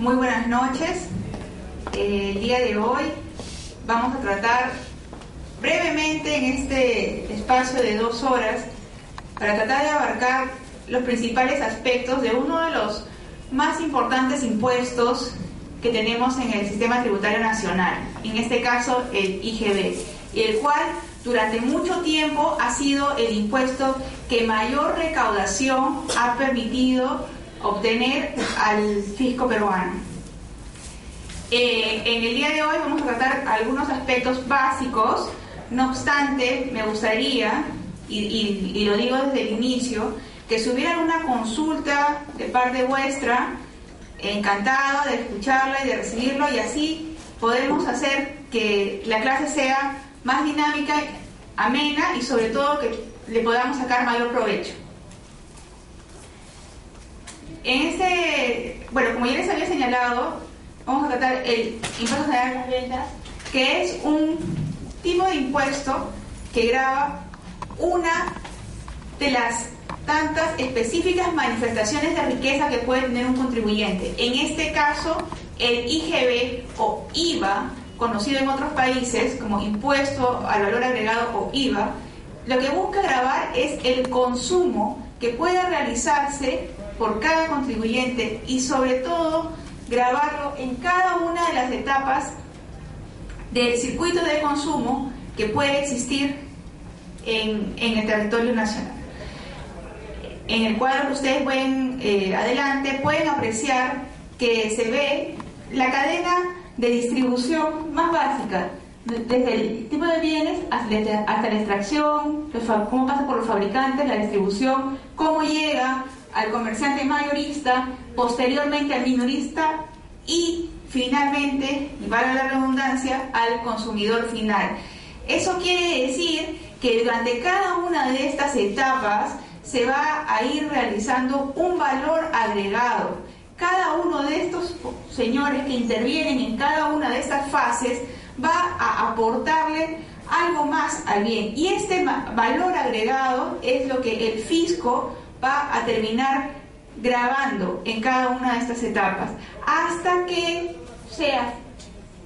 Muy buenas noches. Eh, el día de hoy vamos a tratar brevemente en este espacio de dos horas para tratar de abarcar los principales aspectos de uno de los más importantes impuestos que tenemos en el sistema tributario nacional, en este caso el IGB, y el cual durante mucho tiempo ha sido el impuesto que mayor recaudación ha permitido obtener al fisco peruano. Eh, en el día de hoy vamos a tratar algunos aspectos básicos, no obstante, me gustaría, y, y lo digo desde el inicio, que si hubiera una consulta de parte vuestra, encantado de escucharla y de recibirlo y así podemos hacer que la clase sea más dinámica, amena y sobre todo que le podamos sacar mayor provecho. En este, bueno, como ya les había señalado, vamos a tratar el impuesto general de las ventas, que es un tipo de impuesto que graba una de las tantas específicas manifestaciones de riqueza que puede tener un contribuyente. En este caso, el IGB o IVA, conocido en otros países como impuesto al valor agregado o IVA, lo que busca grabar es el consumo que pueda realizarse por cada contribuyente y sobre todo grabarlo en cada una de las etapas del circuito de consumo que puede existir en, en el territorio nacional. En el cuadro que ustedes ven eh, adelante pueden apreciar que se ve la cadena de distribución más básica, desde el tipo de bienes hasta, hasta la extracción, cómo pasa por los fabricantes, la distribución, cómo llega al comerciante mayorista, posteriormente al minorista y finalmente, y vale la redundancia, al consumidor final. Eso quiere decir que durante cada una de estas etapas se va a ir realizando un valor agregado. Cada uno de estos señores que intervienen en cada una de estas fases va a aportarle algo más al bien. Y este valor agregado es lo que el fisco va a terminar grabando en cada una de estas etapas, hasta que sea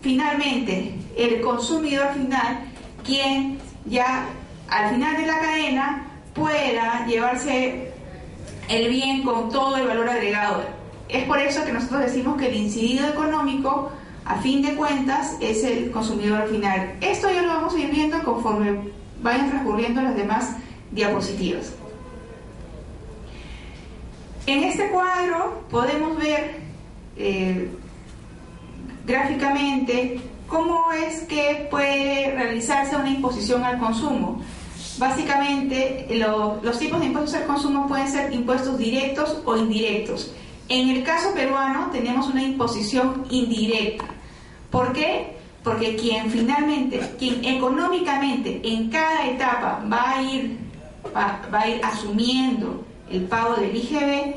finalmente el consumidor final quien ya al final de la cadena pueda llevarse el bien con todo el valor agregado. Es por eso que nosotros decimos que el incidido económico, a fin de cuentas, es el consumidor final. Esto ya lo vamos a ir viendo conforme vayan transcurriendo las demás diapositivas. En este cuadro podemos ver eh, gráficamente cómo es que puede realizarse una imposición al consumo. Básicamente, los tipos de impuestos al consumo pueden ser impuestos directos o indirectos. En el caso peruano tenemos una imposición indirecta. ¿Por qué? Porque quien finalmente, quien económicamente en cada etapa va a ir, va, a ir asumiendo el pago del IGB,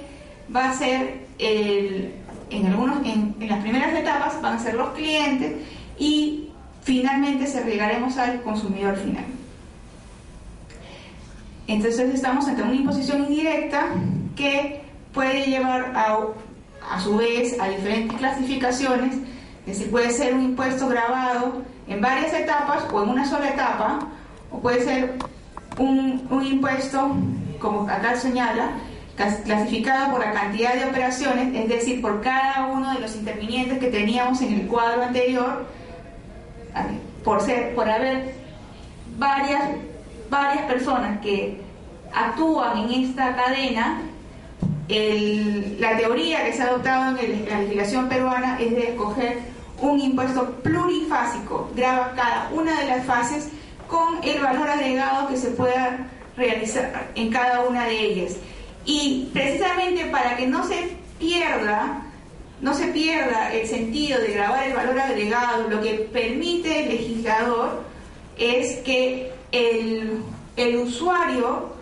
va a ser en, algunos, en, en las primeras etapas van a ser los clientes y finalmente se llegaremos al consumidor final. Entonces estamos ante una imposición indirecta que puede llevar a, a su vez a diferentes clasificaciones, que si puede ser un impuesto grabado en varias etapas o en una sola etapa, o puede ser un, un impuesto, como acá señala, clasificado por la cantidad de operaciones, es decir, por cada uno de los intervinientes que teníamos en el cuadro anterior, por, ser, por haber varias varias personas que actúan en esta cadena, la teoría que se ha adoptado en, la legislación peruana es de escoger un impuesto plurifásico, graba cada una de las fases con el valor agregado que se pueda realizar en cada una de ellas. Y precisamente para que no se pierda, no se pierda el sentido de grabar el valor agregado, lo que permite el legislador es que el, usuario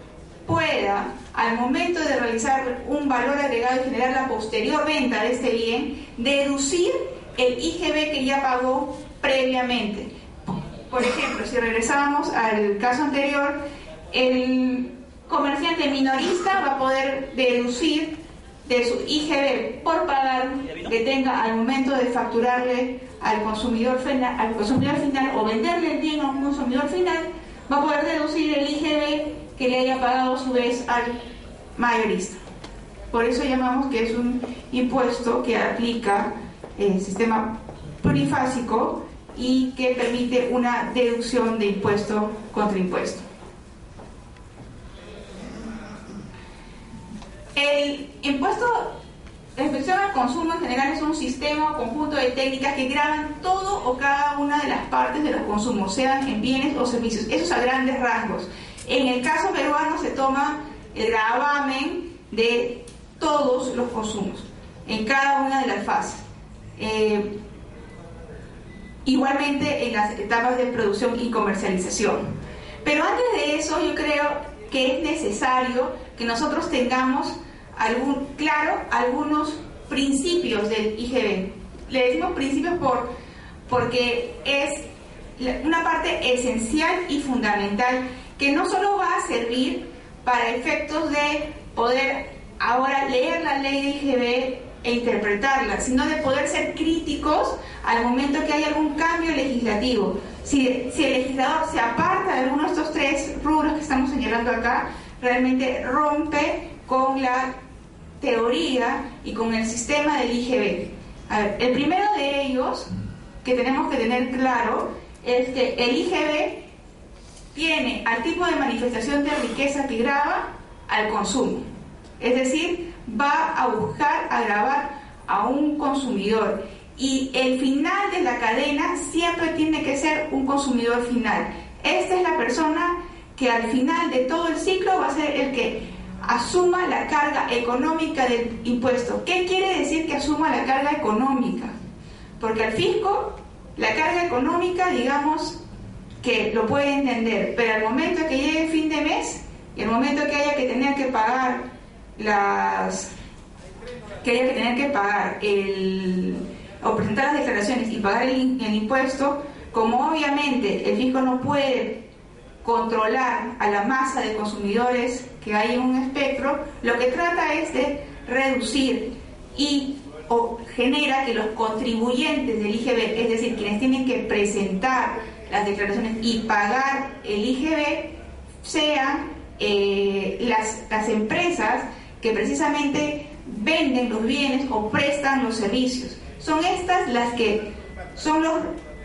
pueda, al momento de realizar un valor agregado y generar la posterior venta de este bien, deducir el IGB que ya pagó previamente. Por ejemplo, si regresamos al caso anterior, el comerciante minorista va a poder deducir de su IGB por pagar que tenga al momento de facturarle al consumidor final, o venderle el bien a un consumidor final, va a poder deducir el IGB que le haya pagado a su vez al mayorista. Por eso llamamos que es un impuesto que aplica el sistema plurifásico y que permite una deducción de impuesto contra impuesto. El impuesto la inspección al consumo en general es un sistema o conjunto de técnicas que graban todo o cada una de las partes de los consumos, sean en bienes o servicios. Eso es a grandes rasgos. En el caso peruano se toma el gravamen de todos los consumos, en cada una de las fases. Eh, igualmente en las etapas de producción y comercialización. Pero antes de eso yo creo que es necesario que nosotros tengamos algún, claro algunos principios del IGB. Le decimos principios por, porque es una parte esencial y fundamental que no solo va a servir para efectos de poder ahora leer la ley de IGB e interpretarla, sino de poder ser críticos al momento que hay algún cambio legislativo. Si, si el legislador se aparta de alguno de estos tres rubros que estamos señalando acá, realmente rompe con la teoría y con el sistema del IGB. el primero de ellos que tenemos que tener claro es que el IGB tiene al tipo de manifestación de riqueza que graba al consumo. Es decir, va a buscar agravar a un consumidor y el final de la cadena siempre tiene que ser un consumidor final. Esta es la persona que al final de todo el ciclo va a ser el que asuma la carga económica del impuesto. ¿Qué quiere decir que asuma la carga económica? Porque al fisco la carga económica, digamos, que lo puede entender, pero al momento que llegue el fin de mes y al momento que haya que tener que pagar las que haya que tener que pagar el o presentar las declaraciones y pagar el, el impuesto, como obviamente el fisco no puede controlar a la masa de consumidores que hay en un espectro, lo que trata es de reducir y o genera que los contribuyentes del IGB, es decir, quienes tienen que presentar las declaraciones y pagar el IGB, sean eh, las, las empresas que precisamente venden los bienes o prestan los servicios. Son estas las que son los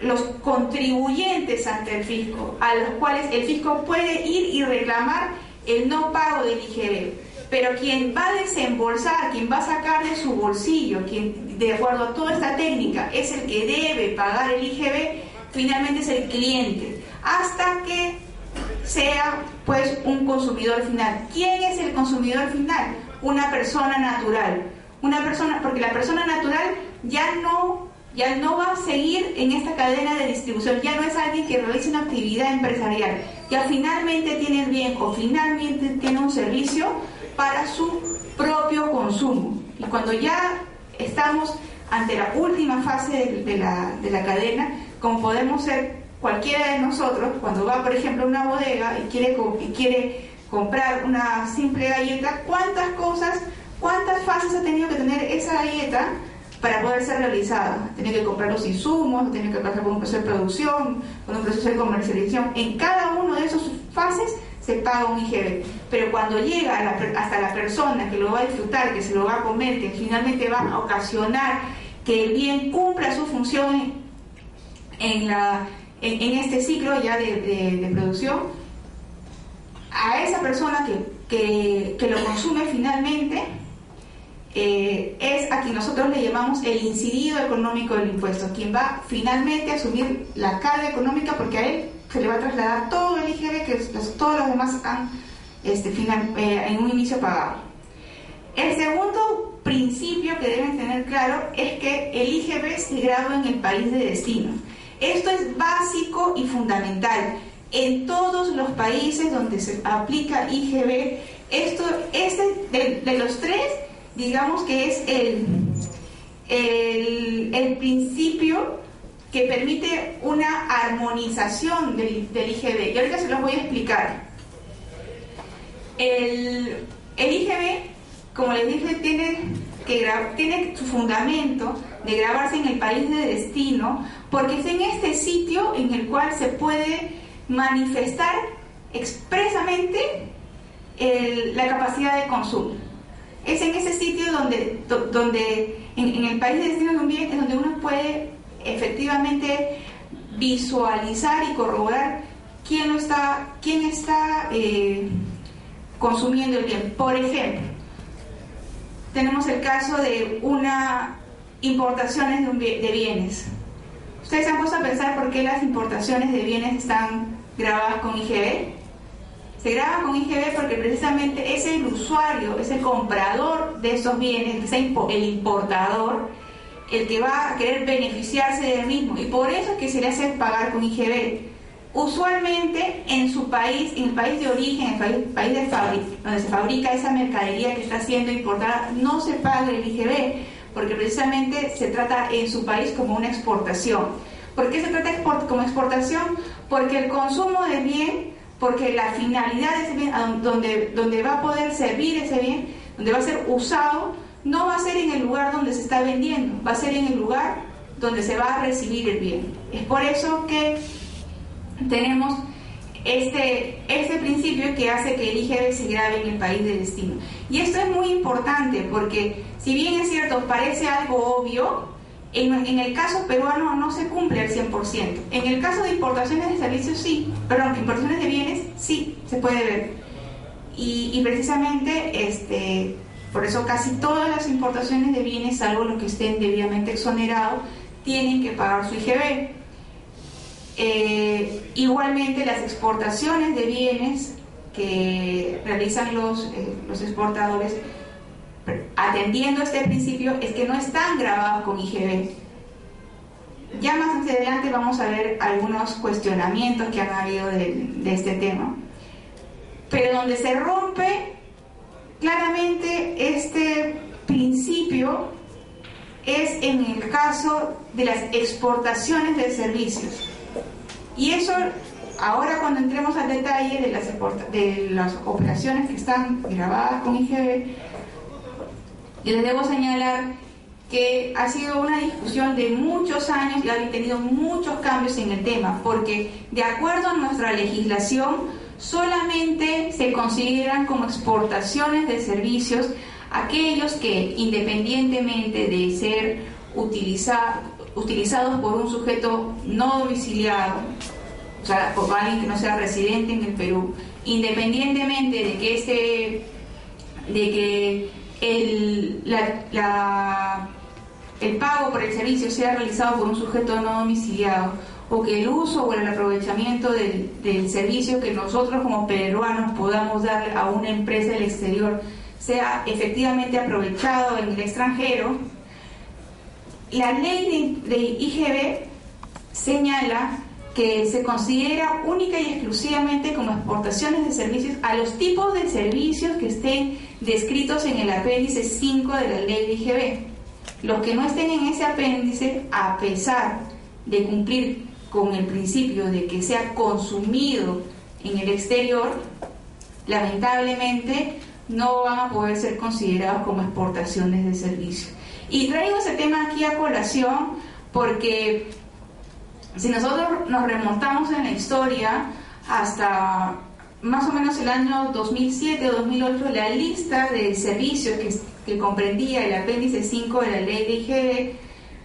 los contribuyentes ante el fisco, a los cuales el fisco puede ir y reclamar el no pago del IGB. Pero quien va a desembolsar, quien va a sacar de su bolsillo, quien de acuerdo a toda esta técnica es el que debe pagar el IGB, finalmente es el cliente, hasta que sea pues un consumidor final. ¿Quién es el consumidor final? Una persona natural. Una persona, porque la persona natural ya no ya no va a seguir en esta cadena de distribución, ya no es alguien que realice una actividad empresarial, ya finalmente tiene el bien o finalmente tiene un servicio para su propio consumo. Y cuando ya estamos ante la última fase de, la, de la cadena, como podemos ser cualquiera de nosotros, cuando va, por ejemplo, a una bodega y quiere, y quiere comprar una simple galleta, ¿cuántas cosas, cuántas fases ha tenido que tener esa galleta? Para poder ser realizada. Tiene que comprar los insumos, tiene que pasar por un proceso de producción, por un proceso de comercialización. En cada uno de esos fases se paga un IGB. Pero cuando llega hasta la persona que lo va a disfrutar, que se lo va a comer, que finalmente va a ocasionar que el bien cumpla su función en, este ciclo ya de, producción, a esa persona que lo consume finalmente, eh, es a quien nosotros le llamamos el incidido económico del impuesto, quien va finalmente a asumir la carga económica porque a él se le va a trasladar todo el IGB que todos los demás han este, eh, en un inicio pagado. El segundo principio que deben tener claro es que el IGB se graba en el país de destino. Esto es básico y fundamental. En todos los países donde se aplica IGB, esto, este de los tres digamos que es el, el, principio que permite una armonización del, IGB. Y ahorita se los voy a explicar. El, el IGB, como les dije, tiene que tiene su fundamento de grabarse en el país de destino, porque es en este sitio en el cual se puede manifestar expresamente la capacidad de consumo. Es en ese sitio donde, donde en, el país de destino también es donde uno puede efectivamente visualizar y corroborar quién lo está, quién está eh, consumiendo el bien. Por ejemplo, tenemos el caso de una importaciones de, bienes. ¿Ustedes se han puesto a pensar por qué las importaciones de bienes están grabadas con IGB? Se graba con IGB porque precisamente es el usuario, es el comprador de esos bienes, el importador, el que va a querer beneficiarse del mismo. Y por eso es que se le hace pagar con IGB. Usualmente en su país, en el país de origen, en el país, de fábrica, donde se fabrica esa mercadería que está siendo importada, no se paga el IGB, porque precisamente se trata en su país como una exportación. ¿Por qué se trata como exportación? Porque el consumo de bien porque la finalidad de ese bien, donde, va a poder servir ese bien, donde va a ser usado, no va a ser en el lugar donde se está vendiendo, va a ser en el lugar donde se va a recibir el bien. Es por eso que tenemos este, este principio que hace que el IGB se grabe en el país de destino. Y esto es muy importante porque si bien es cierto, parece algo obvio, en, el caso peruano no se cumple al 100%. En el caso de importaciones de servicios sí, perdón, importaciones de bienes sí se puede ver. Y, precisamente este, por eso casi todas las importaciones de bienes, salvo los que estén debidamente exonerados, tienen que pagar su IGB. Eh, igualmente las exportaciones de bienes que realizan los, eh, los exportadores atendiendo este principio es que no están grabados con IGB. Ya más hacia adelante vamos a ver algunos cuestionamientos que han habido de, este tema. Pero donde se rompe claramente este principio es en el caso de las exportaciones de servicios. Y eso, ahora cuando entremos al detalle de las, operaciones que están grabadas con IGB, y les debo señalar que ha sido una discusión de muchos años y ha tenido muchos cambios en el tema, porque de acuerdo a nuestra legislación, solamente se consideran como exportaciones de servicios aquellos que, independientemente de ser utilizados por un sujeto no domiciliado, o sea, por alguien que no sea residente en el Perú, independientemente de que ese, de que el, el pago por el servicio sea realizado por un sujeto no domiciliado o que el uso o el aprovechamiento del, del, servicio que nosotros como peruanos podamos darle a una empresa del exterior sea efectivamente aprovechado en el extranjero, la ley de, de IGB señala que se considera única y exclusivamente como exportaciones de servicios a los tipos de servicios que estén descritos en el apéndice 5 de la ley de IGB. Los que no estén en ese apéndice, a pesar de cumplir con el principio de que sea consumido en el exterior, lamentablemente no van a poder ser considerados como exportaciones de servicios. Y traigo ese tema aquí a colación porque si nosotros nos remontamos en la historia hasta más o menos el año 2007 o 2008, la lista de servicios que, comprendía el apéndice 5 de la ley de IGB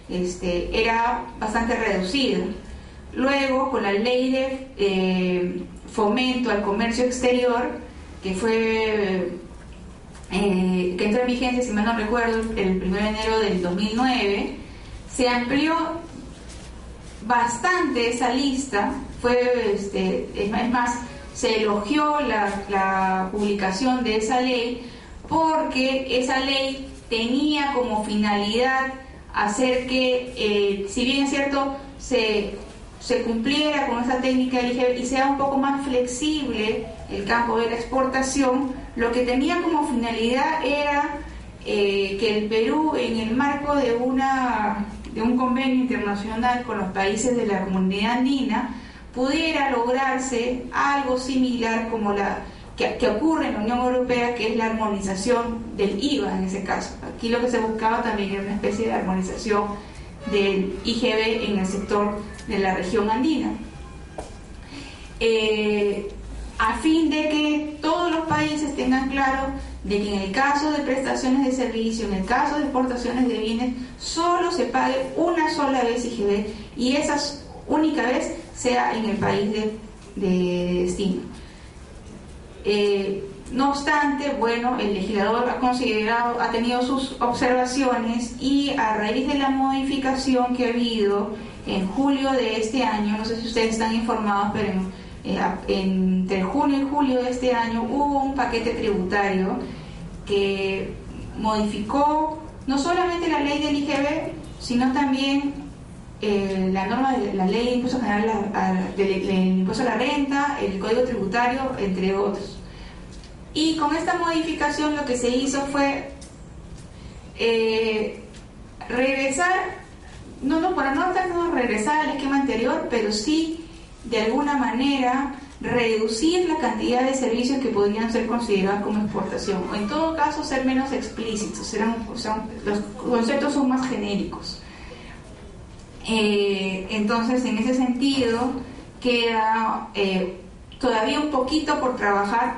este, era bastante reducida. Luego, con la ley de eh, fomento al comercio exterior, que fue eh, que entró en vigencia, si mal no recuerdo, el 1 de enero del 2009, se amplió bastante esa lista, fue, este, es más, se elogió la, publicación de esa ley porque esa ley tenía como finalidad hacer que, eh, si bien es cierto, se, cumpliera con esa técnica y sea un poco más flexible el campo de la exportación, lo que tenía como finalidad era eh, que el Perú, en el marco de una de un convenio internacional con los países de la comunidad andina, pudiera lograrse algo similar como la que, ocurre en la Unión Europea, que es la armonización del IVA en ese caso. Aquí lo que se buscaba también era una especie de armonización del IGB en el sector de la región andina. Eh, a fin de que todos los países tengan claro de que en el caso de prestaciones de servicio, en el caso de exportaciones de bienes, solo se pague una sola vez IGB y esa única vez sea en el país de, destino. Eh, no obstante, bueno, el legislador ha considerado, ha tenido sus observaciones y a raíz de la modificación que ha habido en julio de este año, no sé si ustedes están informados, pero eh, entre junio y julio de este año hubo un paquete tributario que modificó no solamente la ley del IGB, sino también eh, la norma de la ley de impuesto general del impuesto a la renta, el código tributario, entre otros. Y con esta modificación lo que se hizo fue eh, regresar, no, no, para no no regresar al esquema anterior, pero sí de alguna manera reducir la cantidad de servicios que podrían ser considerados como exportación, o en todo caso ser menos explícitos, los conceptos son más genéricos. Eh, entonces, en ese sentido, queda eh, todavía un poquito por trabajar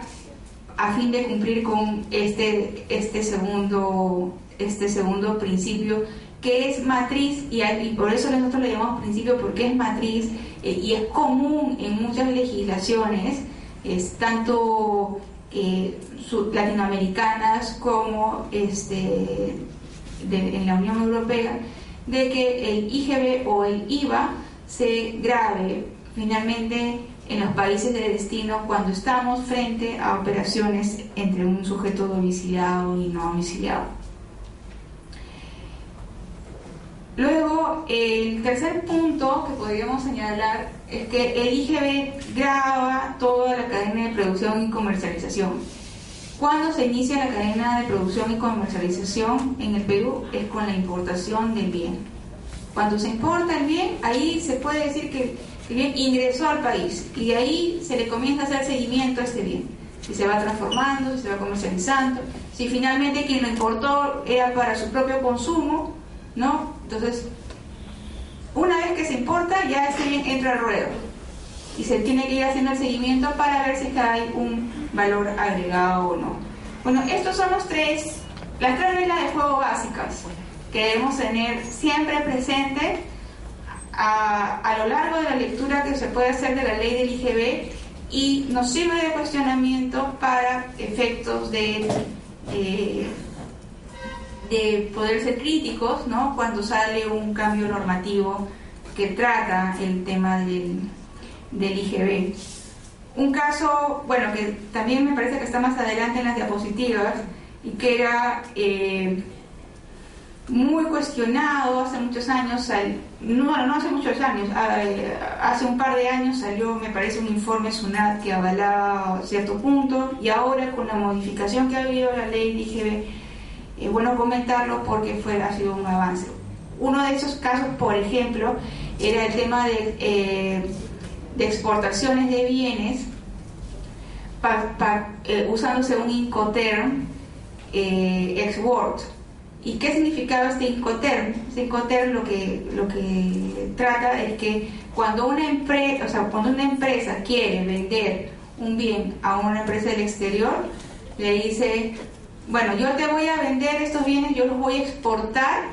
a fin de cumplir con este, este, segundo, este segundo principio que es matriz y, por eso nosotros lo llamamos principio porque es matriz eh, y es común en muchas legislaciones, es tanto eh, latinoamericanas como este, en la Unión Europea, de que el IGB o el IVA se grave finalmente en los países de destino cuando estamos frente a operaciones entre un sujeto domiciliado y no domiciliado. Luego, el tercer punto que podríamos señalar es que el IGB graba toda la cadena de producción y comercialización. Cuando se inicia la cadena de producción y comercialización en el Perú es con la importación del bien. Cuando se importa el bien, ahí se puede decir que el bien ingresó al país y de ahí se le comienza a hacer seguimiento a este bien. Si se va transformando, si se va comercializando, si finalmente quien lo importó era para su propio consumo, ¿no? Entonces, una vez que se importa, ya bien entra al ruedo y se tiene que ir haciendo el seguimiento para ver si hay un valor agregado o no. Bueno, estos son los tres, las tres reglas de juego básicas que debemos tener siempre presente a, lo largo de la lectura que se puede hacer de la ley del IGB y nos sirve de cuestionamiento para efectos de, eh, de poder ser críticos ¿no? cuando sale un cambio normativo que trata el tema del, del IGB. Un caso, bueno, que también me parece que está más adelante en las diapositivas y que era... Eh, muy cuestionado hace muchos años, no, no hace muchos años, ah, eh, hace un par de años salió, me parece, un informe SUNAT que avalaba cierto punto y ahora con la modificación que ha habido la ley dije, es bueno comentarlo porque fue, ha sido un avance. Uno de esos casos, por ejemplo, era el tema de, eh, de exportaciones de bienes eh, usándose un Incoterm ex-Word ¿Y qué significaba este Incoterm? Este Incoterm lo que, lo que trata es que cuando una, empresa, o sea, cuando una empresa quiere vender un bien a una empresa del exterior, le dice, bueno, yo te voy a vender estos bienes, yo los voy a exportar,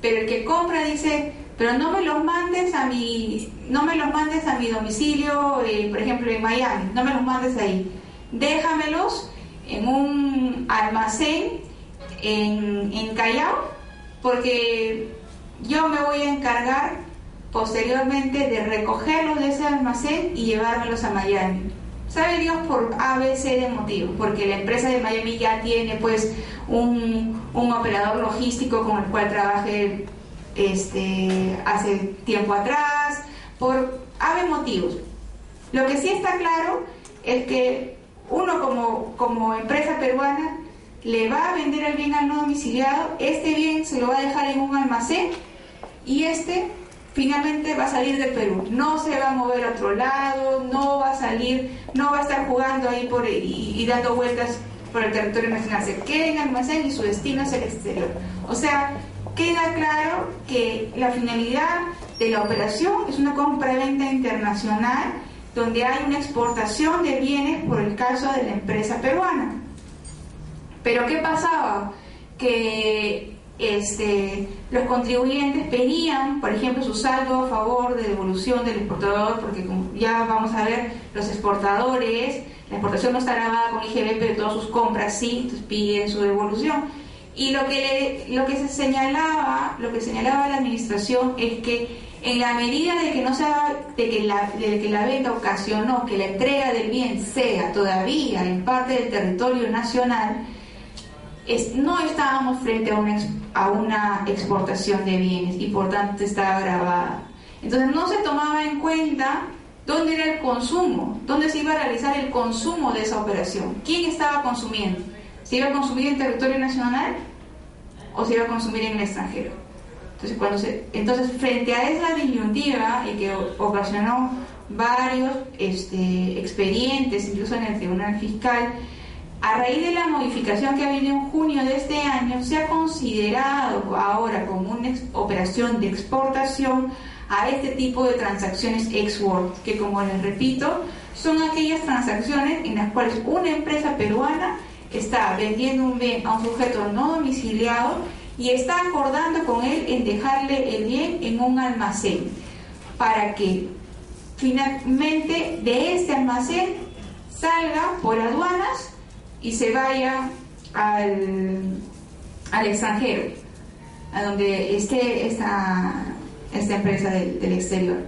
pero el que compra dice, pero no me los mandes a mi, no me los mandes a mi domicilio, eh, por ejemplo en Miami, no me los mandes ahí, déjamelos en un almacén en, en Callao, porque yo me voy a encargar posteriormente de recogerlos de ese almacén y llevármelos a Miami. ¿Sabe Dios por ABC de motivos? Porque la empresa de Miami ya tiene pues un, un operador logístico con el cual trabajé este, hace tiempo atrás, por AB motivos. Lo que sí está claro es que uno como, como empresa peruana le va a vender el bien al no domiciliado, este bien se lo va a dejar en un almacén y este finalmente va a salir del Perú. No se va a mover a otro lado, no va a salir, no va a estar jugando ahí por y, dando vueltas por el territorio nacional, se queda en almacén y su destino es el exterior. O sea, queda claro que la finalidad de la operación es una compra-venta internacional donde hay una exportación de bienes por el caso de la empresa peruana. Pero ¿qué pasaba? Que este, los contribuyentes pedían, por ejemplo, su saldo a favor de devolución del exportador, porque ya vamos a ver, los exportadores, la exportación no está grabada con IGB, pero todas sus compras sí, entonces piden su devolución. Y lo que, lo que se señalaba, lo que señalaba la administración es que en la medida de que no sea, de que la, de que la venta ocasionó que la entrega del bien sea todavía en parte del territorio nacional, no estábamos frente a una, a una exportación de bienes y por tanto estaba grabada. Entonces no se tomaba en cuenta dónde era el consumo, dónde se iba a realizar el consumo de esa operación, quién estaba consumiendo, se iba a consumir en territorio nacional o se iba a consumir en el extranjero. Entonces, cuando se, entonces frente a esa disyuntiva y que ocasionó varios este, expedientes, incluso en el Tribunal Fiscal, a raíz de la modificación que ha habido en junio de este año, se ha considerado ahora como una operación de exportación a este tipo de transacciones export, que como les repito, son aquellas transacciones en las cuales una empresa peruana está vendiendo un bien a un sujeto no domiciliado y está acordando con él en dejarle el bien en un almacén para que finalmente de este almacén salga por aduanas y se vaya al, al extranjero, a donde esté esta, esta empresa del, del exterior.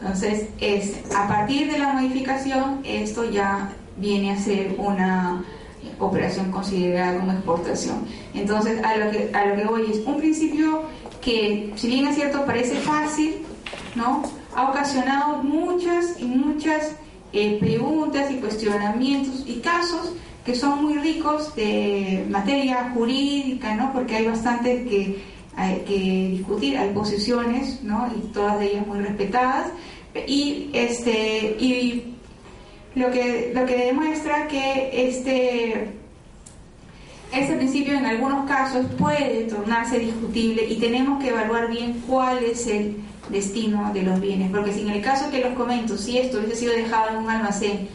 Entonces, es, a partir de la modificación, esto ya viene a ser una operación considerada como exportación. Entonces, a lo que, a lo que voy es un principio que, si bien es cierto, parece fácil, ¿no? Ha ocasionado muchas y muchas eh, preguntas y cuestionamientos y casos que son muy ricos de materia jurídica, ¿no? Porque hay bastante que, hay que discutir, hay posiciones, ¿no? Y todas de ellas muy respetadas. Y, este, y lo que, lo que demuestra que este, este principio en algunos casos puede tornarse discutible y tenemos que evaluar bien cuál es el destino de los bienes, porque si en el caso que los comento, si esto hubiese sido dejado en un almacén,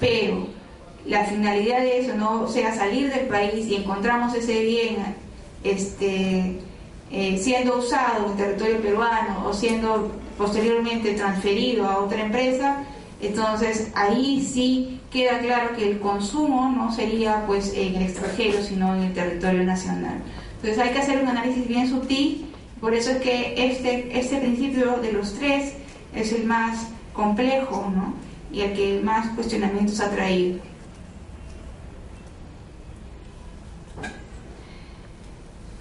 pero la finalidad de eso no sea salir del país y encontramos ese bien este, eh, siendo usado en territorio peruano o siendo posteriormente transferido a otra empresa, entonces ahí sí queda claro que el consumo no sería pues en el extranjero, sino en el territorio nacional. Entonces hay que hacer un análisis bien sutil, por eso es que este, este principio de los tres es el más complejo ¿no? y el que más cuestionamientos ha traído.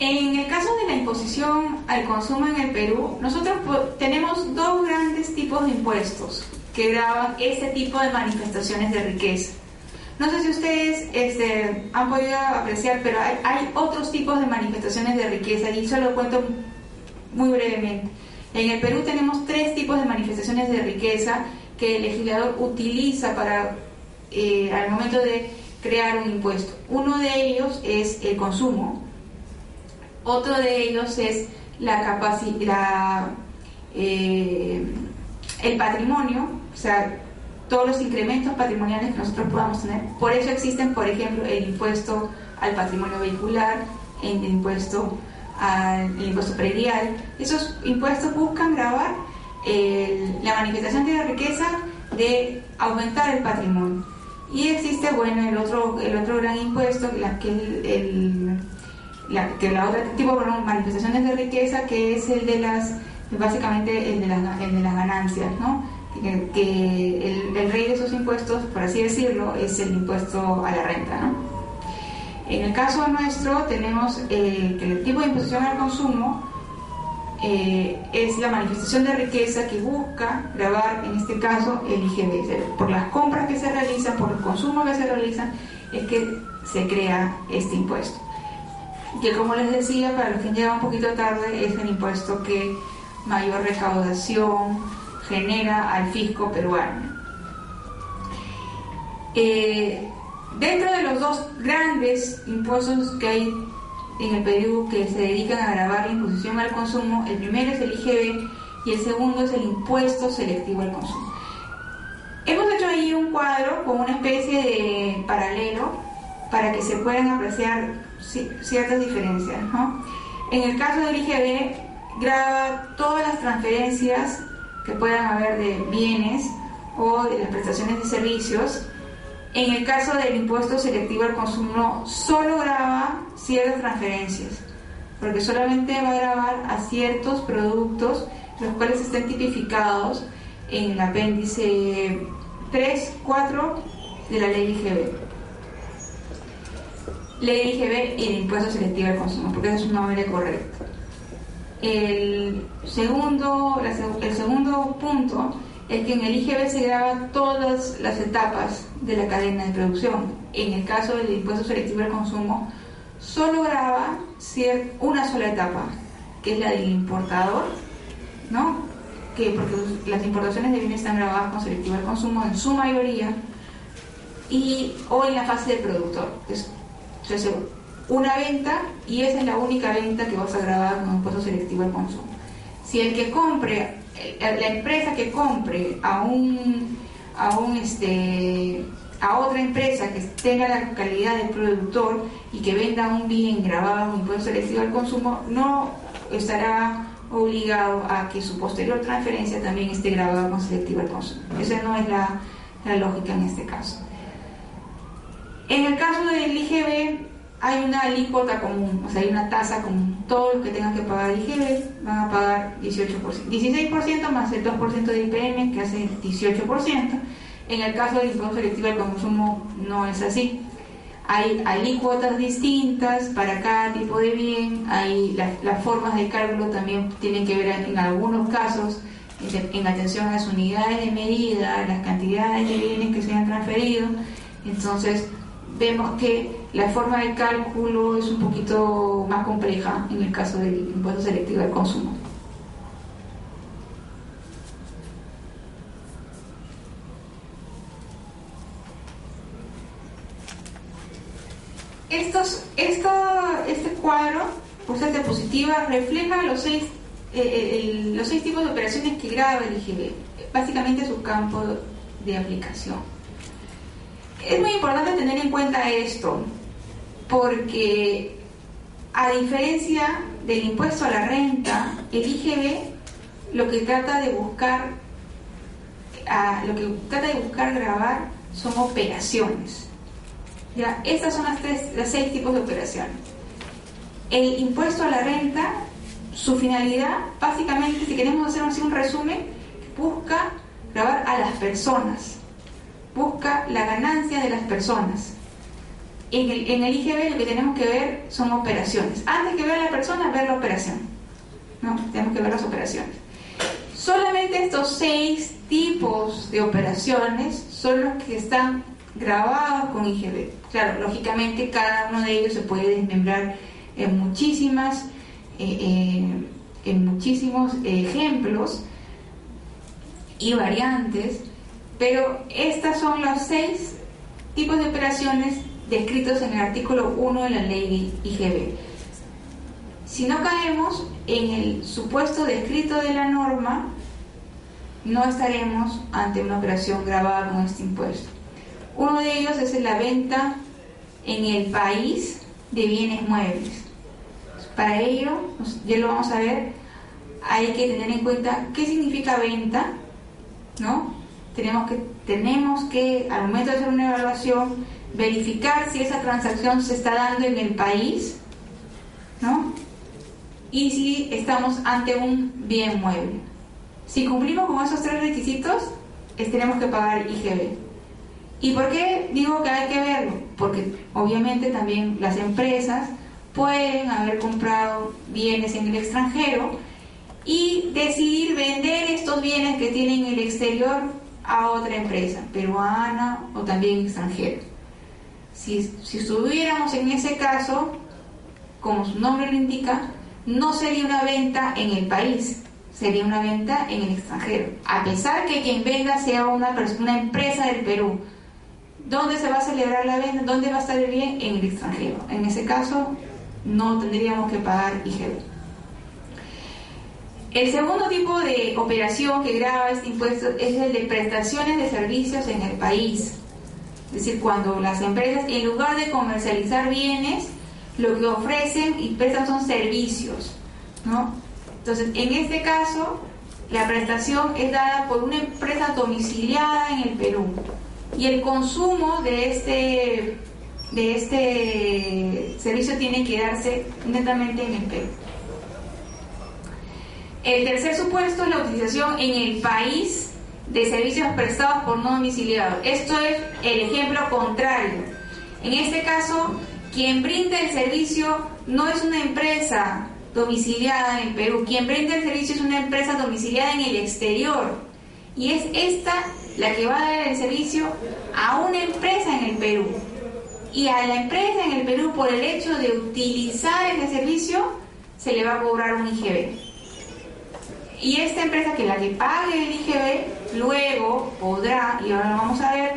En el caso de la imposición al consumo en el Perú, nosotros tenemos dos grandes tipos de impuestos que graban este tipo de manifestaciones de riqueza. No sé si ustedes este, han podido apreciar, pero hay, otros tipos de manifestaciones de riqueza y solo cuento muy brevemente. En el Perú tenemos tres tipos de manifestaciones de riqueza que el legislador utiliza para, eh, al momento de crear un impuesto. Uno de ellos es el consumo, otro de ellos es la capacidad, eh, el patrimonio, o sea, todos los incrementos patrimoniales que nosotros podamos tener. Por eso existen, por ejemplo, el impuesto al patrimonio vehicular, el impuesto al impuesto predial. Esos impuestos buscan grabar la manifestación de la riqueza de aumentar el patrimonio. Y existe, bueno, el otro, el otro gran impuesto, que el, que la otra tipo de manifestaciones de riqueza, que es el de las, básicamente el de las, de las ganancias, ¿no? que, el, rey de esos impuestos, por así decirlo, es el impuesto a la renta. ¿no? En el caso nuestro tenemos eh, que el tipo de imposición al consumo eh, es la manifestación de riqueza que busca grabar, en este caso, el IGB. Por las compras que se realizan, por el consumo que se realizan, es que se crea este impuesto. Que como les decía, para los que llegan un poquito tarde, es el impuesto que mayor recaudación, genera al fisco peruano. Eh, Dentro de los dos grandes impuestos que hay en el Perú que se dedican a grabar la imposición al consumo, el primero es el IGB y el segundo es el impuesto selectivo al consumo. Hemos hecho ahí un cuadro con una especie de paralelo para que se puedan apreciar ciertas diferencias. En el caso del IGB, graba todas las transferencias que puedan haber de bienes o de las prestaciones de servicios. En el caso del impuesto selectivo al consumo, solo graba ciertas transferencias, porque solamente va a grabar a ciertos productos, los cuales están tipificados en el apéndice 3, 4 de la ley IGB. Ley IGB y el impuesto selectivo al consumo, porque eso es un nombre correcto. El segundo, el segundo punto es que en el IGB se graban todas las etapas de la cadena de producción. En el caso del impuesto selectivo al consumo, solo graba una sola etapa, que es la del importador, ¿no? que porque las importaciones de bienes están grabadas con selectivo al consumo en su mayoría, y o en la fase del productor. Es, una venta y esa es la única venta que vas a grabar con impuesto selectivo al consumo. Si el que compre, la empresa que compre a un, a un este, a otra empresa que tenga la calidad del productor y que venda un bien grabado con impuesto selectivo al consumo, no estará obligado a que su posterior transferencia también esté grabada con selectivo al consumo. Esa no es la, la lógica en este caso. En el caso del IGB, hay una alícuota común, o sea, hay una tasa común. Todos los que tengan que pagar IGB van a pagar 18%. 16% más el 2% de IPM, que hace 18%. En el caso del impuesto selectivo al consumo no es así. Hay alícuotas distintas para cada tipo de bien, hay las formas de cálculo también tienen que ver en algunos casos en atención a las unidades de medida, las cantidades de bienes que se han transferido. Entonces, vemos que la forma de cálculo es un poquito más compleja en el caso del impuesto selectivo al consumo. Estos, esto, este cuadro, por ser diapositiva, refleja los seis, eh, eh, los seis tipos de operaciones que graba el IGB, básicamente su campo de aplicación. Es muy importante tener en cuenta esto, porque a diferencia del impuesto a la renta, el IGB lo que trata de buscar, lo que trata de buscar grabar son operaciones. ¿ya? Estas son las, tres, las seis tipos de operaciones. El impuesto a la renta, su finalidad, básicamente, si queremos hacer así un resumen, busca grabar a las personas busca la ganancia de las personas. En el, en el IGB lo que tenemos que ver son operaciones. Antes que ver a la persona, ver la operación. ¿no? Tenemos que ver las operaciones. Solamente estos seis tipos de operaciones son los que están grabados con IGB. Claro, lógicamente cada uno de ellos se puede desmembrar en muchísimas, eh, eh, en muchísimos ejemplos y variantes pero estas son los seis tipos de operaciones descritos en el artículo 1 de la ley IGB. Si no caemos en el supuesto descrito de la norma, no estaremos ante una operación grabada con este impuesto. Uno de ellos es la venta en el país de bienes muebles. Para ello, pues, ya lo vamos a ver, hay que tener en cuenta qué significa venta, ¿no? Tenemos que, tenemos que, al momento de hacer una evaluación, verificar si esa transacción se está dando en el país, ¿no? Y si estamos ante un bien mueble. Si cumplimos con esos tres requisitos, tenemos que pagar IGB. ¿Y por qué digo que hay que verlo? Porque obviamente también las empresas pueden haber comprado bienes en el extranjero y decidir vender estos bienes que tienen en el exterior a otra empresa, peruana o también extranjera. Si, si estuviéramos en ese caso, como su nombre lo indica, no sería una venta en el país, sería una venta en el extranjero. A pesar que quien venda sea una, una empresa del Perú, ¿Dónde se va a celebrar la venta? ¿Dónde va a estar el bien? En el extranjero. En ese caso, no tendríamos que pagar IGB. El segundo tipo de operación que graba este impuesto es el de prestaciones de servicios en el país. Es decir, cuando las empresas, en lugar de comercializar bienes, lo que ofrecen y prestan son servicios. Entonces, en este caso, la prestación es dada por una empresa domiciliada en el Perú y el consumo de este, de este servicio tiene que darse netamente en el Perú. El tercer supuesto es la utilización en el país de servicios prestados por no domiciliados. Esto es el ejemplo contrario. En este caso, quien brinda el servicio no es una empresa domiciliada en el Perú, quien brinda el servicio es una empresa domiciliada en el exterior. Y es esta la que va a dar el servicio a una empresa en el Perú. Y a la empresa en el Perú, por el hecho de utilizar ese servicio, se le va a cobrar un IGB. Y esta empresa que la que pague el IGB, luego podrá, y ahora lo vamos a ver,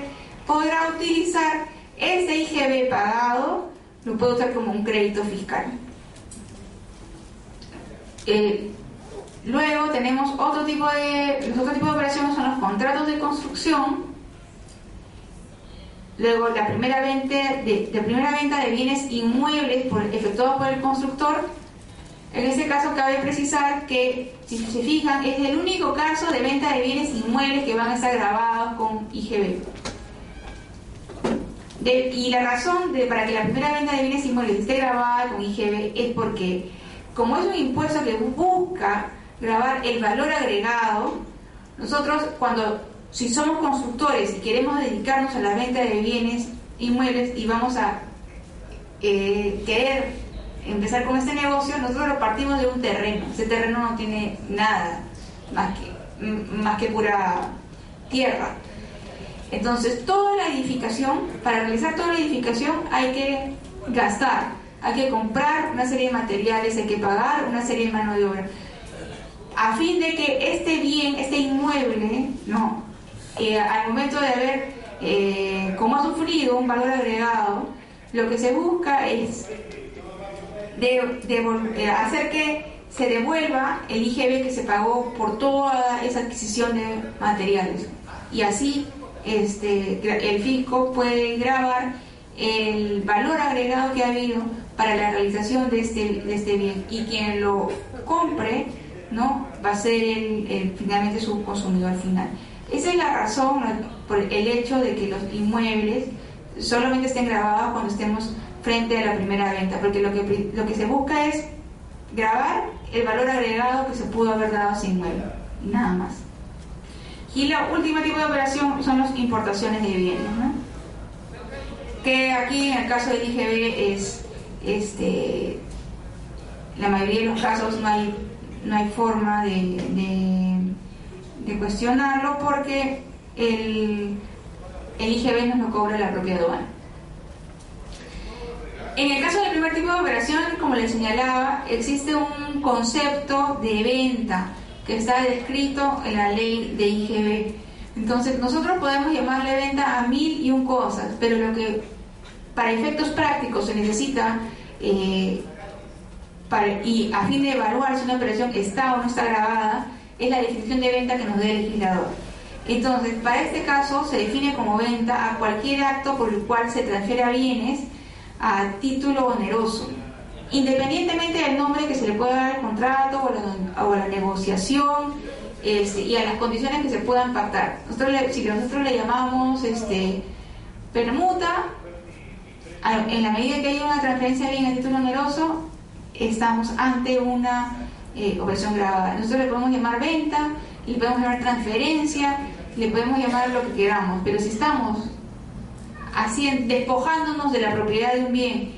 podrá utilizar ese IGB pagado, lo puede usar como un crédito fiscal. Eh, Luego tenemos otro tipo de, los otros tipos de operaciones son los contratos de construcción. Luego la primera venta de, primera venta de bienes inmuebles por, efectuados por el constructor. En este caso cabe precisar que, si se fijan, es el único caso de venta de bienes inmuebles que van a estar grabados con IGB. y la razón de, para que la primera venta de bienes inmuebles esté grabada con IGB es porque, como es un impuesto que busca grabar el valor agregado. Nosotros cuando, si somos constructores y queremos dedicarnos a la venta de bienes inmuebles y vamos a eh, querer empezar con este negocio, nosotros lo partimos de un terreno. Ese terreno no tiene nada más que, más que pura tierra. Entonces, toda la edificación, para realizar toda la edificación hay que gastar, hay que comprar una serie de materiales, hay que pagar una serie de mano de obra a fin de que este bien, este inmueble, no, eh, al momento de haber, eh, como ha sufrido un valor agregado, lo que se busca es de, eh, hacer que se devuelva el IGB que se pagó por toda esa adquisición de materiales. Y así este, el fisco puede grabar el valor agregado que ha habido para la realización de este, de este bien. Y quien lo compre, ¿no? va a ser el, finalmente su consumidor final. Esa es la razón por el hecho de que los inmuebles solamente estén grabados cuando estemos frente a la primera venta, porque lo que, lo que se busca es grabar el valor agregado que se pudo haber dado ese inmueble, nada más. Y la última tipo de operación son las importaciones de bienes, que aquí en el caso del IGB es, este, la mayoría de los casos no hay no hay forma de, de, cuestionarlo porque el, el IGB nos lo cobra la propia aduana. En el caso del primer tipo de operación, como les señalaba, existe un concepto de venta que está descrito en la ley de IGB. Entonces, nosotros podemos llamarle venta a mil y un cosas, pero lo que para efectos prácticos se necesita eh, y a fin de evaluar si una operación está o no está grabada, es la definición de venta que nos dé el legislador. Entonces, para este caso se define como venta a cualquier acto por el cual se transfiera bienes a título oneroso, independientemente del nombre que se le pueda dar al contrato o, a la negociación este, y a las condiciones que se puedan pactar. Nosotros si nosotros le llamamos este, permuta, en la medida que haya una transferencia de bien a título oneroso, estamos ante una eh, operación grabada. Nosotros le podemos llamar venta, le podemos llamar transferencia, le podemos llamar lo que queramos, pero si estamos haciendo, despojándonos de la propiedad de un bien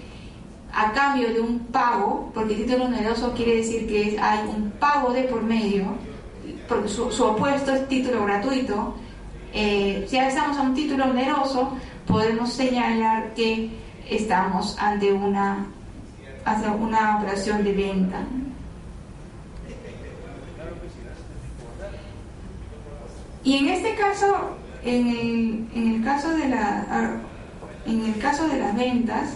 a cambio de un pago, porque título oneroso quiere decir que hay un pago de por medio, porque su, opuesto es título gratuito, eh, si estamos a un título oneroso, podemos señalar que estamos ante una hacia una operación de venta. Y en este caso, en el, en el caso de la en el caso de las ventas,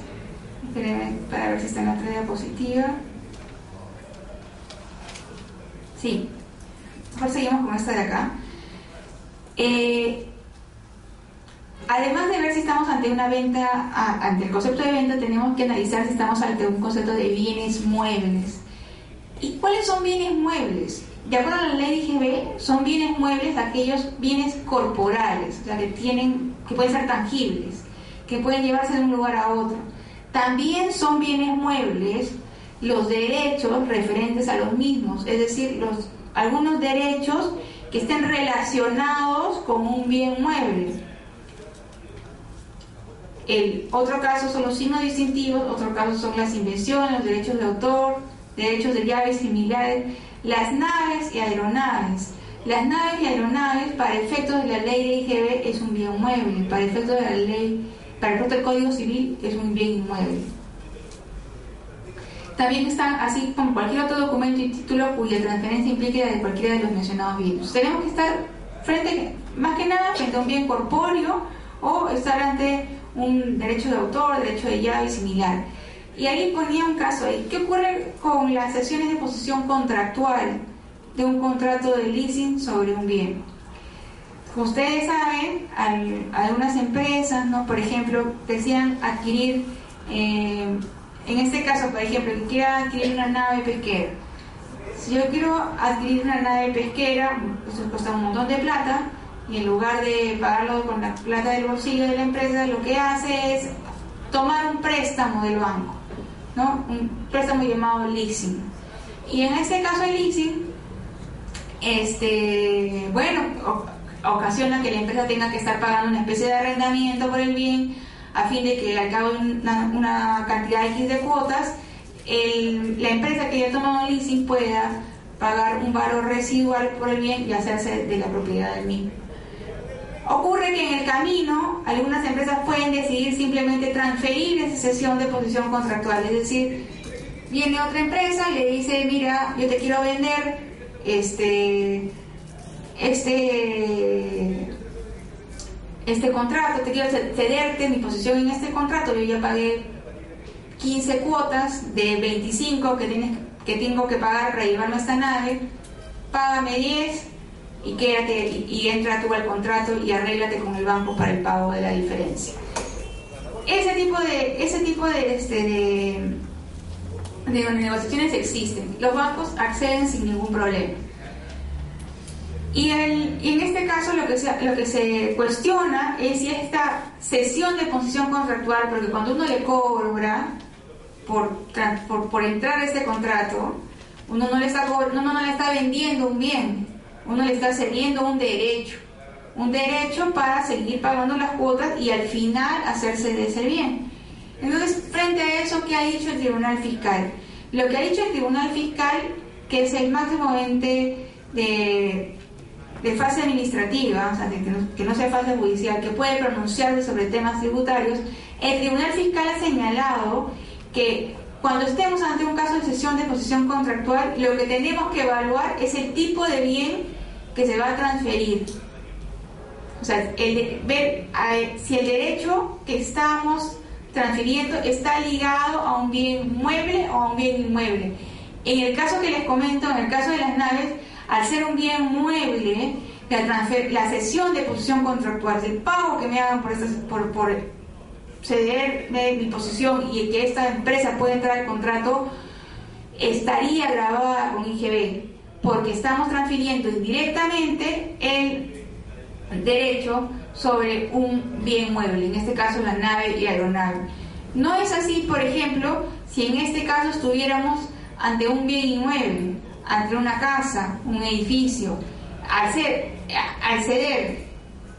para ver si está en la otra diapositiva. Sí, mejor seguimos con esta de acá. Eh, además de ver si estamos ante una venta, ante el concepto de venta, tenemos que analizar si estamos ante un concepto de bienes muebles. ¿Y cuáles son bienes muebles? De acuerdo a la ley IGB, son bienes muebles aquellos bienes corporales, o sea, que, tienen, que pueden ser tangibles, que pueden llevarse de un lugar a otro. También son bienes muebles los derechos referentes a los mismos, es decir, los, algunos derechos que estén relacionados con un bien mueble. El otro caso son los signos distintivos, otro caso son las invenciones, los derechos de autor, derechos de llaves similares, las naves y aeronaves. Las naves y aeronaves, para efectos de la ley de IGB, es un bien mueble, para efectos de la ley, para efectos del Código Civil, es un bien inmueble. También están, así como cualquier otro documento y título cuya transferencia implique de cualquiera de los mencionados bienes. Tenemos que estar frente, más que nada, frente a un bien corpóreo o estar ante un derecho de autor, derecho de llave y similar. Y ahí ponía un caso ahí. ¿Qué ocurre con las sesiones de posición contractual de un contrato de leasing sobre un bien? Ustedes saben, algunas empresas, ¿no? por ejemplo, decían adquirir, eh, en este caso, por ejemplo, que quiera adquirir una nave pesquera. Si yo quiero adquirir una nave pesquera, eso cuesta un montón de plata, y en lugar de pagarlo con la plata del bolsillo de la empresa, lo que hace es tomar un préstamo del banco. Un préstamo llamado leasing. Y en este caso el leasing, este, bueno, ocasiona que la empresa tenga que estar pagando una especie de arrendamiento por el bien a fin de que al cabo de una, cantidad X de cuotas, la empresa que haya tomado el leasing pueda pagar un valor residual por el bien y hacerse de la propiedad del mismo. Ocurre que en el camino algunas empresas pueden decidir simplemente transferir esa sesión de posición contractual, es decir, viene otra empresa y le dice, mira, yo te quiero vender este, este, este contrato, te quiero cederte mi posición en este contrato, yo ya pagué 15 cuotas de 25 que, tienes, que tengo que pagar para llevarme esta nave, págame 10 y quédate y, entra tú al contrato y arréglate con el banco para el pago de la diferencia. Ese tipo de, ese tipo de, este, de, negociaciones existen. Los bancos acceden sin ningún problema. Y, el, y, en este caso lo que, se, lo que se cuestiona es si esta cesión de posición contractual, porque cuando uno le cobra por, por, por entrar a este contrato, uno no, le está, uno no le está vendiendo un bien, uno le está cediendo un derecho, un derecho para seguir pagando las cuotas y al final hacerse de ese bien. Entonces, frente a eso, ¿qué ha dicho el Tribunal Fiscal? Lo que ha dicho el Tribunal Fiscal, que es el máximo ente de, fase administrativa, o sea, que, no, sea fase judicial, que puede pronunciarse sobre temas tributarios, el Tribunal Fiscal ha señalado que cuando estemos ante un caso de cesión de posición contractual, lo que tenemos que evaluar es el tipo de bien que se va a transferir. O sea, ver si el derecho que estamos transfiriendo está ligado a un bien mueble o a un bien inmueble. En el caso que les comento, en el caso de las naves, al ser un bien mueble, la, transfer, cesión de posición contractual, el pago que me hagan por, estas, por, por ceder mi posición y que esta empresa pueda entrar al contrato, estaría grabada con IGB, porque estamos transfiriendo directamente el derecho sobre un bien mueble, en este caso la nave y aeronave. No es así, por ejemplo, si en este caso estuviéramos ante un bien inmueble, ante una casa, un edificio, al, ceder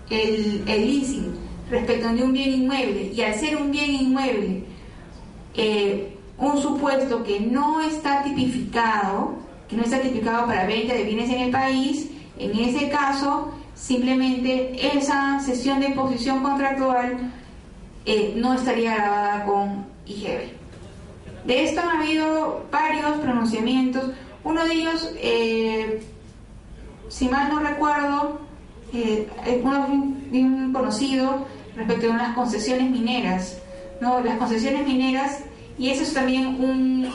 el, el leasing respecto de un bien inmueble y al ser un bien inmueble eh, un supuesto que no está tipificado, que no está tipificado para venta de bienes en el país, en ese caso simplemente esa sesión de posición contractual eh, no estaría grabada con IGB. De esto han habido varios pronunciamientos, uno de ellos, eh, si mal no recuerdo, uno bien conocido, respecto a unas concesiones mineras. ¿no? Las concesiones mineras, y eso es también un,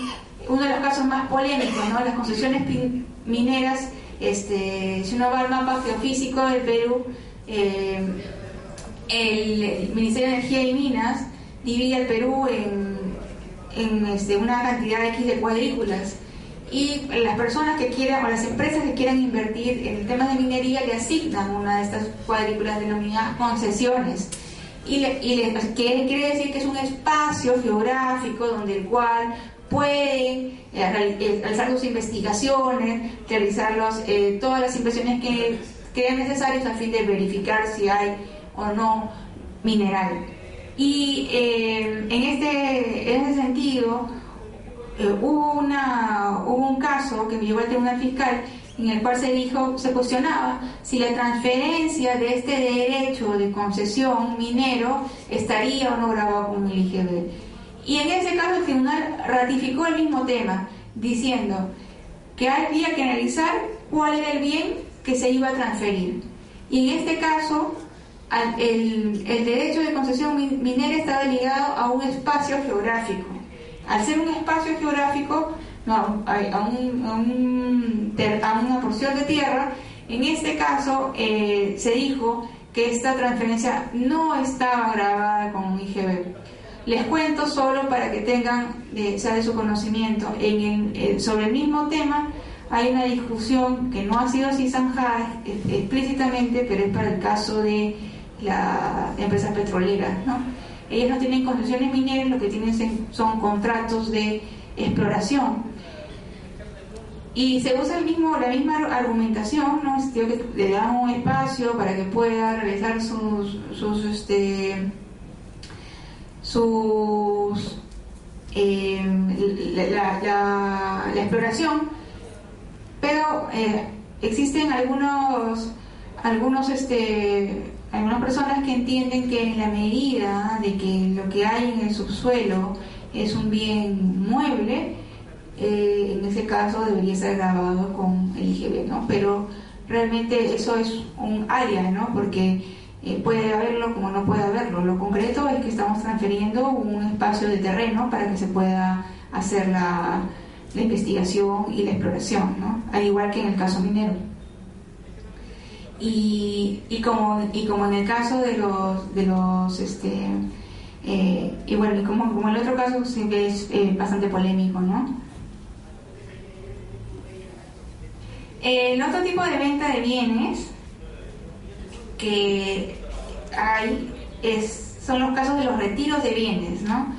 uno de los casos más polémicos, ¿no? las concesiones mineras, este, si uno va al mapa geofísico del Perú, eh, el Ministerio de Energía y Minas divide el Perú en, en este, una cantidad X de cuadrículas y las personas que quieran o las empresas que quieran invertir en el tema de minería le asignan una de estas cuadrículas denominadas concesiones. Y, le, y quiere decir que es un espacio geográfico donde el cual pueden eh, eh, realizar sus investigaciones, realizar eh, todas las inversiones que crean necesarias a fin de verificar si hay o no mineral. Y en, este, en ese sentido, eh, hubo, una, hubo un caso que me llevó al tribunal fiscal en el cual se dijo, se cuestionaba si la transferencia de este derecho de concesión minero estaría o no grabado con el IGB. Y en ese caso el tribunal ratificó el mismo tema, diciendo que había que analizar cuál era el bien que se iba a transferir. Y en este caso, el, el derecho de concesión minera estaba ligado a un espacio geográfico al ser un espacio geográfico, no, a, una porción de tierra, en este caso eh, se dijo que esta transferencia no estaba grabada con un IGB. Les cuento solo para que tengan, eh, sea de su conocimiento, en eh, sobre el mismo tema hay una discusión que no ha sido así zanjada explícitamente, pero es para el caso de las empresas petroleras, ¿no? Ellos no tienen concesiones mineras, lo que tienen son contratos de exploración. Y se usa el mismo, la misma argumentación, ¿no? que le dan un espacio para que pueda realizar sus, sus, este, sus eh, la, exploración, pero eh, existen algunos, algunos este, hay unas personas que entienden que en la medida de que lo que hay en el subsuelo es un bien mueble, eh, en ese caso debería ser grabado con el IGB, ¿no? Pero realmente eso es un área, ¿no? Porque eh, puede haberlo como no puede haberlo. Lo concreto es que estamos transfiriendo un espacio de terreno para que se pueda hacer la, investigación y la exploración, ¿no? Al igual que en el caso minero. Y, y, como, y como en el caso de los, de los este, eh, y bueno, y como, como el otro caso siempre es eh, bastante polémico, ¿no? El otro tipo de venta de bienes que hay es, son los casos de los retiros de bienes, ¿no?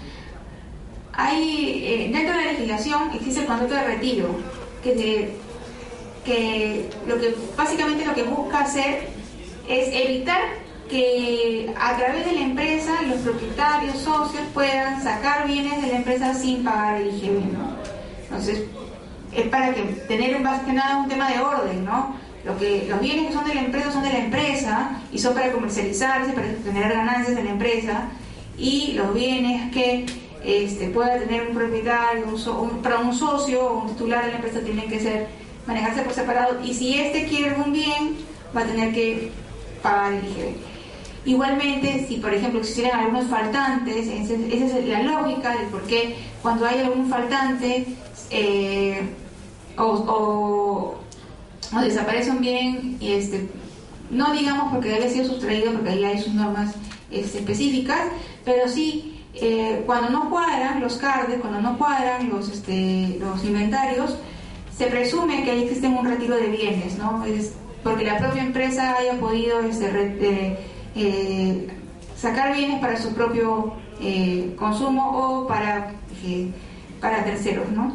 Hay, eh, dentro de la legislación existe el contrato de retiro, que que lo que básicamente lo que busca hacer es evitar que a través de la empresa los propietarios, socios puedan sacar bienes de la empresa sin pagar el IGB, Entonces, es para que tener más que nada un tema de orden, ¿no? Lo que, los bienes que son de la empresa son de la empresa y son para comercializarse, para generar ganancias de la empresa y los bienes que este, pueda tener un propietario, un, para un socio o un titular de la empresa tienen que ser manejarse por separado y si este quiere algún bien, va a tener que pagar el IGB. Igualmente, si por ejemplo existieran algunos faltantes, esa es la lógica de por qué cuando hay algún faltante eh, o, desaparece un bien, y este, no digamos porque haya sido sustraído, porque ahí hay sus normas este, específicas, pero sí eh, cuando no cuadran los cardes, cuando no cuadran los, este, los inventarios, se presume que ahí existe un retiro de bienes, ¿no? Es porque la propia empresa haya podido este, eh, eh, sacar bienes para su propio eh, consumo o para, para terceros, ¿no?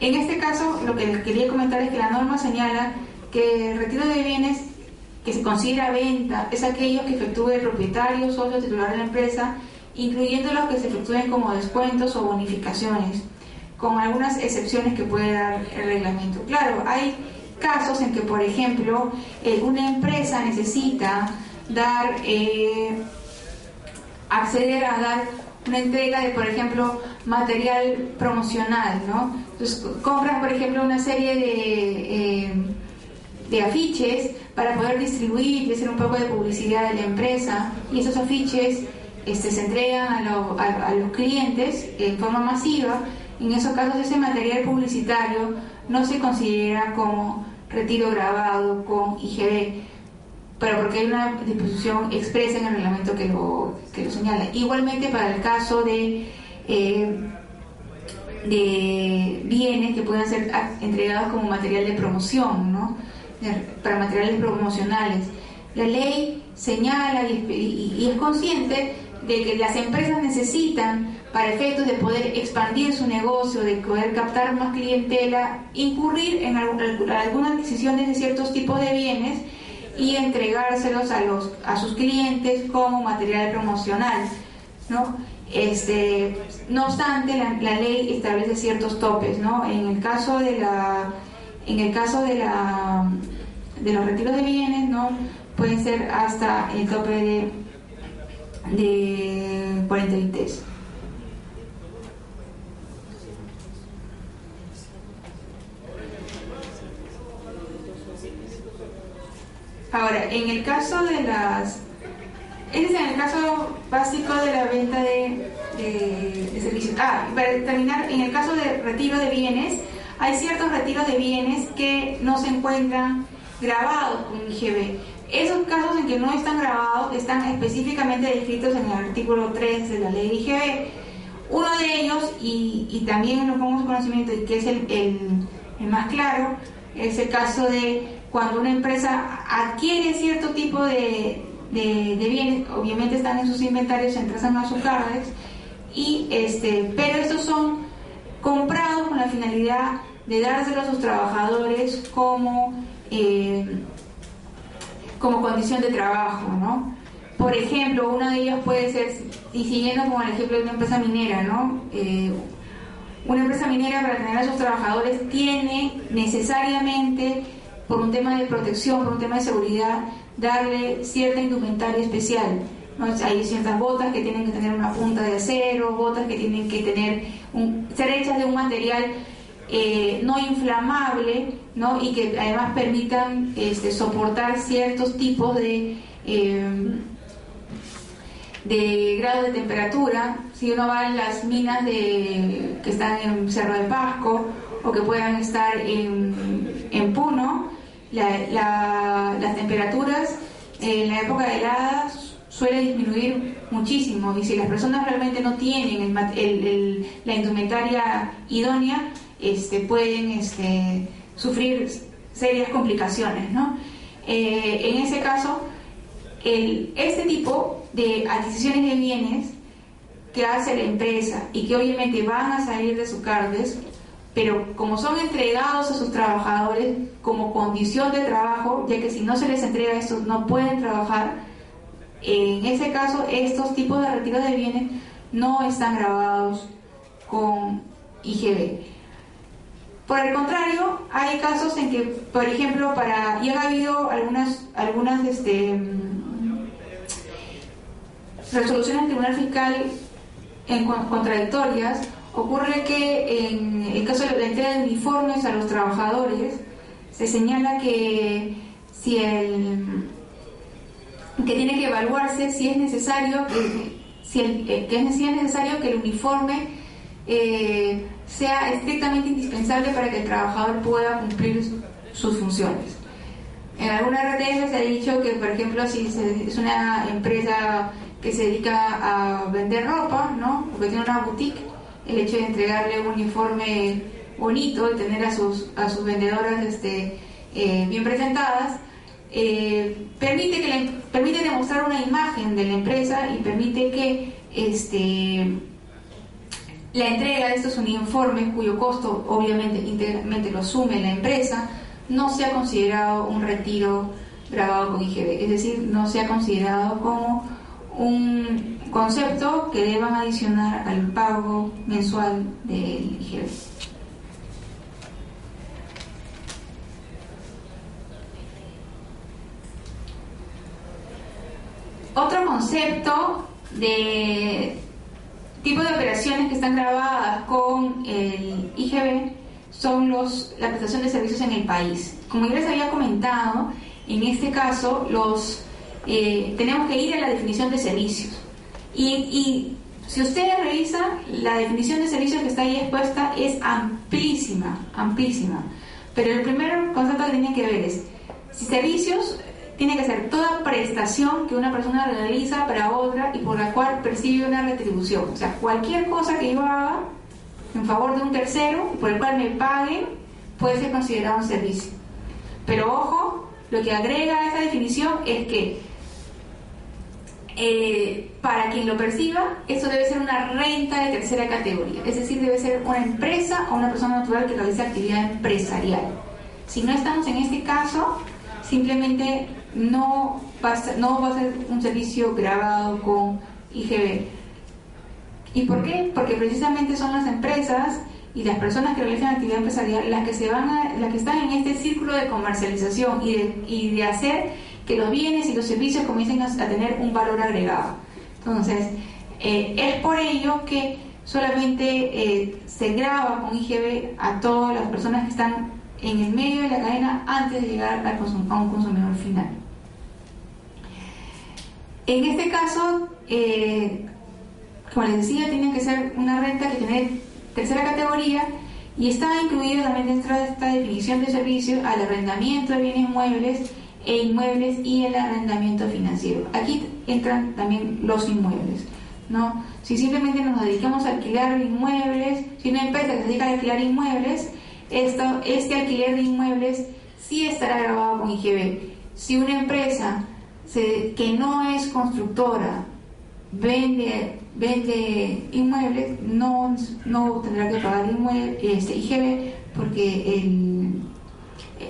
En este caso, lo que quería comentar es que la norma señala que el retiro de bienes que se considera venta es aquellos que efectúe el propietario, socio titular de la empresa, incluyendo los que se efectúen como descuentos o bonificaciones con algunas excepciones que puede dar el reglamento. Claro, hay casos en que, por ejemplo, eh, una empresa necesita dar, eh, acceder a dar una entrega de, por ejemplo, material promocional, ¿no? Entonces, compras, por ejemplo, una serie de, eh, de afiches para poder distribuir y hacer un poco de publicidad de la empresa y esos afiches este, se entregan a, los clientes en forma masiva. En esos casos ese material publicitario no se considera como retiro grabado con IGB, pero porque hay una disposición expresa en el reglamento que lo, que lo señala. Igualmente para el caso de, eh, de bienes que puedan ser entregados como material de promoción, ¿no? para materiales promocionales. La ley señala y, es consciente de que las empresas necesitan, para efectos de poder expandir su negocio, de poder captar más clientela, incurrir en algunas adquisiciones de ciertos tipos de bienes y entregárselos a, los, a sus clientes como material promocional. ¿no? Este, no obstante, la, ley establece ciertos topes. ¿no? En el caso de la en el caso de, la, de los retiros de bienes, ¿no? pueden ser hasta el tope de, de 40 Ahora, en el caso de las... Ese es en el caso básico de la venta de, de, de servicios. Ah, para terminar, en el caso de retiro de bienes, hay ciertos retiros de bienes que no se encuentran grabados con IGB. Esos casos en que no están grabados están específicamente descritos en el artículo 3 de la ley IGB. Uno de ellos, y, también nos pongo conocimiento de que es el, más claro, es el caso de cuando una empresa adquiere cierto tipo de, bienes, obviamente están en sus inventarios, se entran a sus y este, pero estos son comprados con la finalidad de dárselo a sus trabajadores como, eh, como condición de trabajo, ¿no? Por ejemplo, uno de ellos puede ser, y siguiendo con el ejemplo de una empresa minera, ¿no? Eh, una empresa minera para tener a sus trabajadores tiene necesariamente, por un tema de protección, por un tema de seguridad, darle cierta indumentaria especial. Hay ciertas botas que tienen que tener una punta de acero, botas que tienen que tener ser hechas de un material eh, no inflamable ¿no? y que además permitan este, soportar ciertos tipos de, eh, de grado de temperatura. Si uno va a las minas de, que están en Cerro de Pasco o que puedan estar en, en Puno, las temperaturas en la época de heladas suele disminuir muchísimo y si las personas realmente no tienen la indumentaria idónea, este, pueden este, sufrir serias complicaciones. ¿no? Eh, en ese caso, el, este tipo de adquisiciones de bienes que hace la empresa y que obviamente van a salir de su CARDES, pero como son entregados a sus trabajadores como condición de trabajo, ya que si no se les entrega esto no pueden trabajar, en ese caso, estos tipos de retiros de bienes no están grabados con IGB. Por el contrario, hay casos en que, por ejemplo, para ya ha habido algunas algunas este, resoluciones del Tribunal Fiscal contradictorias. Ocurre que en el caso de la entrega de uniformes a los trabajadores se señala que si el que tiene que evaluarse si es necesario que, si eh, es necesario que el uniforme eh, sea estrictamente indispensable para que el trabajador pueda cumplir sus funciones. En alguna RTF se ha dicho que, por ejemplo, si es una empresa que se dedica a vender ropa, ¿no? o que tiene una boutique, el hecho de entregarle un uniforme bonito y tener a sus, a sus vendedoras este, eh, bien presentadas, eh, permite, que permite demostrar una imagen de la empresa y permite que este, la entrega de estos uniformes, cuyo costo obviamente íntegramente lo asume la empresa, no sea considerado un retiro grabado con IGB, es decir, no sea considerado como un concepto que deban adicionar al pago mensual del IGB. Otro concepto de tipo de operaciones que están grabadas con el IGB son los, la prestación de servicios en el país. Como ya les había comentado, en este caso los, eh, tenemos que ir a la definición de servicios. Y, y si ustedes revisan, la definición de servicios que está ahí expuesta es amplísima, amplísima. Pero el primer concepto que tienen que ver es, si servicios tiene que ser toda prestación que una persona realiza para otra y por la cual percibe una retribución. O sea, cualquier cosa que yo haga en favor de un tercero por el cual me paguen puede ser considerado un servicio. Pero ojo, lo que agrega a esa definición es que eh, para quien lo perciba, esto debe ser una renta de tercera categoría, es decir, debe ser una empresa o una persona natural que realice actividad empresarial. Si no estamos en este caso, simplemente no va a ser, no va a ser un servicio grabado con IGB. ¿Y por qué? Porque precisamente son las empresas y las personas que realizan actividad empresarial las que se van a, las que están en este círculo de comercialización y de, y de hacer que los bienes y los servicios comiencen a, tener un valor agregado. Entonces, eh, es por ello que solamente eh, se graba con IGB a todas las personas que están en el medio de la cadena antes de llegar a un consumidor final. En este caso, eh, como les decía, tiene que ser una renta que tiene tercera categoría y está incluido también dentro de esta definición de servicio al arrendamiento de bienes muebles e inmuebles y el arrendamiento financiero. Aquí entran también los inmuebles. ¿no? Si simplemente nos dedicamos a alquilar inmuebles, si una empresa se dedica a alquilar inmuebles, esto, este alquiler de inmuebles sí estará grabado con IGB. Si una empresa que no es constructora vende, vende inmuebles, no, no tendrá que pagar inmueble, este, IGB porque el,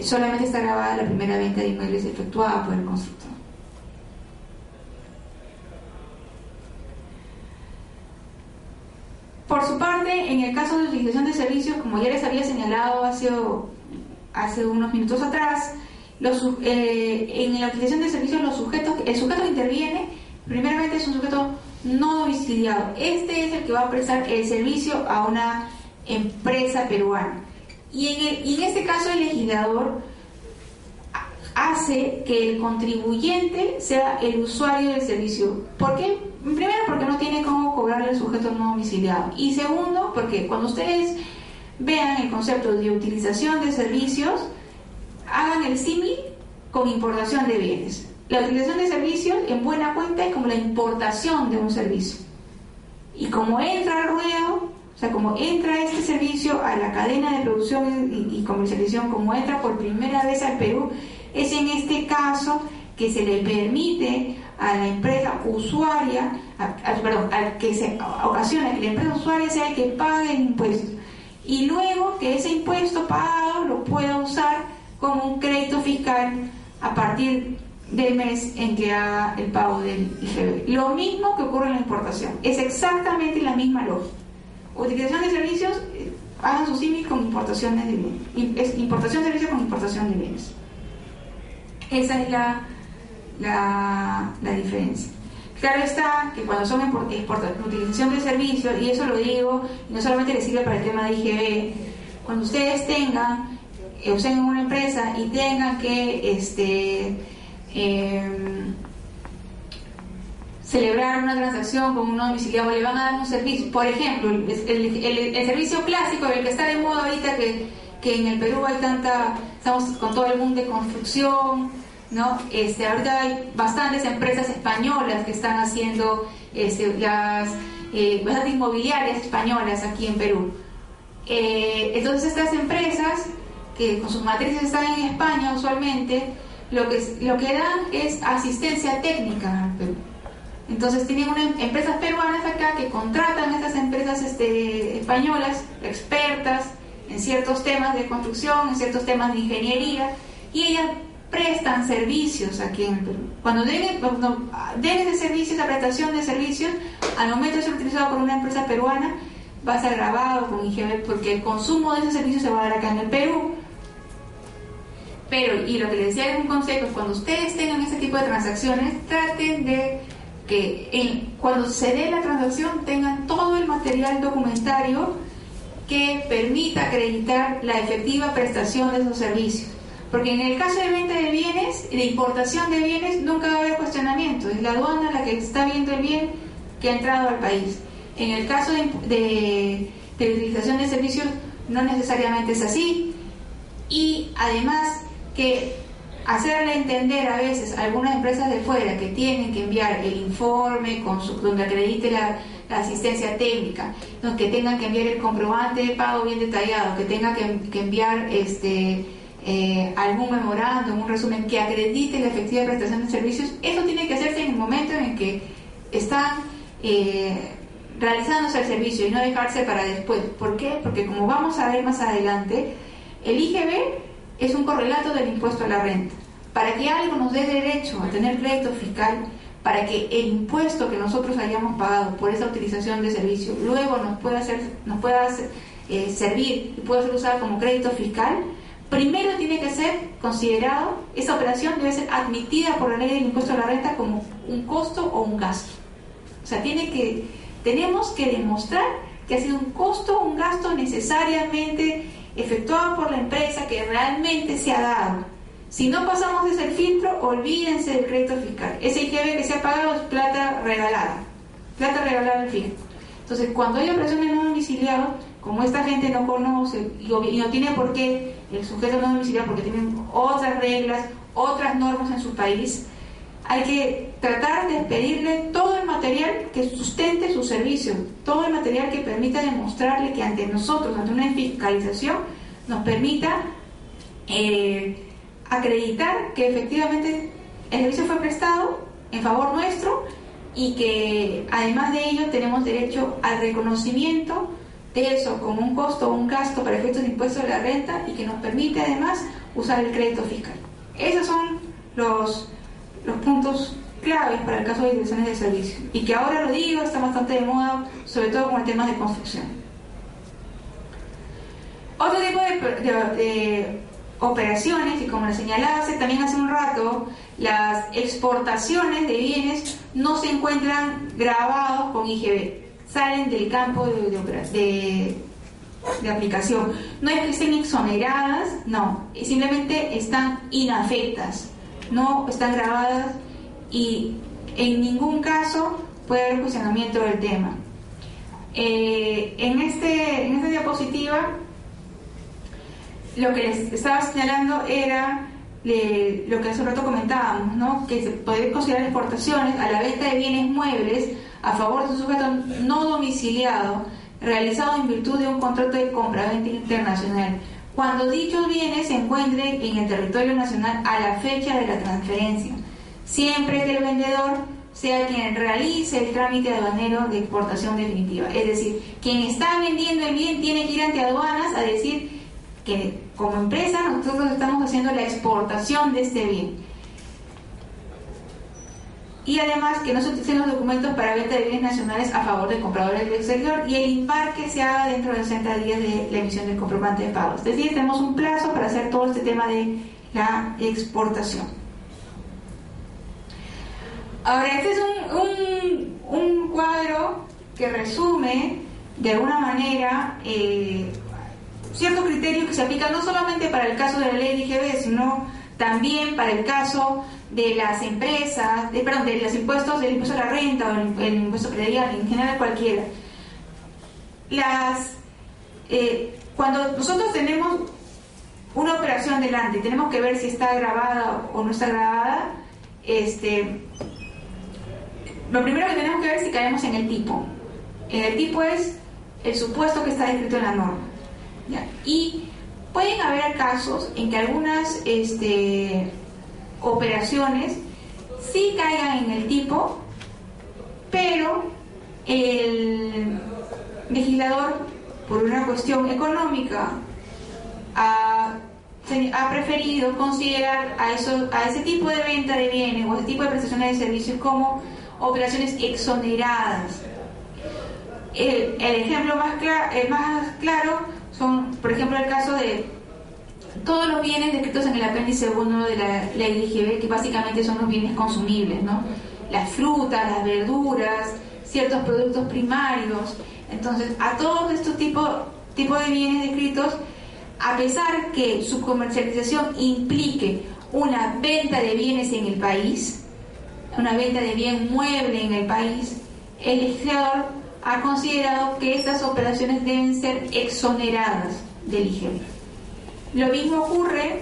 solamente está grabada la primera venta de inmuebles efectuada por el constructor. Por su parte, en el caso de utilización de servicios, como ya les había señalado hace, unos minutos atrás, eh, en la utilización de servicios los sujetos, el sujeto que interviene, primeramente es un sujeto no domiciliado. Este es el que va a prestar el servicio a una empresa peruana. Y en, en este caso el legislador hace que el contribuyente sea el usuario del servicio. ¿Por qué? Primero porque no tiene cómo cobrarle al sujeto no domiciliado. Y segundo porque cuando ustedes vean el concepto de utilización de servicios, hagan el símil con importación de bienes. La utilización de servicios en buena cuenta es como la importación de un servicio. Y como entra al ruedo, o sea, como entra este servicio a la cadena de producción y, comercialización, como entra por primera vez al Perú, es en este caso que se le permite a la empresa usuaria, perdón, al que se ocasiona que la empresa usuaria sea el que pague el impuesto. Y luego que ese impuesto pagado lo pueda usar como un crédito fiscal a partir del mes en que haga el pago del IGB. Lo mismo que ocurre en la importación, es exactamente la misma lógica. Utilización de servicios, eh, hagan su símil con importación de bienes. Importación de servicios con importación de bienes. Esa es la, la, diferencia. Claro está que cuando son utilización de servicios, y eso lo digo, no solamente les sirve para el tema de IGB, cuando ustedes tengan usen en una empresa y tengan que este, em, celebrar una transacción con un domiciliado, le van a dar un servicio. Por ejemplo, el, servicio clásico, el que está de moda ahorita, que, que, en el Perú hay tanta, estamos con todo el mundo de construcción, ¿no? Este, ahorita hay bastantes empresas españolas que están haciendo este, las eh, inmobiliarias españolas aquí en Perú. Eh, entonces estas empresas que con sus matrices están en España usualmente, lo que, lo que dan es asistencia técnica Entonces tienen una, em, empresas peruanas acá que contratan a estas empresas este, españolas, expertas en ciertos temas de construcción, en ciertos temas de ingeniería, y ellas prestan servicios aquí en Perú. Cuando den, cuando den ese servicio, esa prestación de servicios, al momento de ser utilizado por una empresa peruana, va a ser grabado con IGB porque el consumo de ese servicio se va a dar acá en el Perú pero, y lo que les decía es un consejo, cuando ustedes tengan este tipo de transacciones, traten de que cuando se dé la transacción tengan todo el material documentario que permita acreditar la efectiva prestación de esos servicios. Porque en el caso de venta de bienes, de importación de bienes, nunca va a haber cuestionamiento. Es la aduana la que está viendo el bien que ha entrado al país. En el caso de, de, utilización de servicios, no necesariamente es así. Y además que hacerle entender a veces a algunas empresas de fuera que tienen que enviar el informe con su, donde acredite la, asistencia técnica, que tengan que enviar el comprobante de pago bien detallado, que tengan que, enviar este eh, algún memorándum, un resumen que acredite la efectiva prestación de servicios, eso tiene que hacerse en el momento en que están eh, realizándose el servicio y no dejarse para después. ¿Por qué? Porque como vamos a ver más adelante, el IGB es un correlato del impuesto a la renta. Para que algo nos dé derecho a tener crédito fiscal, para que el impuesto que nosotros hayamos pagado por esa utilización de servicio luego nos pueda, hacer, nos pueda eh, servir y pueda ser usado como crédito fiscal, primero tiene que ser considerado, esa operación debe ser admitida por la ley del impuesto a la renta como un costo o un gasto. O sea, tiene que, tenemos que demostrar que ha sido un costo o un gasto necesariamente efectuado por la empresa que realmente se ha dado. Si no pasamos ese filtro, olvídense del crédito fiscal. Ese IGB que se ha pagado es plata regalada, plata regalada al fisco. Entonces, cuando hay operaciones no domiciliadas, como esta gente no conoce y, no tiene por qué el sujeto no domiciliado, porque tienen otras reglas, otras normas en su país, hay que tratar de pedirle todo el material que sustente su servicio, todo el material que permita demostrarle que ante nosotros, ante una fiscalización, nos permita eh, acreditar que efectivamente el servicio fue prestado en favor nuestro y que además de ello tenemos derecho al reconocimiento de eso como un costo o un gasto para efectos de impuesto de la renta y que nos permite además usar el crédito fiscal. Esos son los los puntos claves para el caso de direcciones de servicio y que ahora lo digo, está bastante de moda, sobre todo con el tema de construcción. Otro tipo de, operaciones, y como le señalaba también hace un rato, las exportaciones de bienes no se encuentran grabados con IGB, salen del campo de, de aplicación. No es que estén exoneradas, no, simplemente están inafectas no están grabadas y en ningún caso puede haber cuestionamiento del tema. Eh, en, este, en esta diapositiva lo que les estaba señalando era lo que hace un rato comentábamos, ¿no? que se puede considerar exportaciones a la venta de bienes muebles a favor de un sujeto no domiciliado realizado en virtud de un contrato de compra-venta internacional cuando dichos bienes se encuentren en el territorio nacional a la fecha de la transferencia, siempre que el vendedor sea quien realice el trámite aduanero de exportación definitiva. Es decir, quien está vendiendo el bien tiene que ir ante aduanas a decir que como empresa nosotros estamos haciendo la exportación de este bien y además que no se utilicen los documentos para venta de bienes nacionales a favor de compradores del exterior y el embarque se haga dentro de 60 días de la emisión del comprobante de pago. Es decir, tenemos un plazo para hacer todo este tema de la exportación. Ahora, este es un, un, cuadro que resume de alguna manera eh, ciertos criterios que se aplican no solamente para el caso de la ley de IGB, sino también para el caso de las empresas, perdón, de los impuestos, del impuesto a la renta o el, impuesto predial, en general cualquiera. Las, eh, cuando nosotros tenemos una operación delante, tenemos que ver si está grabada o no está grabada, este, lo primero que tenemos que ver es si caemos en el tipo. El tipo es el supuesto que está escrito en la norma. Y pueden haber casos en que algunas este, operaciones sí caigan en el tipo, pero el legislador, por una cuestión económica, ha, preferido considerar a, eso, a ese tipo de venta de bienes o ese tipo de prestaciones de servicios como operaciones exoneradas. El, ejemplo más, el más claro son, por ejemplo, el caso de todos los bienes descritos en el apéndice 1 de la ley IGB, que básicamente son los bienes consumibles, ¿no? Las frutas, las verduras, ciertos productos primarios. Entonces, a todos estos tipos tipos de bienes descritos, a pesar que su comercialización implique una venta de bienes en el país, una venta de bien mueble en el país, el legislador ha considerado que estas operaciones deben ser exoneradas del IGB. Lo mismo ocurre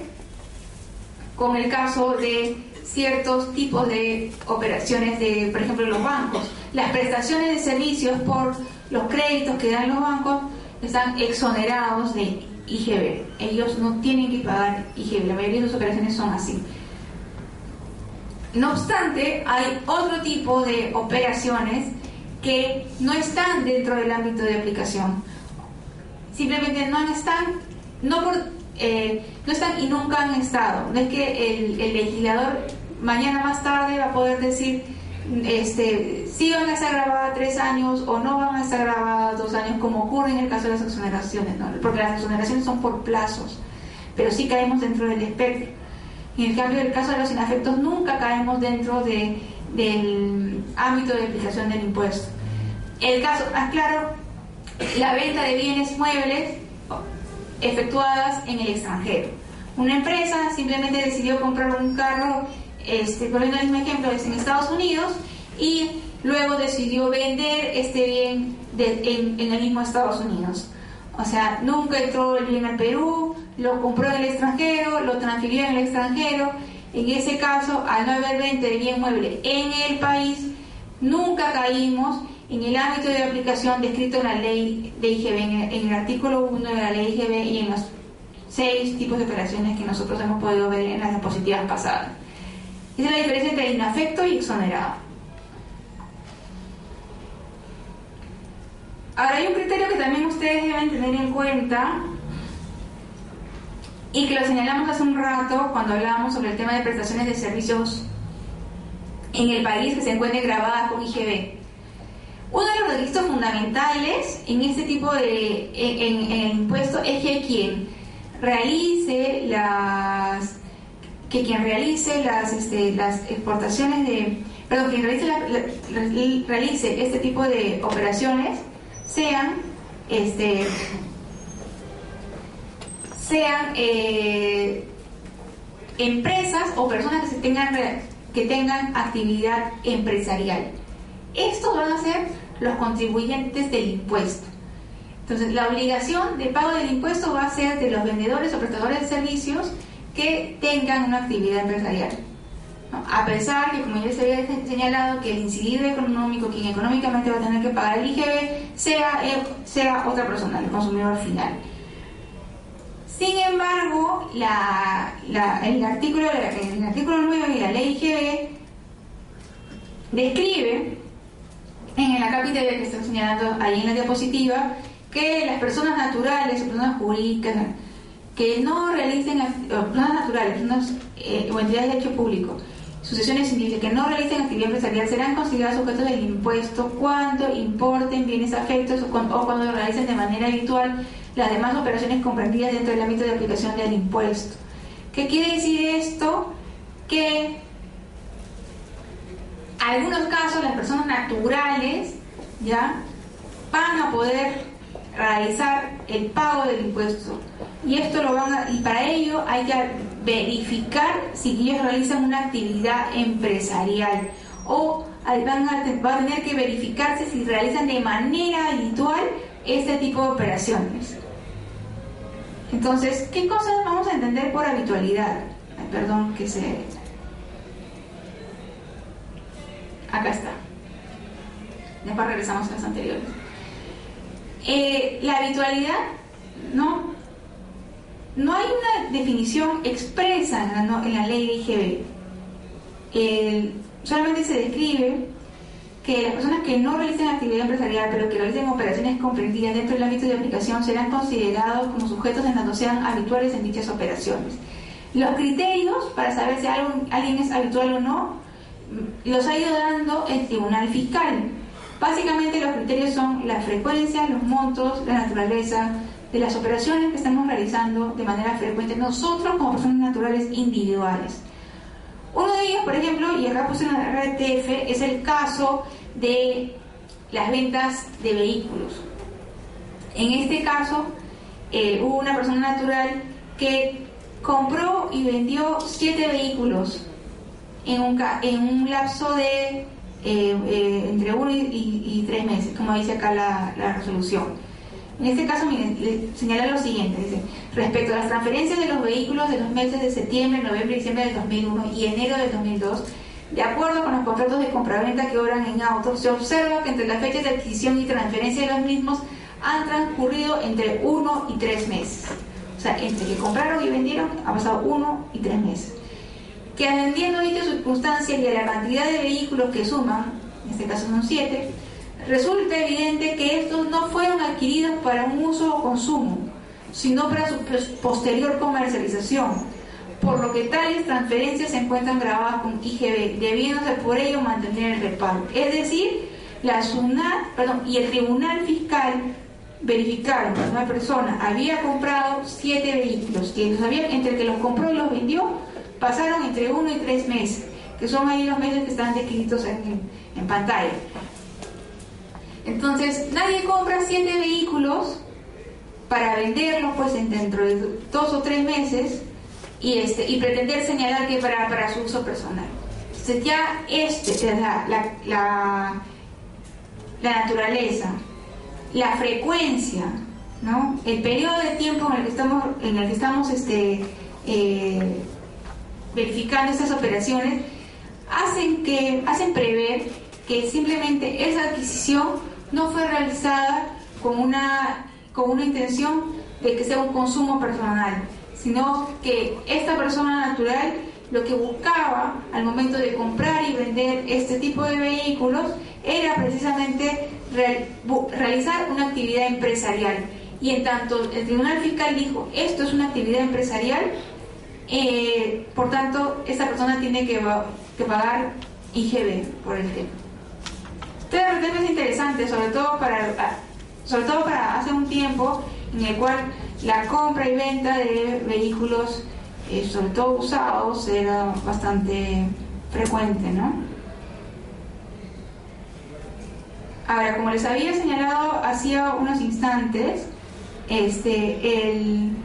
con el caso de ciertos tipos de operaciones de, por ejemplo, los bancos. Las prestaciones de servicios por los créditos que dan los bancos están exonerados de IGB. Ellos no tienen que pagar IGB. La mayoría de sus operaciones son así. No obstante, hay otro tipo de operaciones que no están dentro del ámbito de aplicación. Simplemente no están, no por, eh, no están y nunca han estado. No es que el, legislador mañana más tarde va a poder decir este, si van a estar grabadas tres años o no van a estar grabadas dos años, como ocurre en el caso de las exoneraciones, ¿no? porque las exoneraciones son por plazos, pero sí caemos dentro del espectro. En el caso de los inafectos, nunca caemos dentro de, del ámbito de aplicación del impuesto. El caso más claro, la venta de bienes muebles efectuadas en el extranjero. Una empresa simplemente decidió comprar un carro, este, poniendo el mismo ejemplo, es en Estados Unidos y luego decidió vender este bien en, en el mismo Estados Unidos. O sea, nunca entró el bien al Perú, lo compró en el extranjero, lo transfirió en el extranjero. En ese caso, al no haber venta de bien mueble en el país, nunca caímos en el ámbito de aplicación descrito en la ley de IGB, en el, artículo 1 de la ley IGB y en los seis tipos de operaciones que nosotros hemos podido ver en las diapositivas pasadas. Esa es la diferencia entre inafecto y exonerado. Ahora hay un criterio que también ustedes deben tener en cuenta y que lo señalamos hace un rato cuando hablábamos sobre el tema de prestaciones de servicios en el país que se encuentren grabadas con IGB. Uno de los requisitos fundamentales en este tipo de en, es que quien realice las que quien realice las este, exportaciones de perdón quien realice, realice este tipo de operaciones sean este sean eh, empresas o personas que tengan que tengan actividad empresarial. Estos van a ser los contribuyentes del impuesto. Entonces, la obligación de pago del impuesto va a ser de los vendedores o prestadores de servicios que tengan una actividad empresarial. A pesar que, como ya se había señalado, que el incidido económico, quien económicamente va a tener que pagar el IGB, sea, otra persona, el consumidor final. Sin embargo, el, artículo, el artículo 9 de la ley IGB describe, en la capítulo que está señalando ahí en la diapositiva, que las personas naturales personas jurídicas que no realicen, personas naturales, personas, eh, o entidades de derecho público, sucesiones científicas que no realicen actividad empresarial serán consideradas sujetos del impuesto cuando importen bienes afectos o o cuando realicen de manera habitual las demás operaciones comprendidas dentro del ámbito de aplicación del impuesto. ¿Qué quiere decir esto? Que algunos casos las personas naturales ya van a poder realizar el pago del impuesto y esto lo van a, y para ello hay que verificar si ellos realizan una actividad empresarial o van a, tener que verificarse si realizan de manera habitual este tipo de operaciones. Entonces, ¿qué cosas vamos a entender por habitualidad? perdón, que se... Acá está. Después regresamos a las anteriores. Eh, la habitualidad, ¿no? No hay una definición expresa en la, ley de IGB. solamente se describe que las personas que no realicen actividad empresarial pero que realicen operaciones comprendidas dentro del ámbito de aplicación serán considerados como sujetos en tanto sean habituales en dichas operaciones. Los criterios para saber si alguien es habitual o no los ha ido dando el Tribunal Fiscal. Básicamente los criterios son la frecuencia, los montos, la naturaleza de las operaciones que estamos realizando de manera frecuente nosotros como personas naturales individuales. Uno de ellos, por ejemplo, y acá puse en la RTF, es el caso de las ventas de vehículos. En este caso, eh, hubo una persona natural que compró y vendió siete vehículos en un, en un lapso de eh, entre uno y, tres meses, como dice acá la, la resolución. En este caso, señala lo siguiente, dice, respecto a las transferencias de los vehículos de los meses de septiembre, noviembre y diciembre del 2001 y enero del 2002, de acuerdo con los contratos de compraventa que obran en autos, se observa que entre las fechas de adquisición y transferencia de los mismos han transcurrido entre uno y tres meses. O sea, entre que compraron y vendieron ha pasado uno y tres meses. Que atendiendo a dichas circunstancias y a la cantidad de vehículos que suman, en este caso son siete, resulta evidente que estos no fueron adquiridos para un uso o consumo, sino para su posterior comercialización, por lo que tales transferencias se encuentran grabadas con IGB, debiéndose por ello mantener el reparto. Es decir, la SUNAT perdón, y el Tribunal Fiscal verificaron que una persona había comprado siete vehículos, que los entre que los compró y los vendió, pasaron entre uno y tres meses, que son ahí los meses que están descritos en, en pantalla. Entonces, nadie compra siete vehículos para venderlos pues dentro de dos o tres meses y, este, y pretender señalar que para, para su uso personal. Entonces ya este, la, la, la, naturaleza, la frecuencia, ¿no? el periodo de tiempo en el que estamos, en el que estamos este, eh, verificando estas operaciones, hacen, que, hacen prever que simplemente esa adquisición no fue realizada con una, con una intención de que sea un consumo personal, sino que esta persona natural lo que buscaba al momento de comprar y vender este tipo de vehículos era precisamente realizar una actividad empresarial. Y en tanto el Tribunal Fiscal dijo, esto es una actividad empresarial, eh, por tanto, esta persona tiene que, pagar IGB por el tema. Este tema es interesante, sobre todo para, sobre todo para hace un tiempo en el cual la compra y venta de vehículos, eh, sobre todo usados, era bastante frecuente, ¿no? Ahora, como les había señalado hacía unos instantes, este, el,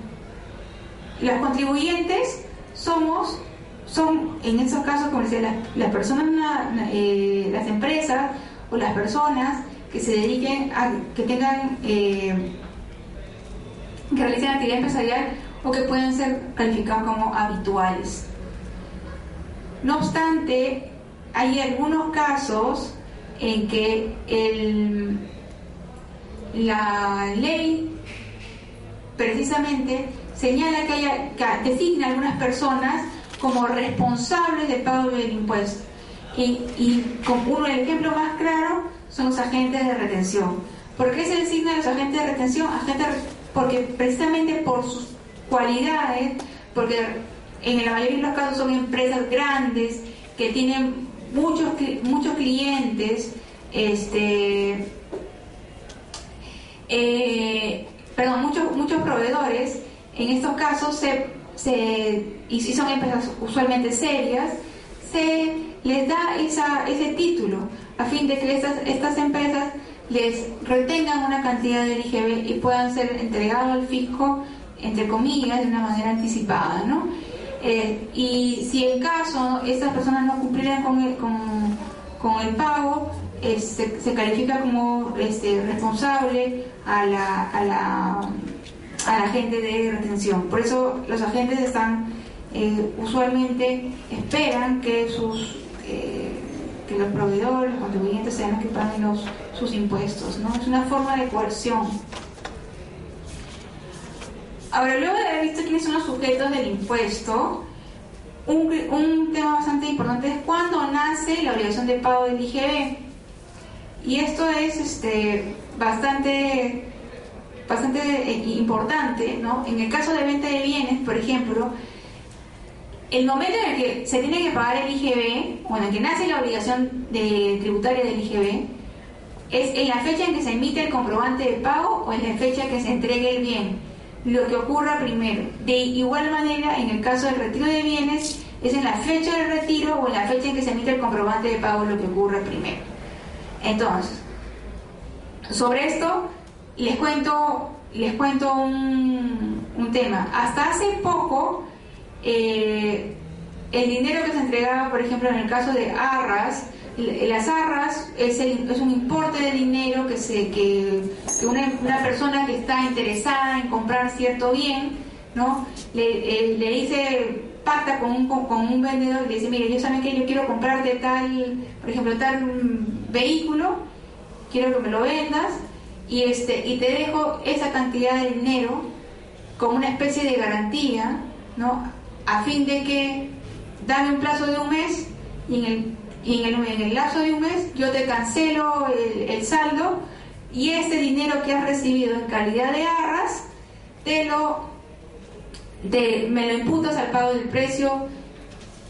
los contribuyentes somos, son en esos casos, como decía, las, personas, eh, las empresas, o las personas que se dediquen a que tengan eh, que realicen actividad empresarial o que puedan ser calificados como habituales. No obstante, hay algunos casos en que el, la ley precisamente señala que, haya, designa a algunas personas como responsables del pago del impuesto. Y, y uno, el ejemplo más claro son los agentes de retención. ¿Por qué se designan los agentes de retención? Agentes, porque precisamente por sus cualidades, porque en la mayoría de los casos son empresas grandes que tienen muchos, muchos clientes, este, eh, perdón, muchos, muchos proveedores. En estos casos se, se, y si son empresas usualmente serias, se les da esa, ese título a fin de que estas, estas empresas les retengan una cantidad de IGB y puedan ser entregados al fisco, entre comillas, de una manera anticipada. ¿no? Eh, y si en caso estas personas no cumplieran con el, con, con el pago, eh, se, califica como este, responsable a la, a, la, a la agente de retención. Por eso los agentes están eh, usualmente esperan que sus eh, que los proveedores, los contribuyentes sean los que paguen los, sus impuestos, ¿no? Es una forma de coerción. Ahora, luego de haber visto quiénes son los sujetos del impuesto, un, un tema bastante importante es cuándo nace la obligación de pago del IGB. Y esto es este, bastante, bastante eh, importante, ¿no? En el caso de venta de bienes, por ejemplo, el momento en el que se tiene que pagar el IGB, o en el que nace la obligación tributaria del IGB, es en la fecha en que se emite el comprobante de pago o en la fecha en que se entregue el bien, lo que ocurra primero. De igual manera, en el caso del retiro de bienes, es en la fecha del retiro o en la fecha en que se emite el comprobante de pago lo que ocurre primero. Entonces, sobre esto les cuento les cuento un, tema. Hasta hace poco, eh, el dinero que se entregaba, por ejemplo, en el caso de Arras, las arras es, un importe de dinero que, una, persona que está interesada en comprar cierto bien, ¿no? Le, eh, le dice, pacta con un, con un vendedor y le dice, mire, yo saben que yo quiero comprarte tal, por ejemplo, tal vehículo, quiero que me lo vendas y, este, y te dejo esa cantidad de dinero como una especie de garantía, ¿no? A fin de que dame un plazo de un mes y en el en el, en lapso de un mes yo te cancelo el, saldo y ese dinero que has recibido en calidad de arras te lo me lo imputas al pago del precio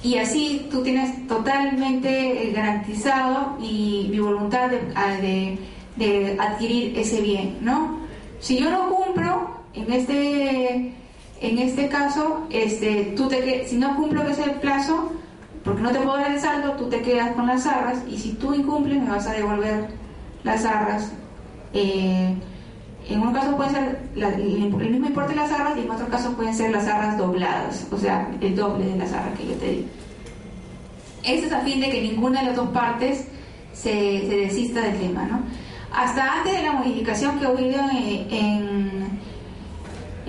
y así tú tienes totalmente eh, garantizado y mi voluntad de, adquirir ese bien, ¿no? Si yo no cumplo en este en este caso, este, tú te, si no cumplo ese plazo, porque no te puedo dar el saldo, tú te quedas con las arras y si tú incumples me vas a devolver las arras. Eh, en un caso puede ser el, mismo importe de las arras y en otro caso pueden ser las arras dobladas, o sea, el doble de las arras que yo te di. Esto es a fin de que ninguna de las dos partes se, desista del tema. ¿no? Hasta antes de la modificación que habido en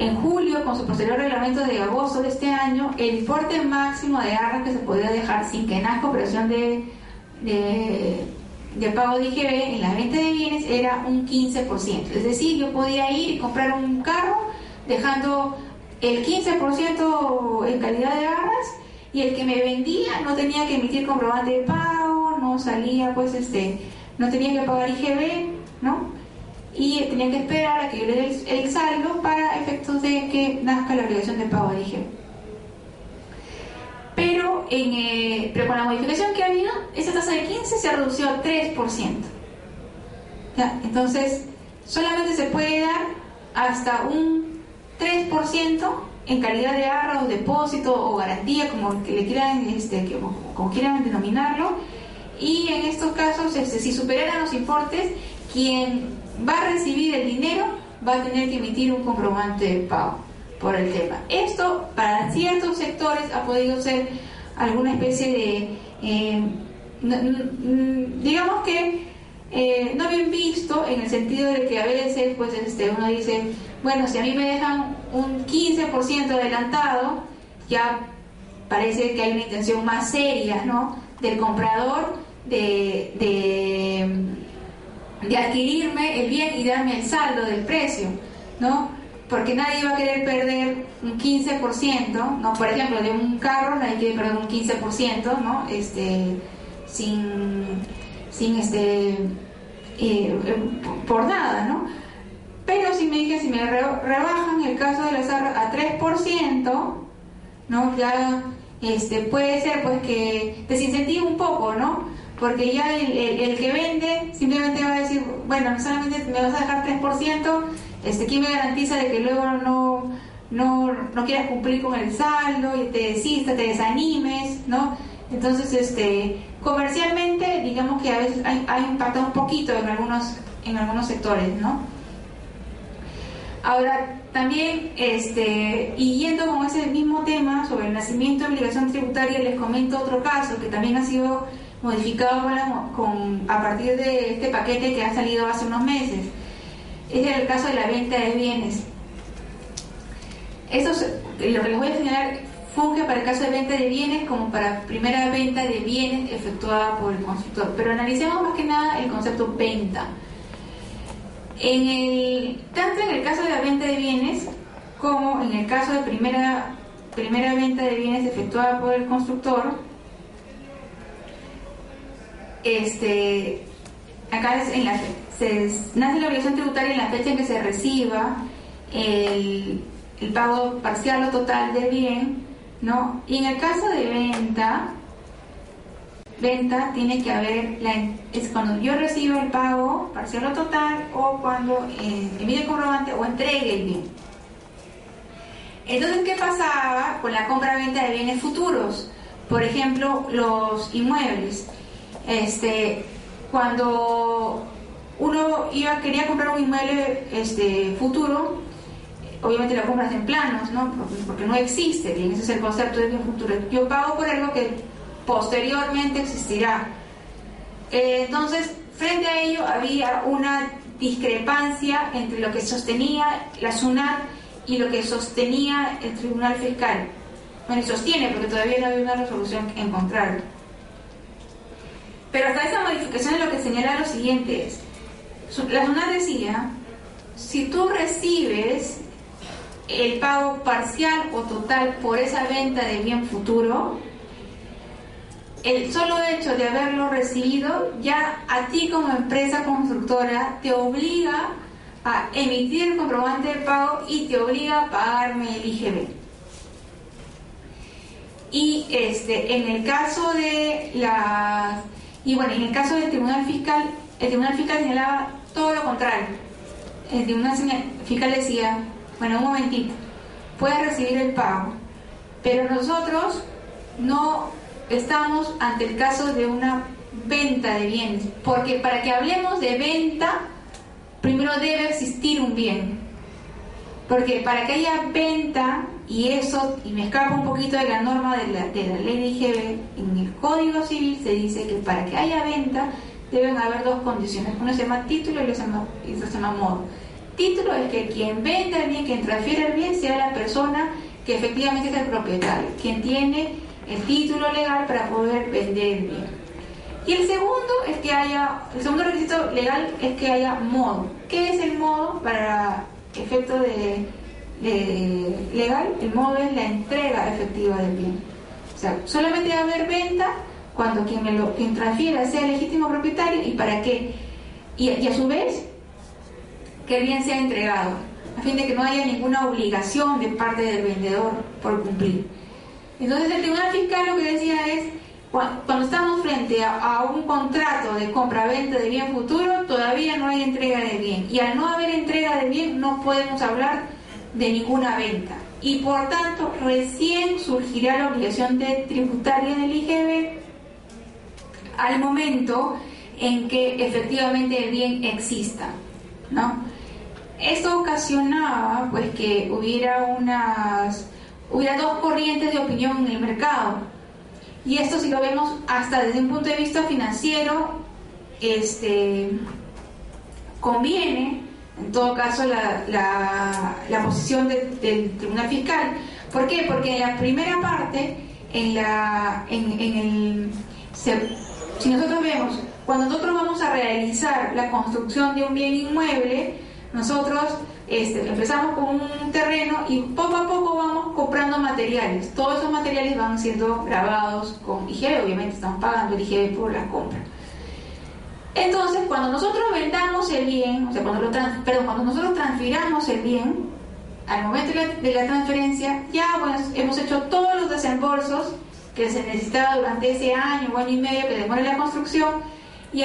en julio, con su posterior reglamento de agosto de este año, el importe máximo de arras que se podía dejar sin que nazca operación de, de, pago de IGB en la venta de bienes era un 15%. Es decir, yo podía ir y comprar un carro dejando el 15% en calidad de arras y el que me vendía no tenía que emitir comprobante de pago, no salía, pues, este, no tenía que pagar IGB, ¿no? y tenían que esperar a que yo le dé el, saldo para efectos de que nazca la obligación de pago de IGB. Pero, en, eh, pero con la modificación que ha habido, esa tasa de 15 se redució a 3%. Entonces, solamente se puede dar hasta un 3% en calidad de ahorro, depósito o garantía, como que le quieran, este, como, quieran denominarlo. Y en estos casos, este, si superaran los importes, quien va a recibir el dinero, va a tener que emitir un comprobante de pago por el tema. Esto para ciertos sectores ha podido ser alguna especie de, eh, digamos que eh, no bien visto en el sentido de que a veces pues este, uno dice, bueno, si a mí me dejan un 15% adelantado, ya parece que hay una intención más seria ¿no? del comprador de de adquirirme el bien y darme el saldo del precio, ¿no? Porque nadie va a querer perder un 15%, ¿no? Por ejemplo, de un carro nadie quiere perder un 15%, ¿no? Este, sin, sin este, eh, por nada, ¿no? Pero si me dije, si me rebajan el caso de las a 3%, ¿no? Ya este, puede ser pues que desincentive un poco, ¿no? Porque ya el, que vende simplemente va a decir, bueno, solamente me vas a dejar 3%, este, ¿quién me garantiza de que luego no, no, no quieras cumplir con el saldo y te desistas, te desanimes, ¿no? Entonces, este, comercialmente, digamos que a veces hay impactado un poquito en algunos, en algunos sectores, ¿no? Ahora, también, este, y yendo con ese mismo tema sobre el nacimiento de obligación tributaria, les comento otro caso que también ha sido modificado con, a partir de este paquete que ha salido hace unos meses. Es el caso de la venta de bienes. Eso lo que les voy a señalar funge para el caso de venta de bienes como para primera venta de bienes efectuada por el constructor. Pero analicemos más que nada el concepto venta. Tanto en el caso de la venta de bienes como en el caso de primera, primera venta de bienes efectuada por el constructor, este, acá en la, se, nace la obligación tributaria en la fecha en que se reciba el, pago parcial o total de bien, ¿no? Y en el caso de venta, venta tiene que haber, la, es cuando yo recibo el pago parcial o total o cuando eh, emite el comprobante o entregue el bien. Entonces, ¿qué pasaba con la compra-venta de bienes futuros? Por ejemplo, los inmuebles. Este, cuando uno iba, quería comprar un inmueble este, futuro, obviamente la compras en planos, ¿no? Porque no existe, bien, ese es el concepto de bien futuro. Yo pago por algo que posteriormente existirá. Eh, entonces, frente a ello había una discrepancia entre lo que sostenía la SUNAT y lo que sostenía el Tribunal Fiscal. Bueno, y sostiene, porque todavía no había una resolución en contrario. Pero hasta esa modificación lo que señala lo siguiente es, la SUNAT decía, si tú recibes el pago parcial o total por esa venta de bien futuro, el solo hecho de haberlo recibido ya a ti como empresa constructora te obliga a emitir el comprobante de pago y te obliga a pagarme el IGB. Y este, en el caso de la y bueno, en el caso del Tribunal Fiscal, el Tribunal Fiscal señalaba todo lo contrario. El Tribunal Fiscal decía, bueno, un momentito, puede recibir el pago, pero nosotros no estamos ante el caso de una venta de bienes, porque para que hablemos de venta, primero debe existir un bien. Porque para que haya venta, y eso, y me escapa un poquito de la norma de la, de la ley IGB, en el Código Civil se dice que para que haya venta deben haber dos condiciones. Uno se llama título y otro se llama, se llama modo. Título es que quien venda el bien, quien transfiere el bien, sea la persona que efectivamente es el propietario, quien tiene el título legal para poder vender el bien. Y el segundo es que haya, el segundo requisito legal es que haya modo. ¿Qué es el modo para efecto de, legal? El modo es la entrega efectiva del bien. O sea, solamente va a haber venta cuando quien, me lo, quien transfiera sea el legítimo propietario y para qué. Y, a su vez, que el bien sea entregado, a fin de que no haya ninguna obligación de parte del vendedor por cumplir. Entonces el Tribunal Fiscal lo que decía es, cuando estamos frente a, un contrato de compra-venta de bien futuro, todavía no hay entrega de bien. Y al no haber entrega de bien, no podemos hablar de ninguna venta. Y por tanto, recién surgirá la obligación de tributaria del IGB al momento en que efectivamente el bien exista. ¿no? Esto ocasionaba pues que hubiera unas hubiera dos corrientes de opinión en el mercado. Y esto si lo vemos hasta desde un punto de vista financiero, este, conviene, en todo caso, la, la, posición del Tribunal Fiscal. ¿Por qué? Porque en la primera parte, en, la, en, el, si nosotros vemos, cuando nosotros vamos a realizar la construcción de un bien inmueble, nosotros este, empezamos con un terreno y poco a poco vamos comprando materiales. Todos esos materiales van siendo grabados con IGB, obviamente estamos pagando el IGB por la compra. Entonces, cuando nosotros vendamos el bien, o sea, cuando, lo perdón, cuando nosotros transfiramos el bien, al momento de la, transferencia, ya hemos hecho todos los desembolsos que se necesitaba durante ese año o año y medio que demora la construcción, y,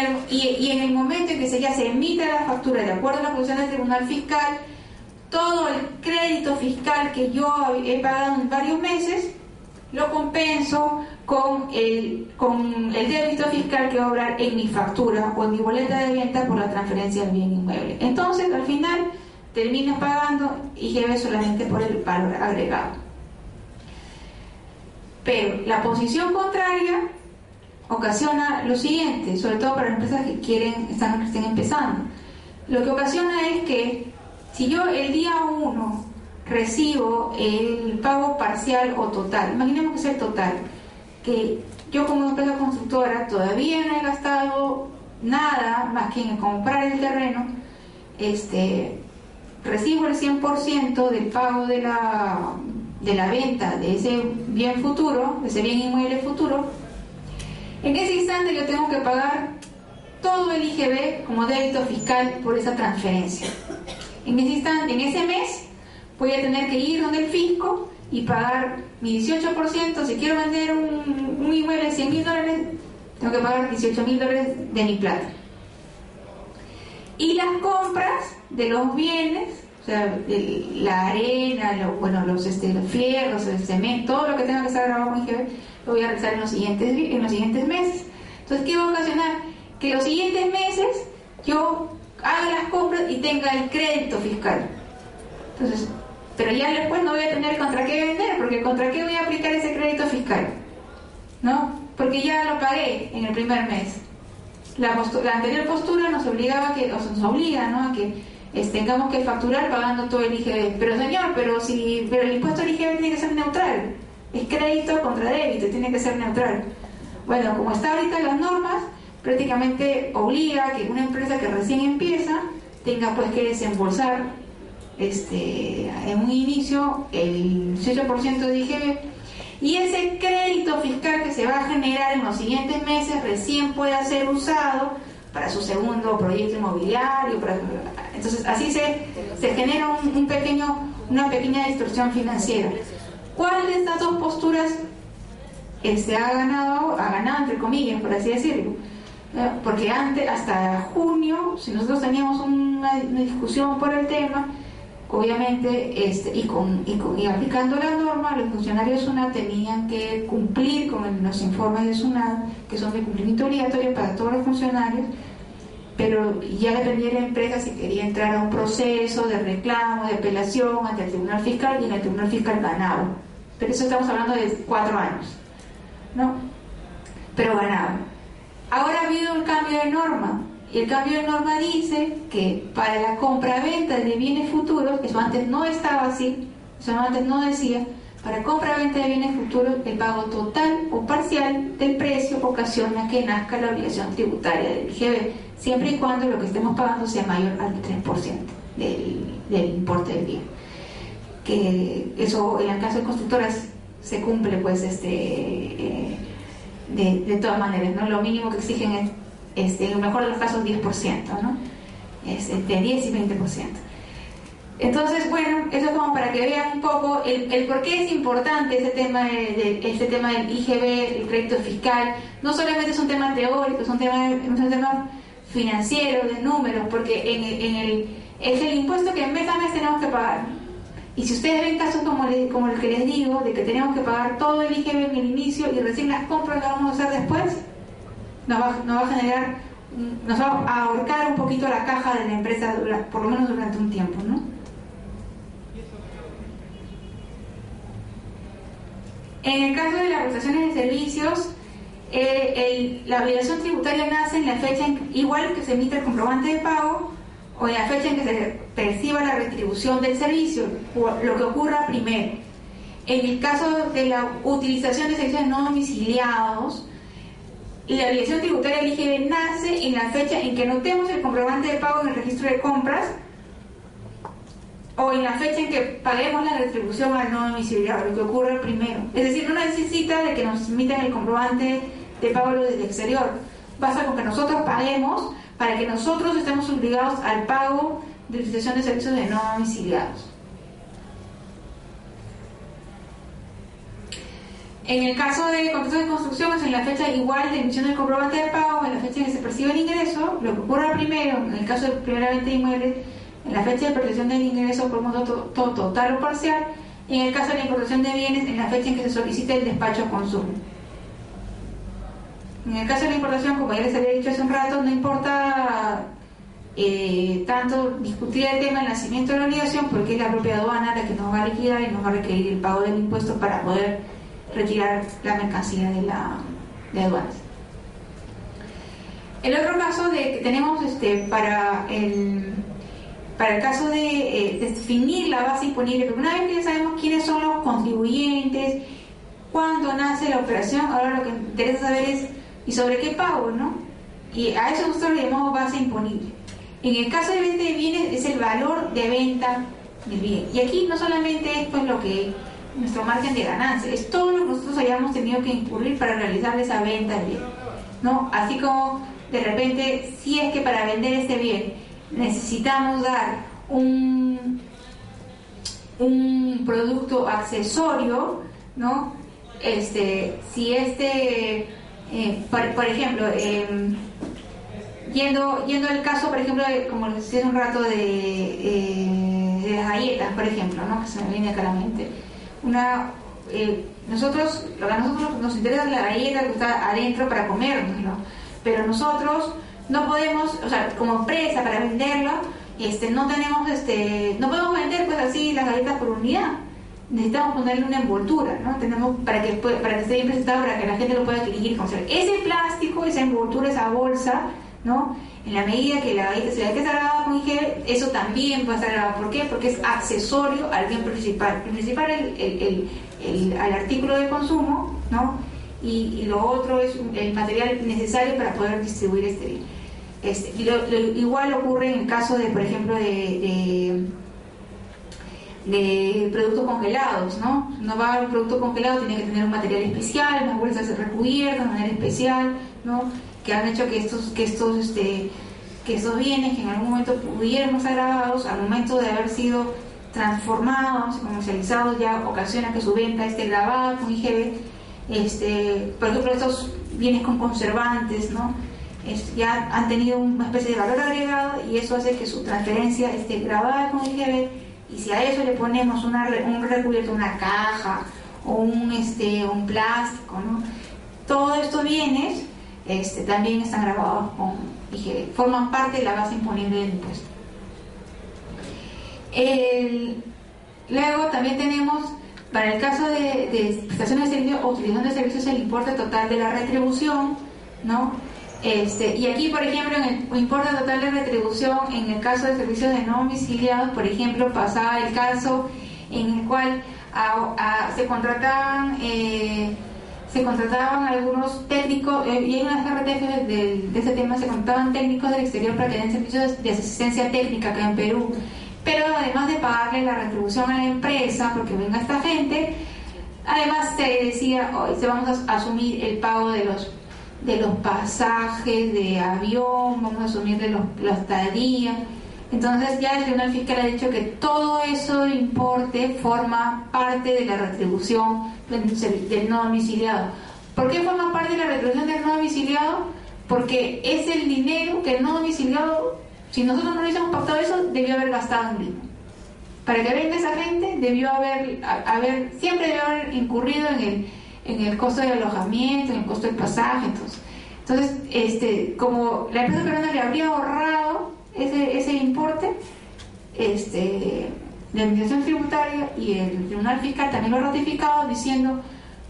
en el momento en que se, ya se emite la factura de acuerdo a la función del Tribunal Fiscal, todo el crédito fiscal que yo he pagado en varios meses, lo compenso con el, con el débito fiscal que va a obrar en mi factura o en mi boleta de venta por la transferencia del bien inmueble. Entonces, al final, termino pagando y lleve solamente por el valor agregado. Pero la posición contraria ocasiona lo siguiente, sobre todo para las empresas que quieren, están, estén empezando. Lo que ocasiona es que si yo el día 1 recibo el pago parcial o total, imaginemos que sea el total, que yo como empresa constructora todavía no he gastado nada más que en comprar el terreno, este, recibo el 100% del pago de la, de la venta de ese bien futuro, de ese bien inmueble futuro, en ese instante yo tengo que pagar todo el IGB como débito fiscal por esa transferencia. En ese instante, en ese mes, voy a tener que ir donde el fisco y pagar mi 18%. Si quiero vender un, inmueble de 100 mil dólares, tengo que pagar 18 mil dólares de mi plata. Y las compras de los bienes, o sea, la arena, bueno, los, este, los fierros, el cemento, todo lo que tenga que estar grabado con IGB, lo voy a realizar en los siguientes, en los siguientes meses. Entonces, ¿qué va a ocasionar? Que los siguientes meses yo haga las compras y tenga el crédito fiscal. Entonces, pero ya después no voy a tener contra qué vender, porque contra qué voy a aplicar ese crédito fiscal. ¿No? Porque ya lo pagué en el primer mes. La, anterior postura nos obligaba que, o nos obliga, ¿no? A que tengamos que facturar pagando todo el IGB. Pero señor, pero si, pero el impuesto al IGB tiene que ser neutral. Es crédito contra débito, tiene que ser neutral. Bueno, como está ahorita las normas, prácticamente obliga a que una empresa que recién empieza tenga pues que desembolsar este, en un inicio el 18% de IGB y ese crédito fiscal que se va a generar en los siguientes meses recién pueda ser usado para su segundo proyecto inmobiliario. entonces así se, se genera un, pequeño, una pequeña distorsión financiera. ¿Cuál de estas dos posturas este, ha ganado, ha ganado entre comillas, por así decirlo? Eh, porque antes, hasta junio, si nosotros teníamos una discusión por el tema, Obviamente, este, y, con, y, aplicando la norma, los funcionarios de SUNAT tenían que cumplir con los informes de SUNAT, que son de cumplimiento obligatorio para todos los funcionarios, pero ya dependía de la empresa si quería entrar a un proceso de reclamo, de apelación ante el Tribunal Fiscal, y en el Tribunal Fiscal ganaba. Pero eso estamos hablando de cuatro años, ¿no? Pero ganaba. Ahora ha habido un cambio de norma y el cambio de norma dice que para la compra-venta de bienes futuros, eso antes no estaba así, eso antes no decía, para compra-venta de bienes futuros el pago total o parcial del precio ocasiona que nazca la obligación tributaria del IGB, siempre y cuando lo que estemos pagando sea mayor al 3% del, importe del bien. Que eso en el caso de constructoras se cumple pues este eh, de, de todas maneras, ¿no? Lo mínimo que exigen es este, en el mejor de los casos 10%, ¿no? Este, de 10 y 20%. Entonces, bueno, eso es como para que vean un poco el, por qué es importante ese tema, de, este tema del IGB, el crédito fiscal. No solamente es un tema teórico, es un tema, es un tema financiero, de números, porque en, el, es el impuesto que mes a mes tenemos que pagar. Y si ustedes ven casos como, como el que les digo, de que tenemos que pagar todo el IGB en el inicio y recién las compras las vamos a hacer después, nos va, a generar, nos va a ahorcar un poquito la caja de la empresa, por lo menos durante un tiempo, ¿no? En el caso de las prestaciones de servicios, eh, la obligación tributaria nace en la fecha igual que se emite el comprobante de pago o en la fecha en que se perciba la retribución del servicio, lo que ocurra primero. En el caso de la utilización de servicios no domiciliados, la obligación tributaria del IGB nace en la fecha en que anotemos el comprobante de pago en el registro de compras o en la fecha en que paguemos la retribución al no domiciliario, lo que ocurre primero. Es decir, no necesita de que nos emitan el comprobante de pago desde el exterior. Basta con que nosotros paguemos para que nosotros estemos obligados al pago de utilización de servicios de no domiciliados. En el caso de contratos de construcción, es en la fecha igual de emisión del comprobante de pago, en la fecha en que se percibe el ingreso, lo que ocurra primero, en el caso de primera venta de inmuebles, en la fecha de percepción del ingreso por modo total o parcial, y en el caso de la importación de bienes, en la fecha en que se solicite el despacho a consumo. En el caso de la importación, como ya les había dicho hace un rato, no importa eh, tanto discutir el tema del nacimiento de la obligación, porque es la propia aduana la que nos va a liquidar y nos va a requerir el pago del impuesto para poder retirar la mercancía de, la, de aduanas. El otro caso que tenemos este, para, el, para el caso de eh, definir la base imponible, porque una vez que ya sabemos quiénes son los contribuyentes, cuándo nace la operación, ahora lo que interesa saber es y sobre qué pago, ¿no? Y a eso nosotros le llamamos base imponible. En el caso de venta de bienes es el valor de venta del bien. Y aquí no solamente es lo que nuestro margen de ganancia, es todo lo que nosotros hayamos tenido que incurrir para realizar esa venta de bien. ¿no? Así como de repente, si es que para vender este bien necesitamos dar un, un producto accesorio, ¿no? Este, si este, eh, por, ejemplo, em, yendo, yendo al caso, por ejemplo, como les decía un rato, de, eh, de las galletas, por ejemplo, ¿no? que se me viene acá la mente una eh, nosotros, lo que a nosotros nos interesa es la galleta que está adentro para comernos, pero nosotros no podemos, o sea, como empresa para venderlo, este, no tenemos, este, no podemos vender pues así las galletas por unidad. Necesitamos ponerle una envoltura, ¿no? Tenemos para que para que esté bien presentado, para que la gente lo pueda adquirir y conocer. Ese plástico, esa envoltura, esa bolsa, ¿no? En la medida que la la galleta está grabada con IG, eso también puede estar grabado. ¿Por qué? Porque es accesorio al bien principal. El principal es el, el, al artículo de consumo, ¿no? Y, lo otro es el material necesario para poder distribuir este bien. Este, igual ocurre en el caso de, por ejemplo, de, de, productos congelados, ¿no? No va a un producto congelado, tiene que tener un material especial, unas bolsas recubiertas de manera especial, ¿no? Que han hecho que estos, que estos, este, que estos bienes que en algún momento pudieran ser grabados, al momento de haber sido transformados, comercializados, ya ocasiona que su venta esté grabada con IGB. Este, por ejemplo, estos bienes con conservantes, ¿no? ya han tenido una especie de valor agregado y eso hace que su transferencia esté grabada con IGB y si a eso le ponemos una, un recubierto, una caja o un, este, un plástico, ¿no? todos estos bienes este, también están grabados con forman parte de la base imponible del impuesto. luego también tenemos, para el caso de, de prestación de servicio o utilización de servicios, el importe total de la retribución, ¿no? Este, y aquí, por ejemplo, en el importe total de retribución, en el caso de servicios de no domiciliados, por ejemplo, pasaba el caso en el cual se contrataban eh, se contrataban algunos técnicos, eh, y hay unas RTF de, ese tema, se contrataban técnicos del exterior para que den servicios de asistencia técnica acá en Perú. Pero además de pagarle la retribución a la empresa, porque venga esta gente, además se decía, hoy se vamos a asumir el pago de los de los pasajes de avión, vamos a asumir de los, la estadía. Entonces ya el Tribunal Fiscal ha dicho que todo eso importe forma parte de la retribución del, no domiciliado. ¿Por qué forma parte de la retribución del no domiciliado? Porque es el dinero que el no domiciliado, si nosotros no hubiésemos pactado eso, debió haber gastado en mismo. Para que venga esa gente, debió haber, haber siempre debió haber incurrido en el en el costo del alojamiento, en el costo del pasaje. Entonces, entonces este, como la empresa peruana le habría ahorrado ese, importe, este, la administración tributaria y el tribunal fiscal también lo ha ratificado diciendo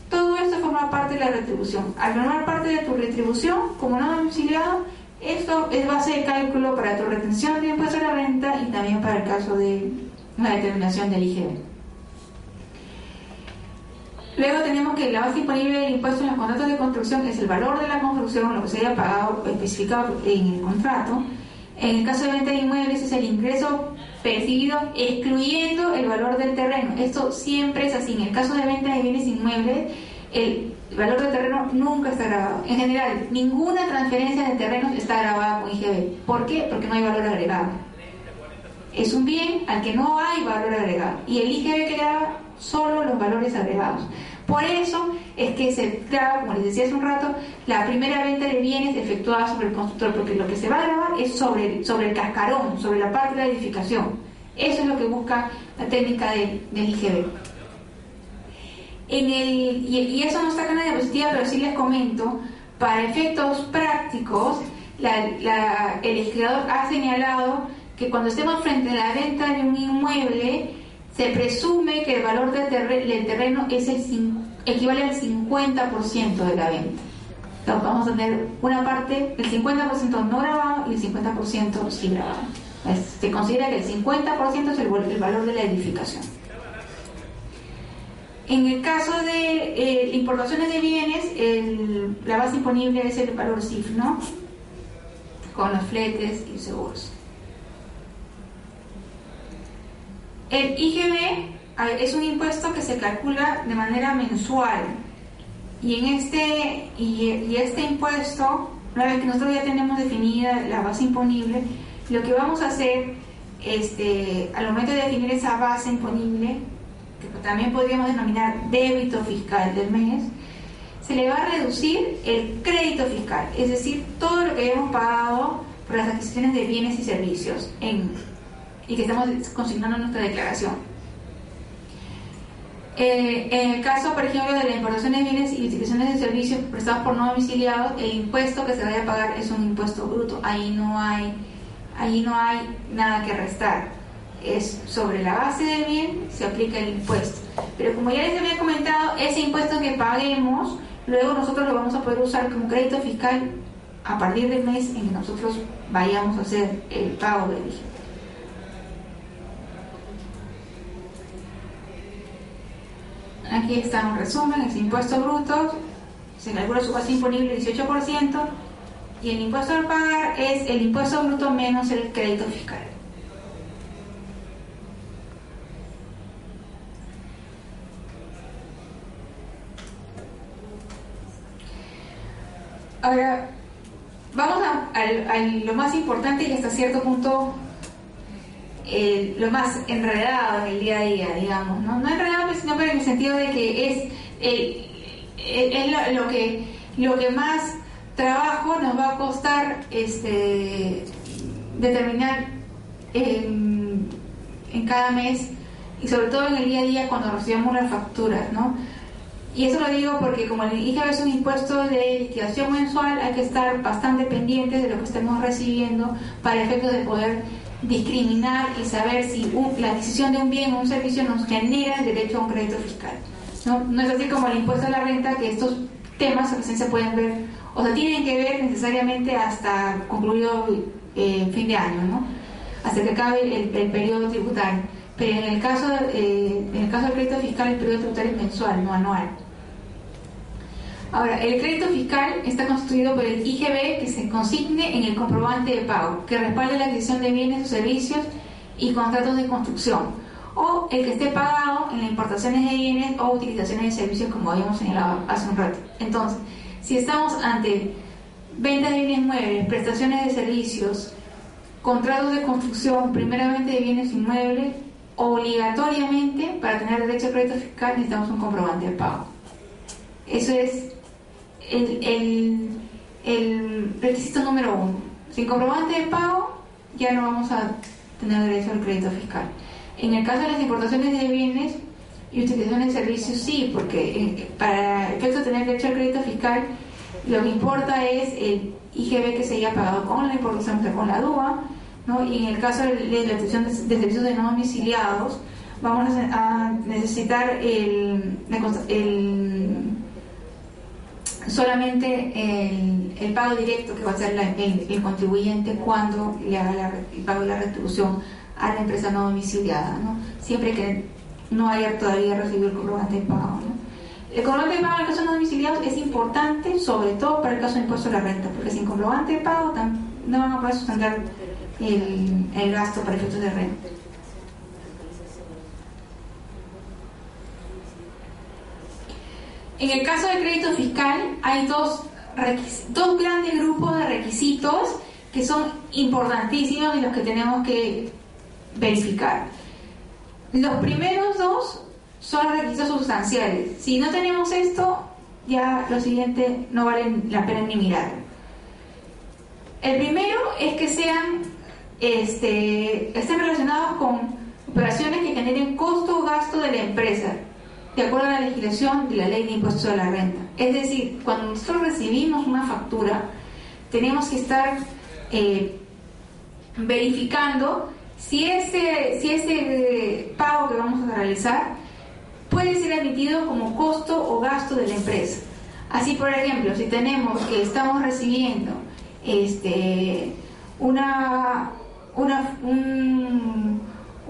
todo esto forma parte de la retribución. Al formar parte de tu retribución, como no domiciliado, esto es base de cálculo para tu retención de impuesto a la renta y también para el caso de la determinación del IGB. Luego tenemos que la base disponible del impuesto en los contratos de construcción es el valor de la construcción, lo que se haya pagado, especificado en el contrato. En el caso de venta de inmuebles es el ingreso percibido excluyendo el valor del terreno. Esto siempre es así. En el caso de venta de bienes inmuebles, el valor del terreno nunca está grabado. En general, ninguna transferencia de terrenos está grabada con IGB. ¿Por qué? Porque no hay valor agregado. Es un bien al que no hay valor agregado. Y el IGB graba solo los valores agregados. Por eso es que se graba, como les decía hace un rato, la primera venta de bienes efectuada sobre el constructor, porque lo que se va a grabar es sobre, sobre el cascarón, sobre la parte de la edificación. Eso es lo que busca la técnica del IGB. En el, y, eso no está en la diapositiva, pero sí les comento, para efectos prácticos, el legislador ha señalado que cuando estemos frente a la venta de un inmueble, se presume que el valor del, terreno es el, equivale al 50% de la venta. Entonces vamos a tener una parte, el 50% no grabado y el 50% sí grabado. se considera que el 50% es el, valor de la edificación. En el caso de eh, importaciones de bienes, la base imponible es el valor CIF, ¿no? Con los fletes y seguros. El IGB es un impuesto que se calcula de manera mensual. Y en este y, este impuesto una vez que nosotros ya tenemos definida la base imponible lo que vamos a hacer este al momento de definir esa base imponible que también podríamos denominar débito fiscal del mes se le va a reducir el crédito fiscal es decir todo lo que hemos pagado por las adquisiciones de bienes y servicios en y que estamos consignando nuestra declaración. Eh, en el caso, por ejemplo, de la importación de bienes y utilizaciones de servicios prestados por no domiciliados, el impuesto que se vaya a pagar es un impuesto bruto. Ahí no hay, ahí no hay nada que restar. Es sobre la base del bien se aplica el impuesto. Pero como ya les había comentado, ese impuesto que paguemos, luego nosotros lo vamos a poder usar como crédito fiscal a partir del mes en que nosotros vayamos a hacer el pago del IGE. Aquí está un resumen, es impuesto bruto, se calcula su base imponible 18% y el impuesto al pagar es el impuesto bruto menos el crédito fiscal. Ahora, vamos a, lo más importante y hasta cierto punto lo más enredado en el día a día, digamos, ¿no? No enredado, pues, sino en el sentido de que es, lo, que, lo que más trabajo nos va a costar este, determinar en, cada mes y sobre todo en el día a día cuando recibimos las facturas, ¿no? Y eso lo digo porque como el IGB es un impuesto de liquidación mensual, hay que estar bastante pendientes de lo que estemos recibiendo para efectos de poder discriminar y saber si la adquisición de un bien o un servicio nos genera el derecho a un crédito fiscal. ¿no? no es así como el impuesto a la renta, que estos temas recién se pueden ver, o sea, tienen que ver necesariamente hasta concluido eh, fin de año, ¿no? hasta que acabe el, periodo tributario. Pero en el, caso, eh, en el caso del crédito fiscal, el periodo tributario es mensual, no anual. Ahora, el crédito fiscal está constituido por el IGB que se consigne en el comprobante de pago, que respalde la adquisición de bienes o servicios y contratos de construcción, o el que esté pagado en las importaciones de bienes o utilizaciones de servicios, como habíamos señalado hace un rato. Entonces, si estamos ante venta de bienes muebles, prestaciones de servicios, contratos de construcción, primeramente de bienes inmuebles, obligatoriamente para tener derecho a crédito fiscal necesitamos un comprobante de pago. Eso es el, el, requisito número uno. Sin comprobante de pago ya no vamos a tener derecho al crédito fiscal. En el caso de las importaciones de bienes y utilizaciones de servicios, sí, porque eh, para efecto de tener derecho al crédito fiscal, lo que importa es el IGB que se haya pagado con la importación, con la DUA, ¿no? y en el caso de la utilización de, servicios de no domiciliados, vamos a, necesitar el, el solamente el, pago directo que va a hacer el, contribuyente cuando le haga el pago de la retribución a la empresa no domiciliada, siempre que no haya todavía recibido el comprobante de pago. El comprobante de pago en el caso no domiciliados es importante, sobre todo para el caso de impuesto a la renta, porque sin comprobante de pago no van a poder sustentar el, el gasto para efectos de renta. En el caso del crédito fiscal hay dos, dos grandes grupos de requisitos que son importantísimos y los que tenemos que verificar. Los primeros dos son requisitos sustanciales. Si no tenemos esto, ya lo siguiente no vale la pena ni mirar. El primero es que sean este, estén relacionados con operaciones que generen costo o gasto de la empresa de acuerdo a la legislación de la ley de impuestos a la renta. Es decir, cuando nosotros recibimos una factura, tenemos que estar eh, verificando si ese, si ese pago que vamos a realizar puede ser admitido como costo o gasto de la empresa. Así, por ejemplo, si tenemos que estamos recibiendo este, una, una,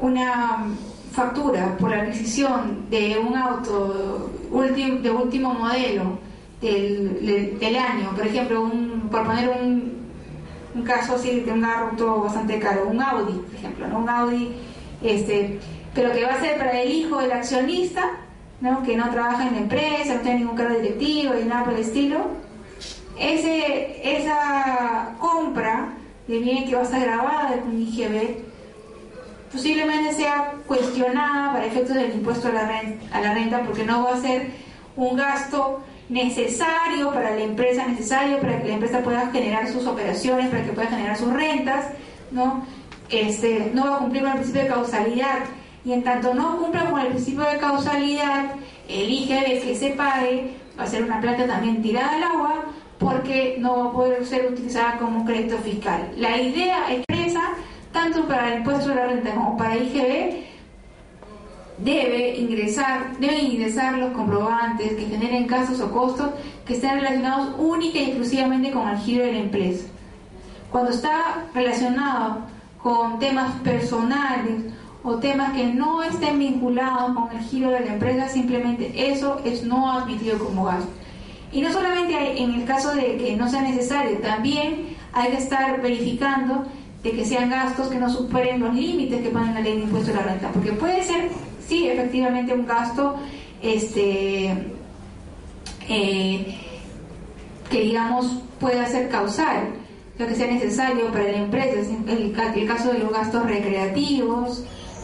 una factura por la adquisición de un auto de último modelo del, año, por ejemplo, un, por poner un, un, caso así de un auto bastante caro, un Audi, por ejemplo, un Audi, este, pero que va a ser para el hijo del accionista, ¿no? que no trabaja en la empresa, no tiene ningún cargo directivo y nada por el estilo, ese, esa compra de bien que va a estar grabada con IGB posiblemente sea cuestionada para efectos del impuesto a la, renta, porque no va a ser un gasto necesario para la empresa, necesario para que la empresa pueda generar sus operaciones, para que pueda generar sus rentas, ¿no? Este, no va a cumplir con el principio de causalidad y en tanto no cumpla con el principio de causalidad, el IGB que se pague va a ser una plata también tirada al agua porque no va a poder ser utilizada como crédito fiscal. La idea expresa, tanto para el impuesto de la renta como para IGB, debe ingresar, deben ingresar los comprobantes que generen gastos o costos que estén relacionados única y exclusivamente con el giro de la empresa. Cuando está relacionado con temas personales o temas que no estén vinculados con el giro de la empresa, simplemente eso es no admitido como gasto. Y no solamente en el caso de que no sea necesario, también hay que estar verificando de que sean gastos que no superen los límites que ponen la ley de impuesto a la renta, porque puede ser, sí, efectivamente un gasto este, eh, que digamos pueda ser causal, lo que sea necesario para la empresa, el, el caso de los gastos recreativos,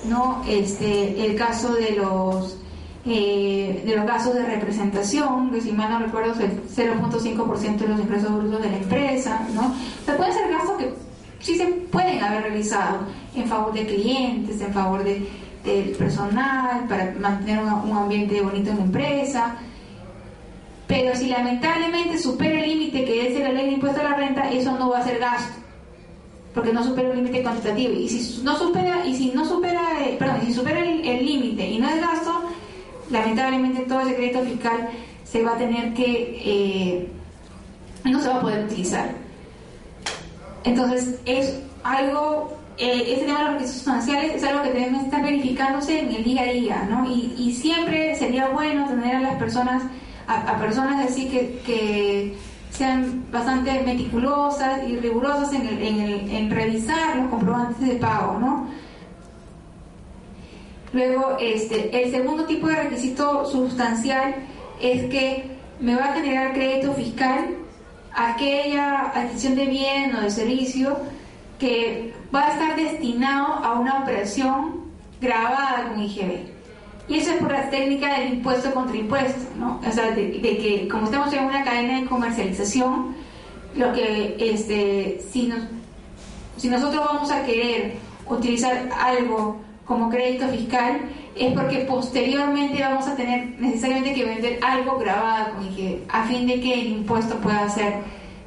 no este el caso de los eh, de los gastos de representación, que si mal no recuerdo es el 0.5% de los ingresos brutos de la empresa, ¿no? O sea, pueden ser gastos que sí se pueden haber realizado en favor de clientes, en favor de, del personal, para mantener un ambiente bonito en la empresa, pero si lamentablemente supera el límite que es la ley de impuesto a la renta, eso no va a ser gasto porque no supera el límite cuantitativo. Y si no supera y si no supera eh, perdón si supera el límite y no es gasto lamentablemente todo ese crédito fiscal se va a tener que eh, no se va a poder utilizar entonces es algo eh, ese tema de los requisitos sustanciales es algo que debe estar verificándose en el día a día ¿no? y, y siempre sería bueno tener a las personas a, personas así que, que sean bastante meticulosas y rigurosas en, en, revisar los comprobantes de pago, ¿no? Luego, este, el segundo tipo de requisito sustancial es que me va a generar crédito fiscal aquella adquisición de bien o de servicio que va a estar destinado a una operación grabada con IGB. Y eso es por la técnica del impuesto contra impuesto, ¿no? O sea, de, que como estamos en una cadena de comercialización, lo que, este, si, nos, si nosotros vamos a querer utilizar algo como crédito fiscal, es porque posteriormente vamos a tener necesariamente que vender algo grabado con IGB, a fin de que el impuesto pueda ser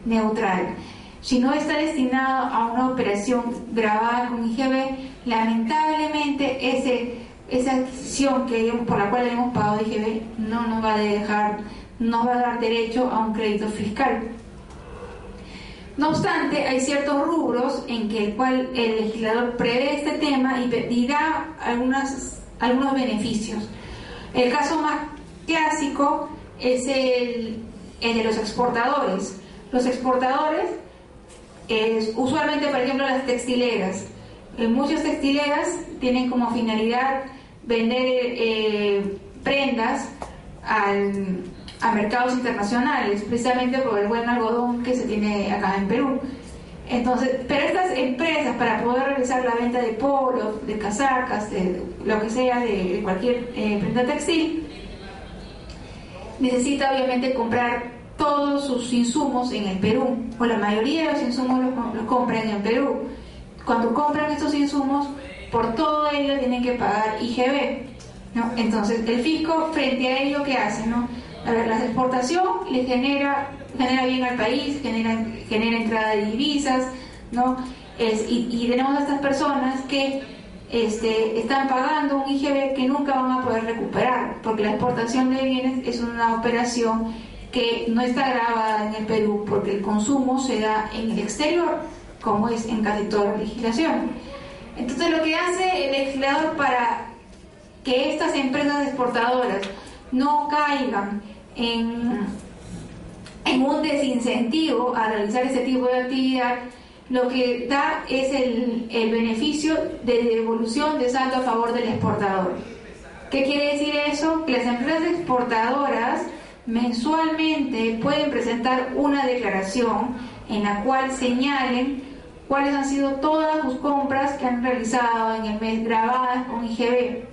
neutral. Si no está destinado a una operación grabada con IGB, lamentablemente ese esa adquisición que, por la cual hemos pagado IGB no nos va a dejar, no va a dar derecho a un crédito fiscal. No obstante, hay ciertos rubros en que el cual el legislador prevé este tema y, da algunos beneficios. El caso más clásico es el, de los exportadores. Los exportadores, es, usualmente, por ejemplo, las textileras. muchas textileras tienen como finalidad vender eh, prendas a mercados internacionales, precisamente por el buen algodón que se tiene acá en Perú. Entonces, pero estas empresas para poder realizar la venta de polos, de casacas, de lo que sea, de, cualquier eh, prenda textil, necesita obviamente comprar todos sus insumos en el Perú, o la mayoría de los insumos los compran en Perú. Cuando compran estos insumos, por todo ello tienen que pagar IGB. Entonces, el fisco, frente a ello, ¿qué hace? No? A ver, la exportación le genera, genera bien al país, genera, genera entrada de divisas, ¿no? Y, tenemos a estas personas que este, están pagando un IGB que nunca van a poder recuperar, porque la exportación de bienes es una operación que no está grabada en el Perú, porque el consumo se da en el exterior, como es en casi toda la legislación. Entonces lo que hace el legislador para que estas empresas exportadoras no caigan en, en un desincentivo a realizar ese tipo de actividad, lo que da es el, el beneficio de devolución de saldo a favor del exportador. ¿Qué quiere decir eso? Que las empresas exportadoras mensualmente pueden presentar una declaración en la cual señalen cuáles han sido todas sus compras que han realizado en el mes grabadas con IGB.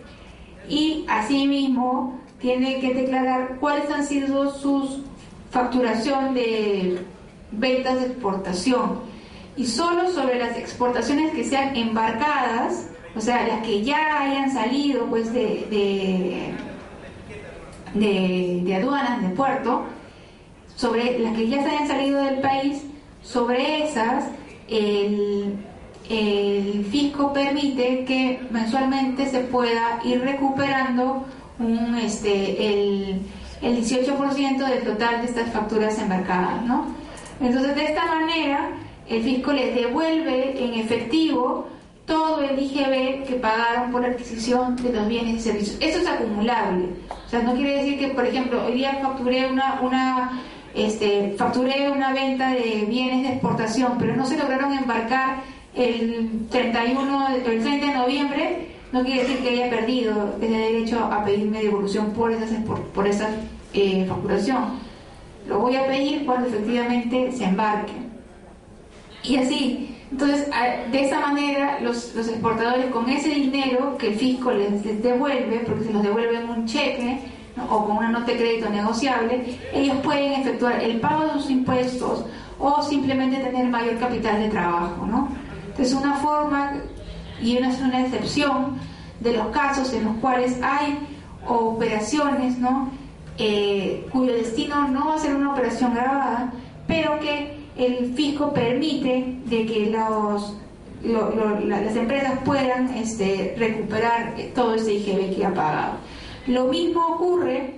Y asimismo tiene que declarar cuáles han sido sus facturación de ventas de exportación. Y solo sobre las exportaciones que sean embarcadas o sea, las que ya hayan salido pues de, de, aduanas, de puerto, sobre las que ya se hayan salido del país, sobre esas el, el fisco permite que mensualmente se pueda ir recuperando un, este, el, el 18% del total de estas facturas embarcadas, ¿no? Entonces, de esta manera, el fisco les devuelve en efectivo todo el IGB que pagaron por adquisición de los bienes y servicios. Eso es acumulable. O sea, no quiere decir que, por ejemplo, hoy día facturé una, una, este, facturé una venta de bienes de exportación, pero no se lograron embarcar el 31, el 30 de noviembre, no quiere decir que haya perdido ese derecho a pedirme devolución por, esas, por, esa eh, facturación. Lo voy a pedir cuando efectivamente se embarque. Y así, entonces, de esa manera, los, los exportadores con ese dinero que el fisco les, devuelve, porque se los devuelve en un cheque o con una nota de crédito negociable, ellos pueden efectuar el pago de sus impuestos o simplemente tener mayor capital de trabajo. ¿no? Entonces, una forma y una, una excepción de los casos en los cuales hay operaciones ¿no? Eh, cuyo destino no va a ser una operación grabada, pero que el fisco permite de que los, las empresas puedan este, recuperar todo ese IGB que ha pagado. Lo mismo ocurre,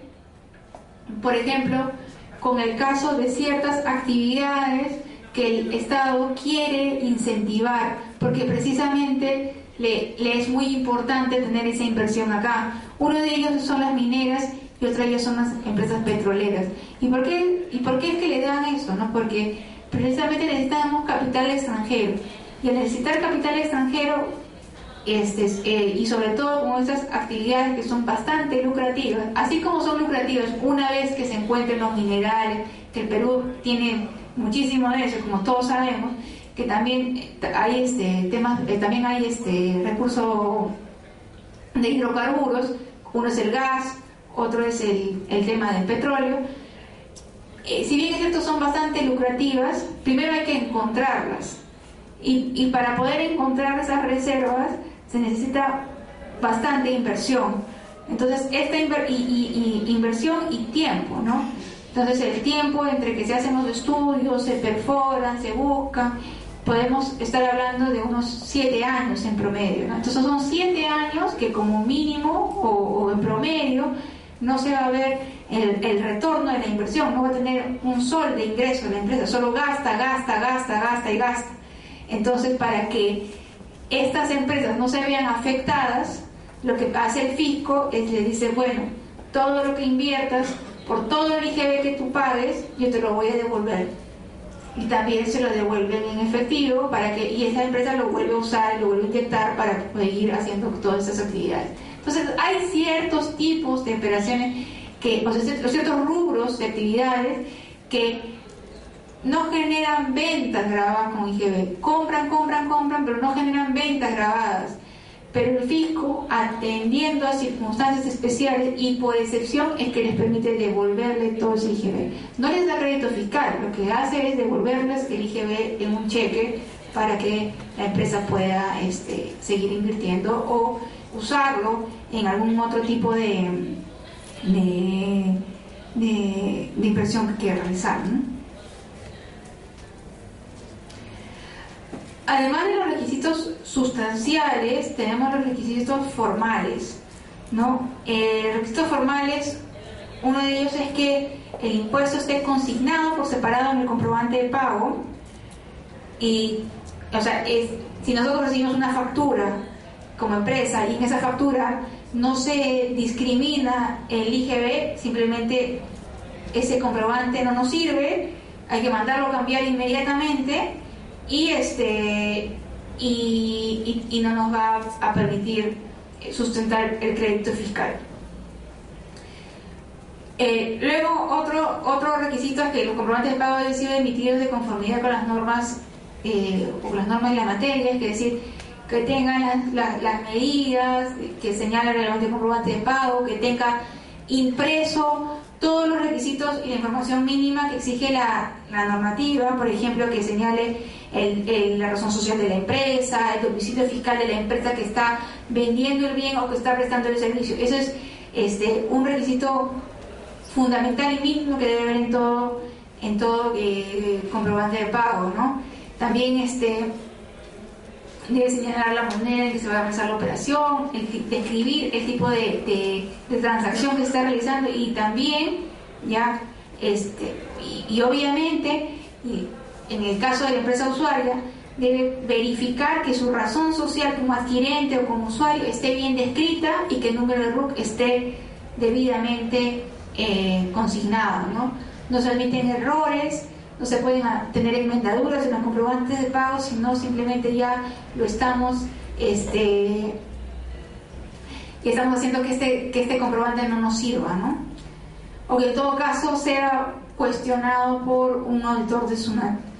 por ejemplo, con el caso de ciertas actividades que el Estado quiere incentivar, porque precisamente le, es muy importante tener esa inversión acá. Uno de ellos son las mineras y otro de ellos son las empresas petroleras. ¿Y por qué, y por qué es que le dan eso? ¿no? Porque precisamente necesitamos capital extranjero. Y al necesitar capital extranjero, este, eh, y sobre todo con estas actividades que son bastante lucrativas, así como son lucrativas una vez que se encuentren los minerales, que el Perú tiene muchísimo de eso, como todos sabemos, que también hay este temas, eh, también hay este recurso de hidrocarburos, uno es el gas, otro es el, el tema del petróleo, eh, si bien es son bastante lucrativas, primero hay que encontrarlas. Y, para poder encontrar esas reservas se necesita bastante inversión. Entonces, esta y, inversión y tiempo, ¿no? Entonces, el tiempo entre que se hacen los estudios, se perforan, se buscan, podemos estar hablando de unos siete años en promedio. Entonces, son siete años que como mínimo o en promedio no se va a ver el, retorno de la inversión, no va a tener un sol de ingreso la empresa, solo gasta, gasta, gasta, gasta y gasta. Entonces, para que estas empresas no se vean afectadas, lo que hace el fisco es le dice, bueno, todo lo que inviertas, por todo el IGB que tú pagues, yo te lo voy a devolver. Y también se lo devuelven en efectivo para que, y esa empresa lo vuelve a usar, lo vuelve a inyectar para seguir haciendo todas esas actividades. Entonces, hay ciertos tipos de operaciones que, o sea, ciertos rubros de actividades que no generan ventas grabadas con IGB. Compran, compran, compran, pero no generan ventas grabadas. Pero el fisco, atendiendo a circunstancias especiales y por excepción, es que les permite devolverle todo ese IGB. No les da crédito fiscal, lo que hace es devolverles el IGB en un cheque para que la empresa pueda este, seguir invirtiendo o usarlo en algún otro tipo de, de, de, inversión que quiera realizar. Además de los requisitos sustanciales, tenemos los requisitos formales. ¿no? Eh, requisitos formales, uno de ellos es que el impuesto esté consignado por separado en el comprobante de pago. Y, o sea, es, si nosotros recibimos una factura como empresa y en esa factura no se discrimina el IGB, simplemente ese comprobante no nos sirve, hay que mandarlo a cambiar inmediatamente y este y, no nos va a permitir sustentar el crédito fiscal. Eh, luego, otro, otro requisito es que los comprobantes de pago deben ser emitidos de conformidad con las normas eh, o las normas de la materia, es decir, que tengan las, medidas que señala el comprobante de pago, que tenga impreso todos los requisitos y la información mínima que exige la, normativa, por ejemplo, que señale la razón social de la empresa, el domicilio fiscal de la empresa que está vendiendo el bien o que está prestando el servicio. Eso es este, un requisito fundamental y mínimo que debe haber en todo, en todo eh, comprobante de pago. ¿no? También este, debe señalar la moneda en que se va a realizar la operación, describir el tipo de, transacción que está realizando y también, ya, este, y, obviamente, en el caso de la empresa usuaria, debe verificar que su razón social como adquirente o como usuario esté bien descrita y que el número de RUC esté debidamente eh, consignado. ¿no? se admiten errores, no se pueden tener enmendaduras en los comprobantes de pago, sino simplemente ya lo estamos, este, estamos haciendo que este, que este comprobante no nos sirva, ¿no? O que en todo caso sea cuestionado por un auditor de SUNAT.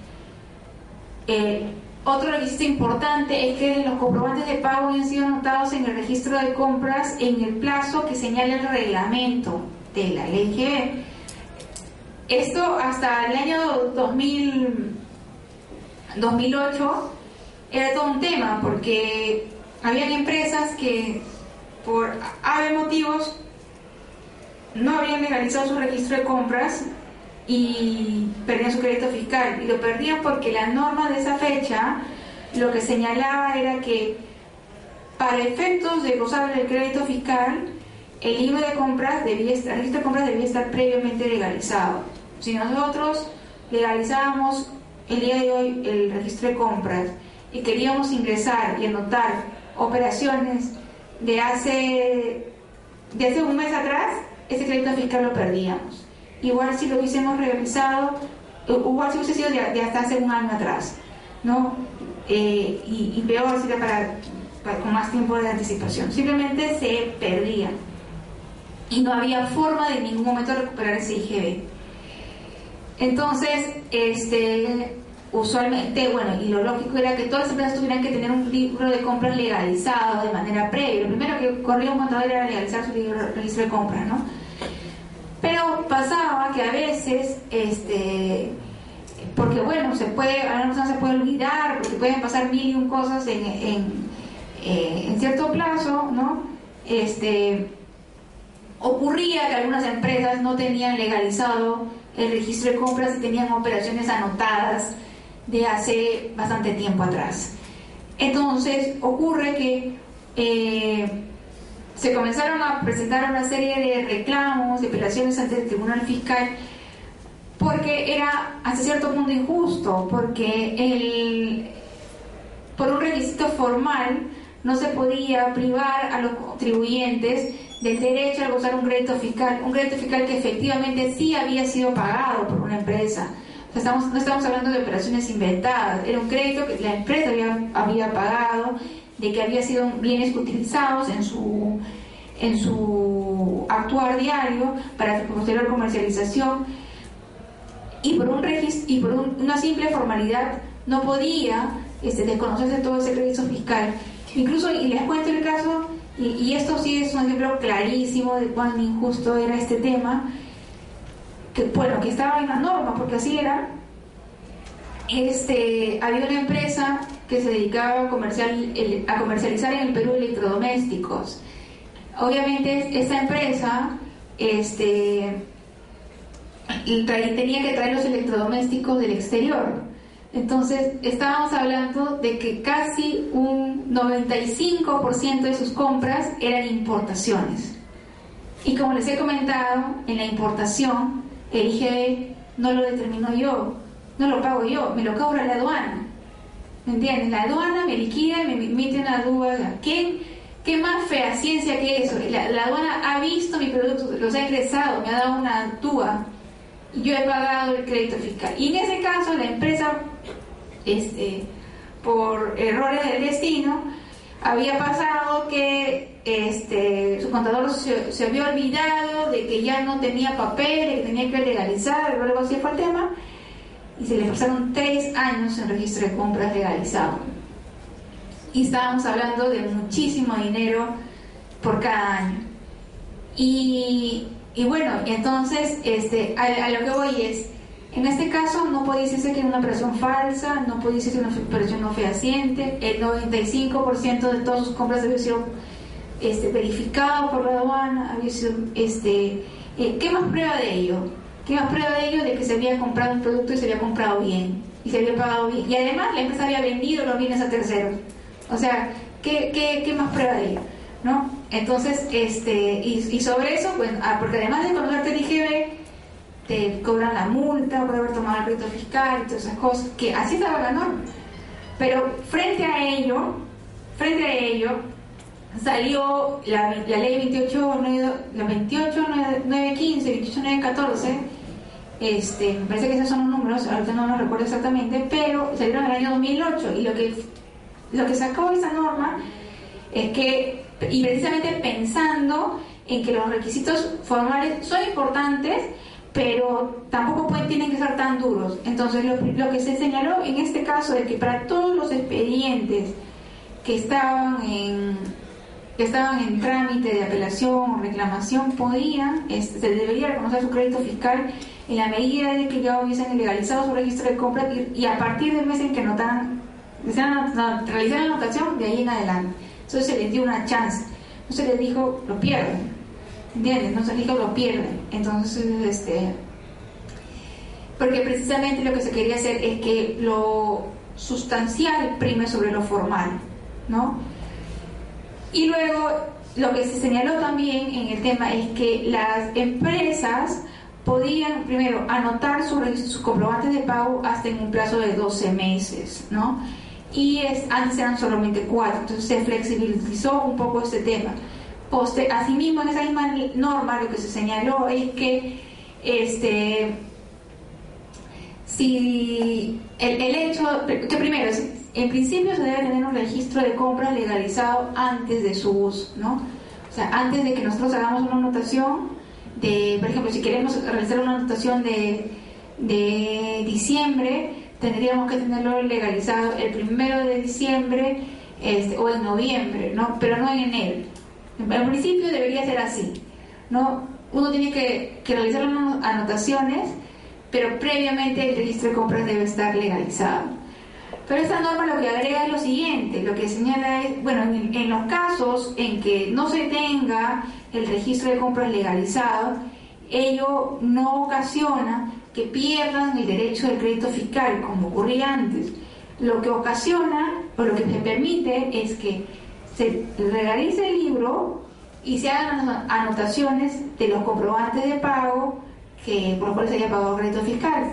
Eh, otro requisito importante es que los comprobantes de pago hayan sido anotados en el registro de compras en el plazo que señala el reglamento de la ley GB esto hasta el año 2000, 2008 era todo un tema porque habían empresas que por ave motivos no habían legalizado su registro de compras y perdían su crédito fiscal. Y lo perdían porque la norma de esa fecha lo que señalaba era que para efectos de gozar del crédito fiscal, el libro de compras debía estar, el de compras debía estar previamente legalizado. Si nosotros legalizábamos el día de hoy el registro de compras y queríamos ingresar y anotar operaciones de hace, de hace un mes atrás, ese crédito fiscal lo perdíamos. Igual si lo hubiésemos realizado, igual si hubiese sido de, hasta hace un año atrás, ¿no? Eh, y, peor si era para, con más tiempo de anticipación. Simplemente se perdía y no había forma de en ningún momento recuperar ese IGB. Entonces, este, usualmente, bueno, y lo lógico era que todas las empresas tuvieran que tener un libro de compras legalizado de manera previa. Lo primero que corría un contador era legalizar su libro, de compras, ¿no? Pero pasaba que a veces, este, porque bueno, se puede, a la persona se puede olvidar, porque pueden pasar mil y un cosas en, en, eh, en cierto plazo, ¿no? Este, ocurría que algunas empresas no tenían legalizado el registro de compras y tenían operaciones anotadas de hace bastante tiempo atrás. Entonces ocurre que eh, se comenzaron a presentar una serie de reclamos, de apelaciones ante el Tribunal Fiscal, porque era hasta cierto punto injusto, porque el, por un requisito formal no se podía privar a los contribuyentes del derecho a gozar un crédito fiscal, un crédito fiscal que efectivamente sí había sido pagado por una empresa. estamos, no estamos hablando de operaciones inventadas, era un crédito que la empresa había, había pagado, de que había sido bienes utilizados en su, en su actuar diario para su posterior comercialización y por, un y por una simple formalidad no podía este, desconocerse todo ese crédito fiscal. Incluso, y les cuento el caso y, esto sí es un ejemplo clarísimo de cuán injusto era este tema, que bueno, que estaba en la norma, porque así era. Este, había una empresa que se dedicaba a, comercial, a comercializar en el Perú electrodomésticos. Obviamente esta empresa este, tenía que traer los electrodomésticos del exterior entonces, estábamos hablando de que casi un 95% de sus compras eran importaciones. Y como les he comentado, en la importación, el IGB no lo determino yo, no lo pago yo, me lo cobra la aduana. ¿Me entienden? La aduana me liquida y me emite una aduana. ¿Qué, ¿Qué más fea ciencia que eso? La, la, aduana ha visto mi producto, los ha ingresado, me ha dado una TUA y yo he pagado el crédito fiscal. Y en ese caso, la empresa este, por errores del destino, había pasado que este, su contador se, había olvidado de que ya no tenía papel, de que tenía que legalizar, luego así fue el tema, y se le pasaron tres años en registro de compras legalizado. Y estábamos hablando de muchísimo dinero por cada año. Y bueno, entonces este, a, lo que voy es, en este caso no puede decirse que es una operación falsa, no puede decirse que es una operación no fehaciente, el 95% de todas sus compras había sido este, verificado por la aduana, había sido, este, eh, ¿qué más prueba de ello? ¿Qué más prueba de ello? De que se había comprado un producto y se había comprado bien, y se había pagado bien, y además la empresa había vendido los bienes a terceros. O sea, ¿qué, qué, qué más prueba de ello? ¿No? Entonces, este, y, sobre eso, pues, ah, porque además de conocerte el IGB, te cobran la multa por haber tomado el crédito fiscal y todas esas cosas, que así estaba la norma. Pero frente a ello, frente a ello, salió la, la ley 28, la 28, 915, 28, 914, este, me parece que esos son los números, ahorita no los recuerdo exactamente, pero salieron en el año 2008 y lo que, lo que sacó esa norma es que, y precisamente pensando en que los requisitos formales son importantes, pero tampoco pueden, tienen que ser tan duros. Entonces, lo, lo, que se señaló en este caso es que para todos los expedientes que estaban en, que estaban en trámite de apelación o reclamación, podían, este, se debería reconocer su crédito fiscal en la medida de que ya hubiesen legalizado su registro de compra y, a partir del mes en que notaran, realizaran la anotación, de ahí en adelante. Entonces se les dio una chance. No se les dijo, lo pierden. ¿Entiendes? No se les dijo, lo pierden. Entonces, este. Porque precisamente lo que se quería hacer es que lo sustancial prime sobre lo formal, ¿no? Y luego, lo que se señaló también en el tema es que las empresas podían, primero, anotar sus, sus comprobantes de pago hasta en un plazo de 12 meses, ¿no? y es, antes eran solamente cuatro, entonces se flexibilizó un poco este tema. Poste, asimismo, en esa misma norma lo que se señaló es que este, si el, el hecho, que primero, en principio se debe tener un registro de compras legalizado antes de su uso, ¿no? O sea, antes de que nosotros hagamos una anotación de, por ejemplo, si queremos realizar una anotación de, de diciembre, tendríamos que tenerlo legalizado el primero de diciembre este, o en noviembre, ¿no? pero no en enero. Al principio debería ser así. ¿no? Uno tiene que, realizar unas anotaciones, pero previamente el registro de compras debe estar legalizado. Pero esta norma lo que agrega es lo siguiente, lo que señala es, bueno, en, los casos en que no se tenga el registro de compras legalizado, ello no ocasiona que pierdan el derecho del crédito fiscal, como ocurría antes. Lo que ocasiona, o lo que se permite, es que se legalice el libro y se hagan anotaciones de los comprobantes de pago que, por los cuales se haya pagado crédito fiscal.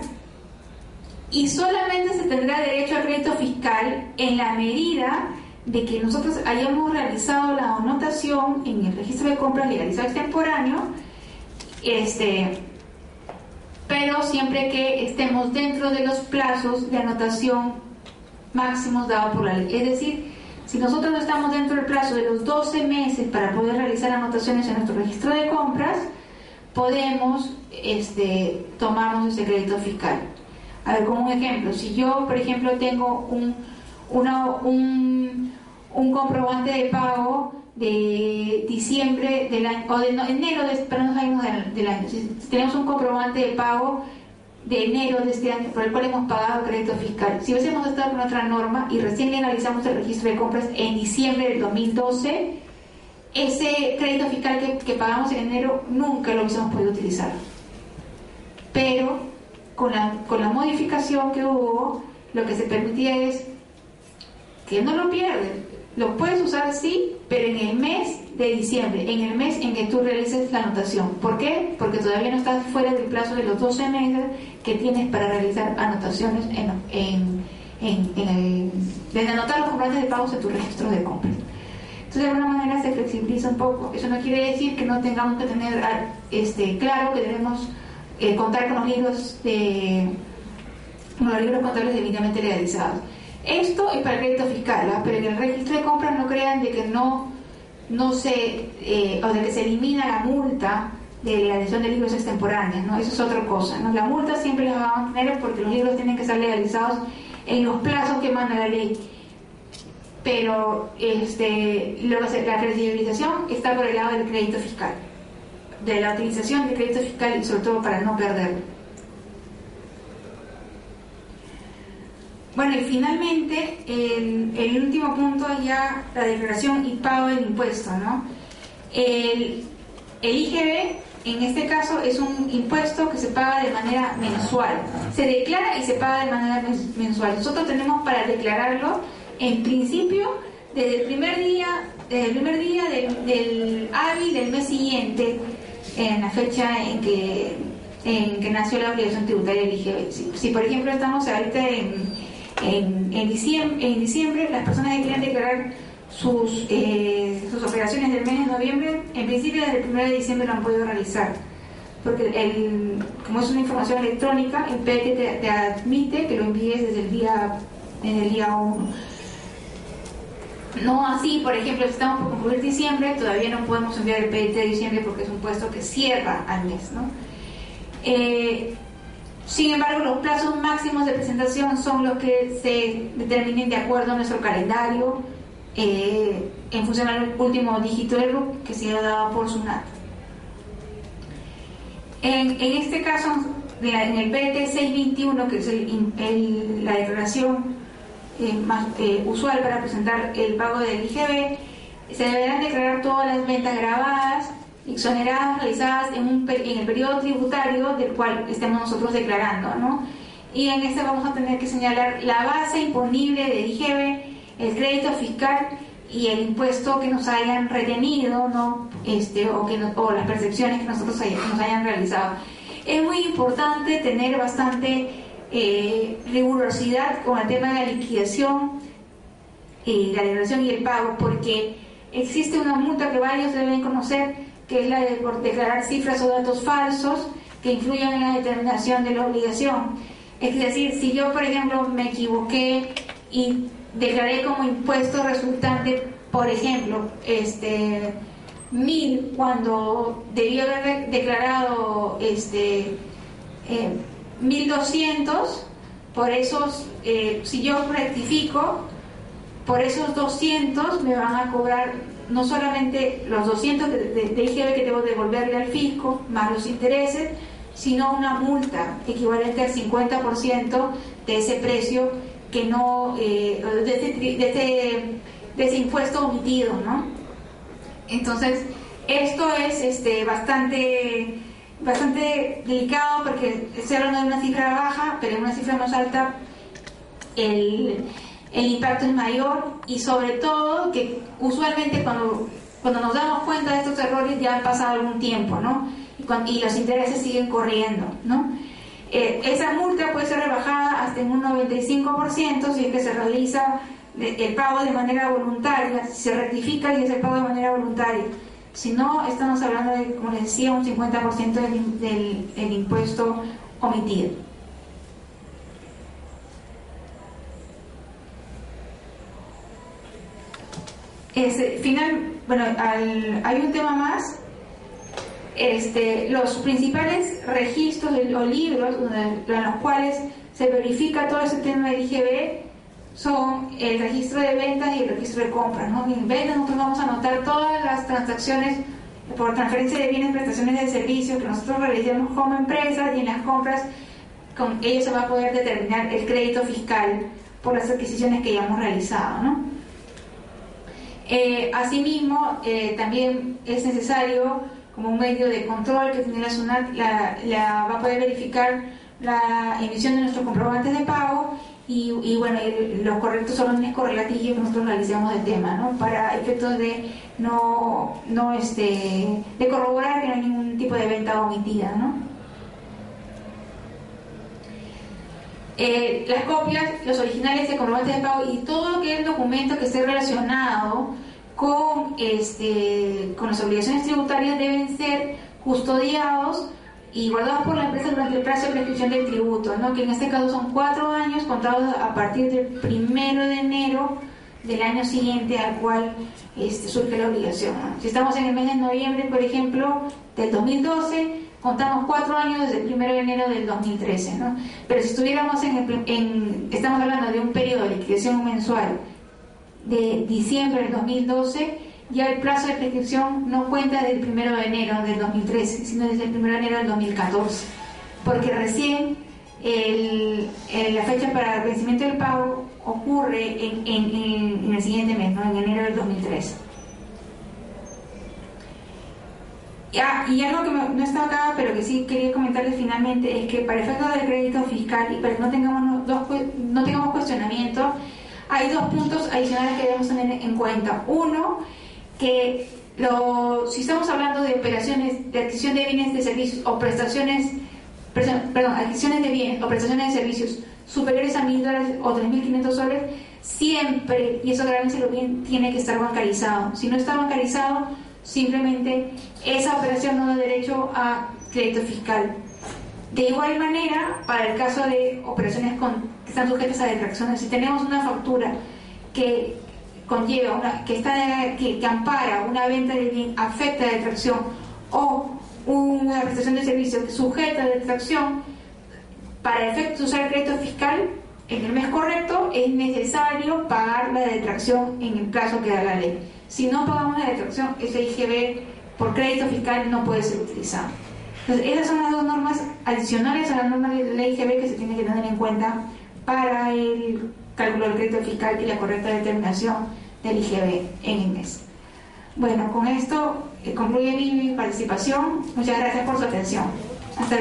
Y solamente se tendrá derecho al crédito fiscal en la medida de que nosotros hayamos realizado la anotación en el registro de compras legalizado extemporáneo, este, pero siempre que estemos dentro de los plazos de anotación máximos dados por la ley. Es decir, si nosotros no estamos dentro del plazo de los 12 meses para poder realizar anotaciones en nuestro registro de compras, podemos este, tomarnos ese crédito fiscal. Como un ejemplo, si yo, por ejemplo, tengo un, un, un comprobante de pago de diciembre del año, o de enero, de, perdón, del, del año. Si tenemos un comprobante de pago de enero de este año por el cual hemos pagado crédito fiscal. Si hubiésemos estado con otra norma y recién legalizamos el registro de compras en diciembre del 2012, ese crédito fiscal que, que pagamos en enero nunca lo hubiésemos podido utilizar. Pero con la, con la modificación que hubo, lo que se permitía es que no lo pierden, lo puedes usar sí, pero en el mes de diciembre, en el mes en que tú realices la anotación. ¿Por qué? Porque todavía no estás fuera del plazo de los 12 meses que tienes para realizar anotaciones en, en, en, en anotar los comprantes de pagos en tu registro de compras. Entonces, de alguna manera se flexibiliza un poco. Eso no quiere decir que no tengamos que tener este, claro que debemos eh, contar con los libros de los libros contables debidamente legalizados esto es para el crédito fiscal, pero en el registro de compras no crean de que no, no se, eh, o de que se elimina la multa de legalización de libros extemporáneos, ¿no? Eso es otra cosa, ¿no? La multa siempre la vamos a tener porque los libros tienen que ser legalizados en los plazos que manda la ley. Pero este, luego la flexibilización está por el lado del crédito fiscal. De la utilización del crédito fiscal y sobre todo para no perderlo. Bueno, y finalmente, el, último punto es ya la declaración y pago del impuesto, ¿no? El, el IGB, en este caso, es un impuesto que se paga de manera mensual. Se declara y se paga de manera mensual. Nosotros tenemos para declararlo, en principio, desde el primer día, desde el primer día del, del hábil del mes siguiente, en la fecha en que, en que nació la obligación tributaria IGB. Si, si por ejemplo estamos ahorita en en, en, diciembre, en diciembre las personas que quieran declarar sus, eh, sus operaciones del mes de noviembre, en principio desde el 1 de diciembre lo han podido realizar. Porque el, como es una información electrónica, el PET te, admite que lo envíes desde el día, desde el día 1. No así, por ejemplo, si estamos por concluir diciembre, todavía no podemos enviar el PET de diciembre porque es un puesto que cierra al mes. Eh, sin embargo, los plazos máximos de presentación son los que se determinen de acuerdo a nuestro calendario eh, en función al último dígito del RUC que se ha dado por SUNAT. En, en este caso, en el PT 621, que es la declaración eh, más eh, usual para presentar el pago del IGB, se deberán declarar todas las ventas grabadas, exoneradas realizadas en, un, en el periodo tributario del cual estemos nosotros declarando, ¿no? Y en este vamos a tener que señalar la base imponible de IGB, el crédito fiscal y el impuesto que nos hayan retenido, ¿no? Este, o, que o las percepciones que nosotros nos hayan realizado. Es muy importante tener bastante eh, rigurosidad con el tema de la liquidación, y la declaración y el pago, porque existe una multa que varios deben conocer que es la de por declarar cifras o datos falsos que influyan en la determinación de la obligación. Es decir, si yo, por ejemplo, me equivoqué y declaré como impuesto resultante, por ejemplo, este mil cuando debí haber declarado este eh, 1200 por esos eh, si yo rectifico por esos 200 me van a cobrar no solamente los 200 de, de, IGB que debo devolverle al fisco, más los intereses, sino una multa equivalente al 50% de ese precio que no, eh, de, ese, de, ese, impuesto omitido, ¿no? Entonces, esto es este, bastante, bastante delicado porque se habla de una cifra baja, pero en una cifra más alta el, el impacto es mayor y sobre todo que usualmente cuando, cuando nos damos cuenta de estos errores ya ha pasado algún tiempo, ¿no? Y, los intereses siguen corriendo, ¿no? Eh, esa multa puede ser rebajada hasta en un 95% si es que se realiza el pago de manera voluntaria, se rectifica y es el pago de manera voluntaria. Si no, estamos hablando de, como les decía, un 50% del, del, del impuesto omitido. final, bueno, hay un tema más. Este, los principales registros o libros en los cuales se verifica todo ese tema del IGB son el registro de ventas y el registro de compras. ¿no? En ventas nosotros vamos a anotar todas las transacciones por transferencia de bienes, prestaciones de servicios que nosotros realizamos como empresa y en las compras con ello se va a poder determinar el crédito fiscal por las adquisiciones que ya hemos realizado. ¿no? Eh, asimismo, eh, también es necesario, como un medio de control que la SUNAT, la, va a poder verificar la emisión de nuestros comprobantes de pago y, bueno, los correctos órdenes correlativos que nosotros realicemos del tema, ¿no? Para efectos de no, no este, de corroborar que no hay ningún tipo de venta omitida, ¿no? Eh, las copias, los originales de comprobantes de pago y todo lo que es el documento que esté relacionado con, este, con las obligaciones tributarias deben ser custodiados y guardados por la empresa durante el plazo de prescripción del tributo, ¿no? que en este caso son cuatro años contados a partir del primero de enero del año siguiente al cual este, surge la obligación. Si estamos en el mes de noviembre, por ejemplo, del 2012, contamos cuatro años desde el 1 de enero del 2013, ¿no? Pero si estuviéramos en, en, estamos hablando de un periodo de liquidación mensual de diciembre del 2012, ya el plazo de prescripción no cuenta del 1 de enero del 2013, sino desde el 1 de enero del 2014, porque recién la fecha para el vencimiento del pago ocurre en, el siguiente mes, en enero del 2013. Ah, y algo que no está acá, pero que sí quería comentarles finalmente, es que para efectos del crédito fiscal y para que no tengamos, dos, no tengamos cuestionamiento, hay dos puntos adicionales que debemos tener en cuenta. Uno, que si estamos hablando de operaciones de adquisición de bienes de servicios o prestaciones, perdón, adquisiciones de bienes o prestaciones de servicios superiores a mil dólares o 3.500 soles, siempre, y eso lo bien, tiene que estar bancarizado. Si no está bancarizado, simplemente esa operación no da derecho a crédito fiscal. De igual manera, para el caso de operaciones con, que están sujetas a detracciones, si tenemos una factura que conlleva, una, que, está, ampara una venta de bien afecta a detracción o una prestación de servicio sujeta a detracción, para efectos de usar el crédito fiscal, en el mes correcto es necesario pagar la detracción en el plazo que da la ley. Si no pagamos la detracción, ese IGB por crédito fiscal no puede ser utilizado. Esas son las dos normas adicionales a la norma de la IGB que se tiene que tener en cuenta para el cálculo del crédito fiscal y la correcta determinación del IGB en el mes. Bueno, con esto eh, concluye mi participación. Muchas gracias por su atención. Hasta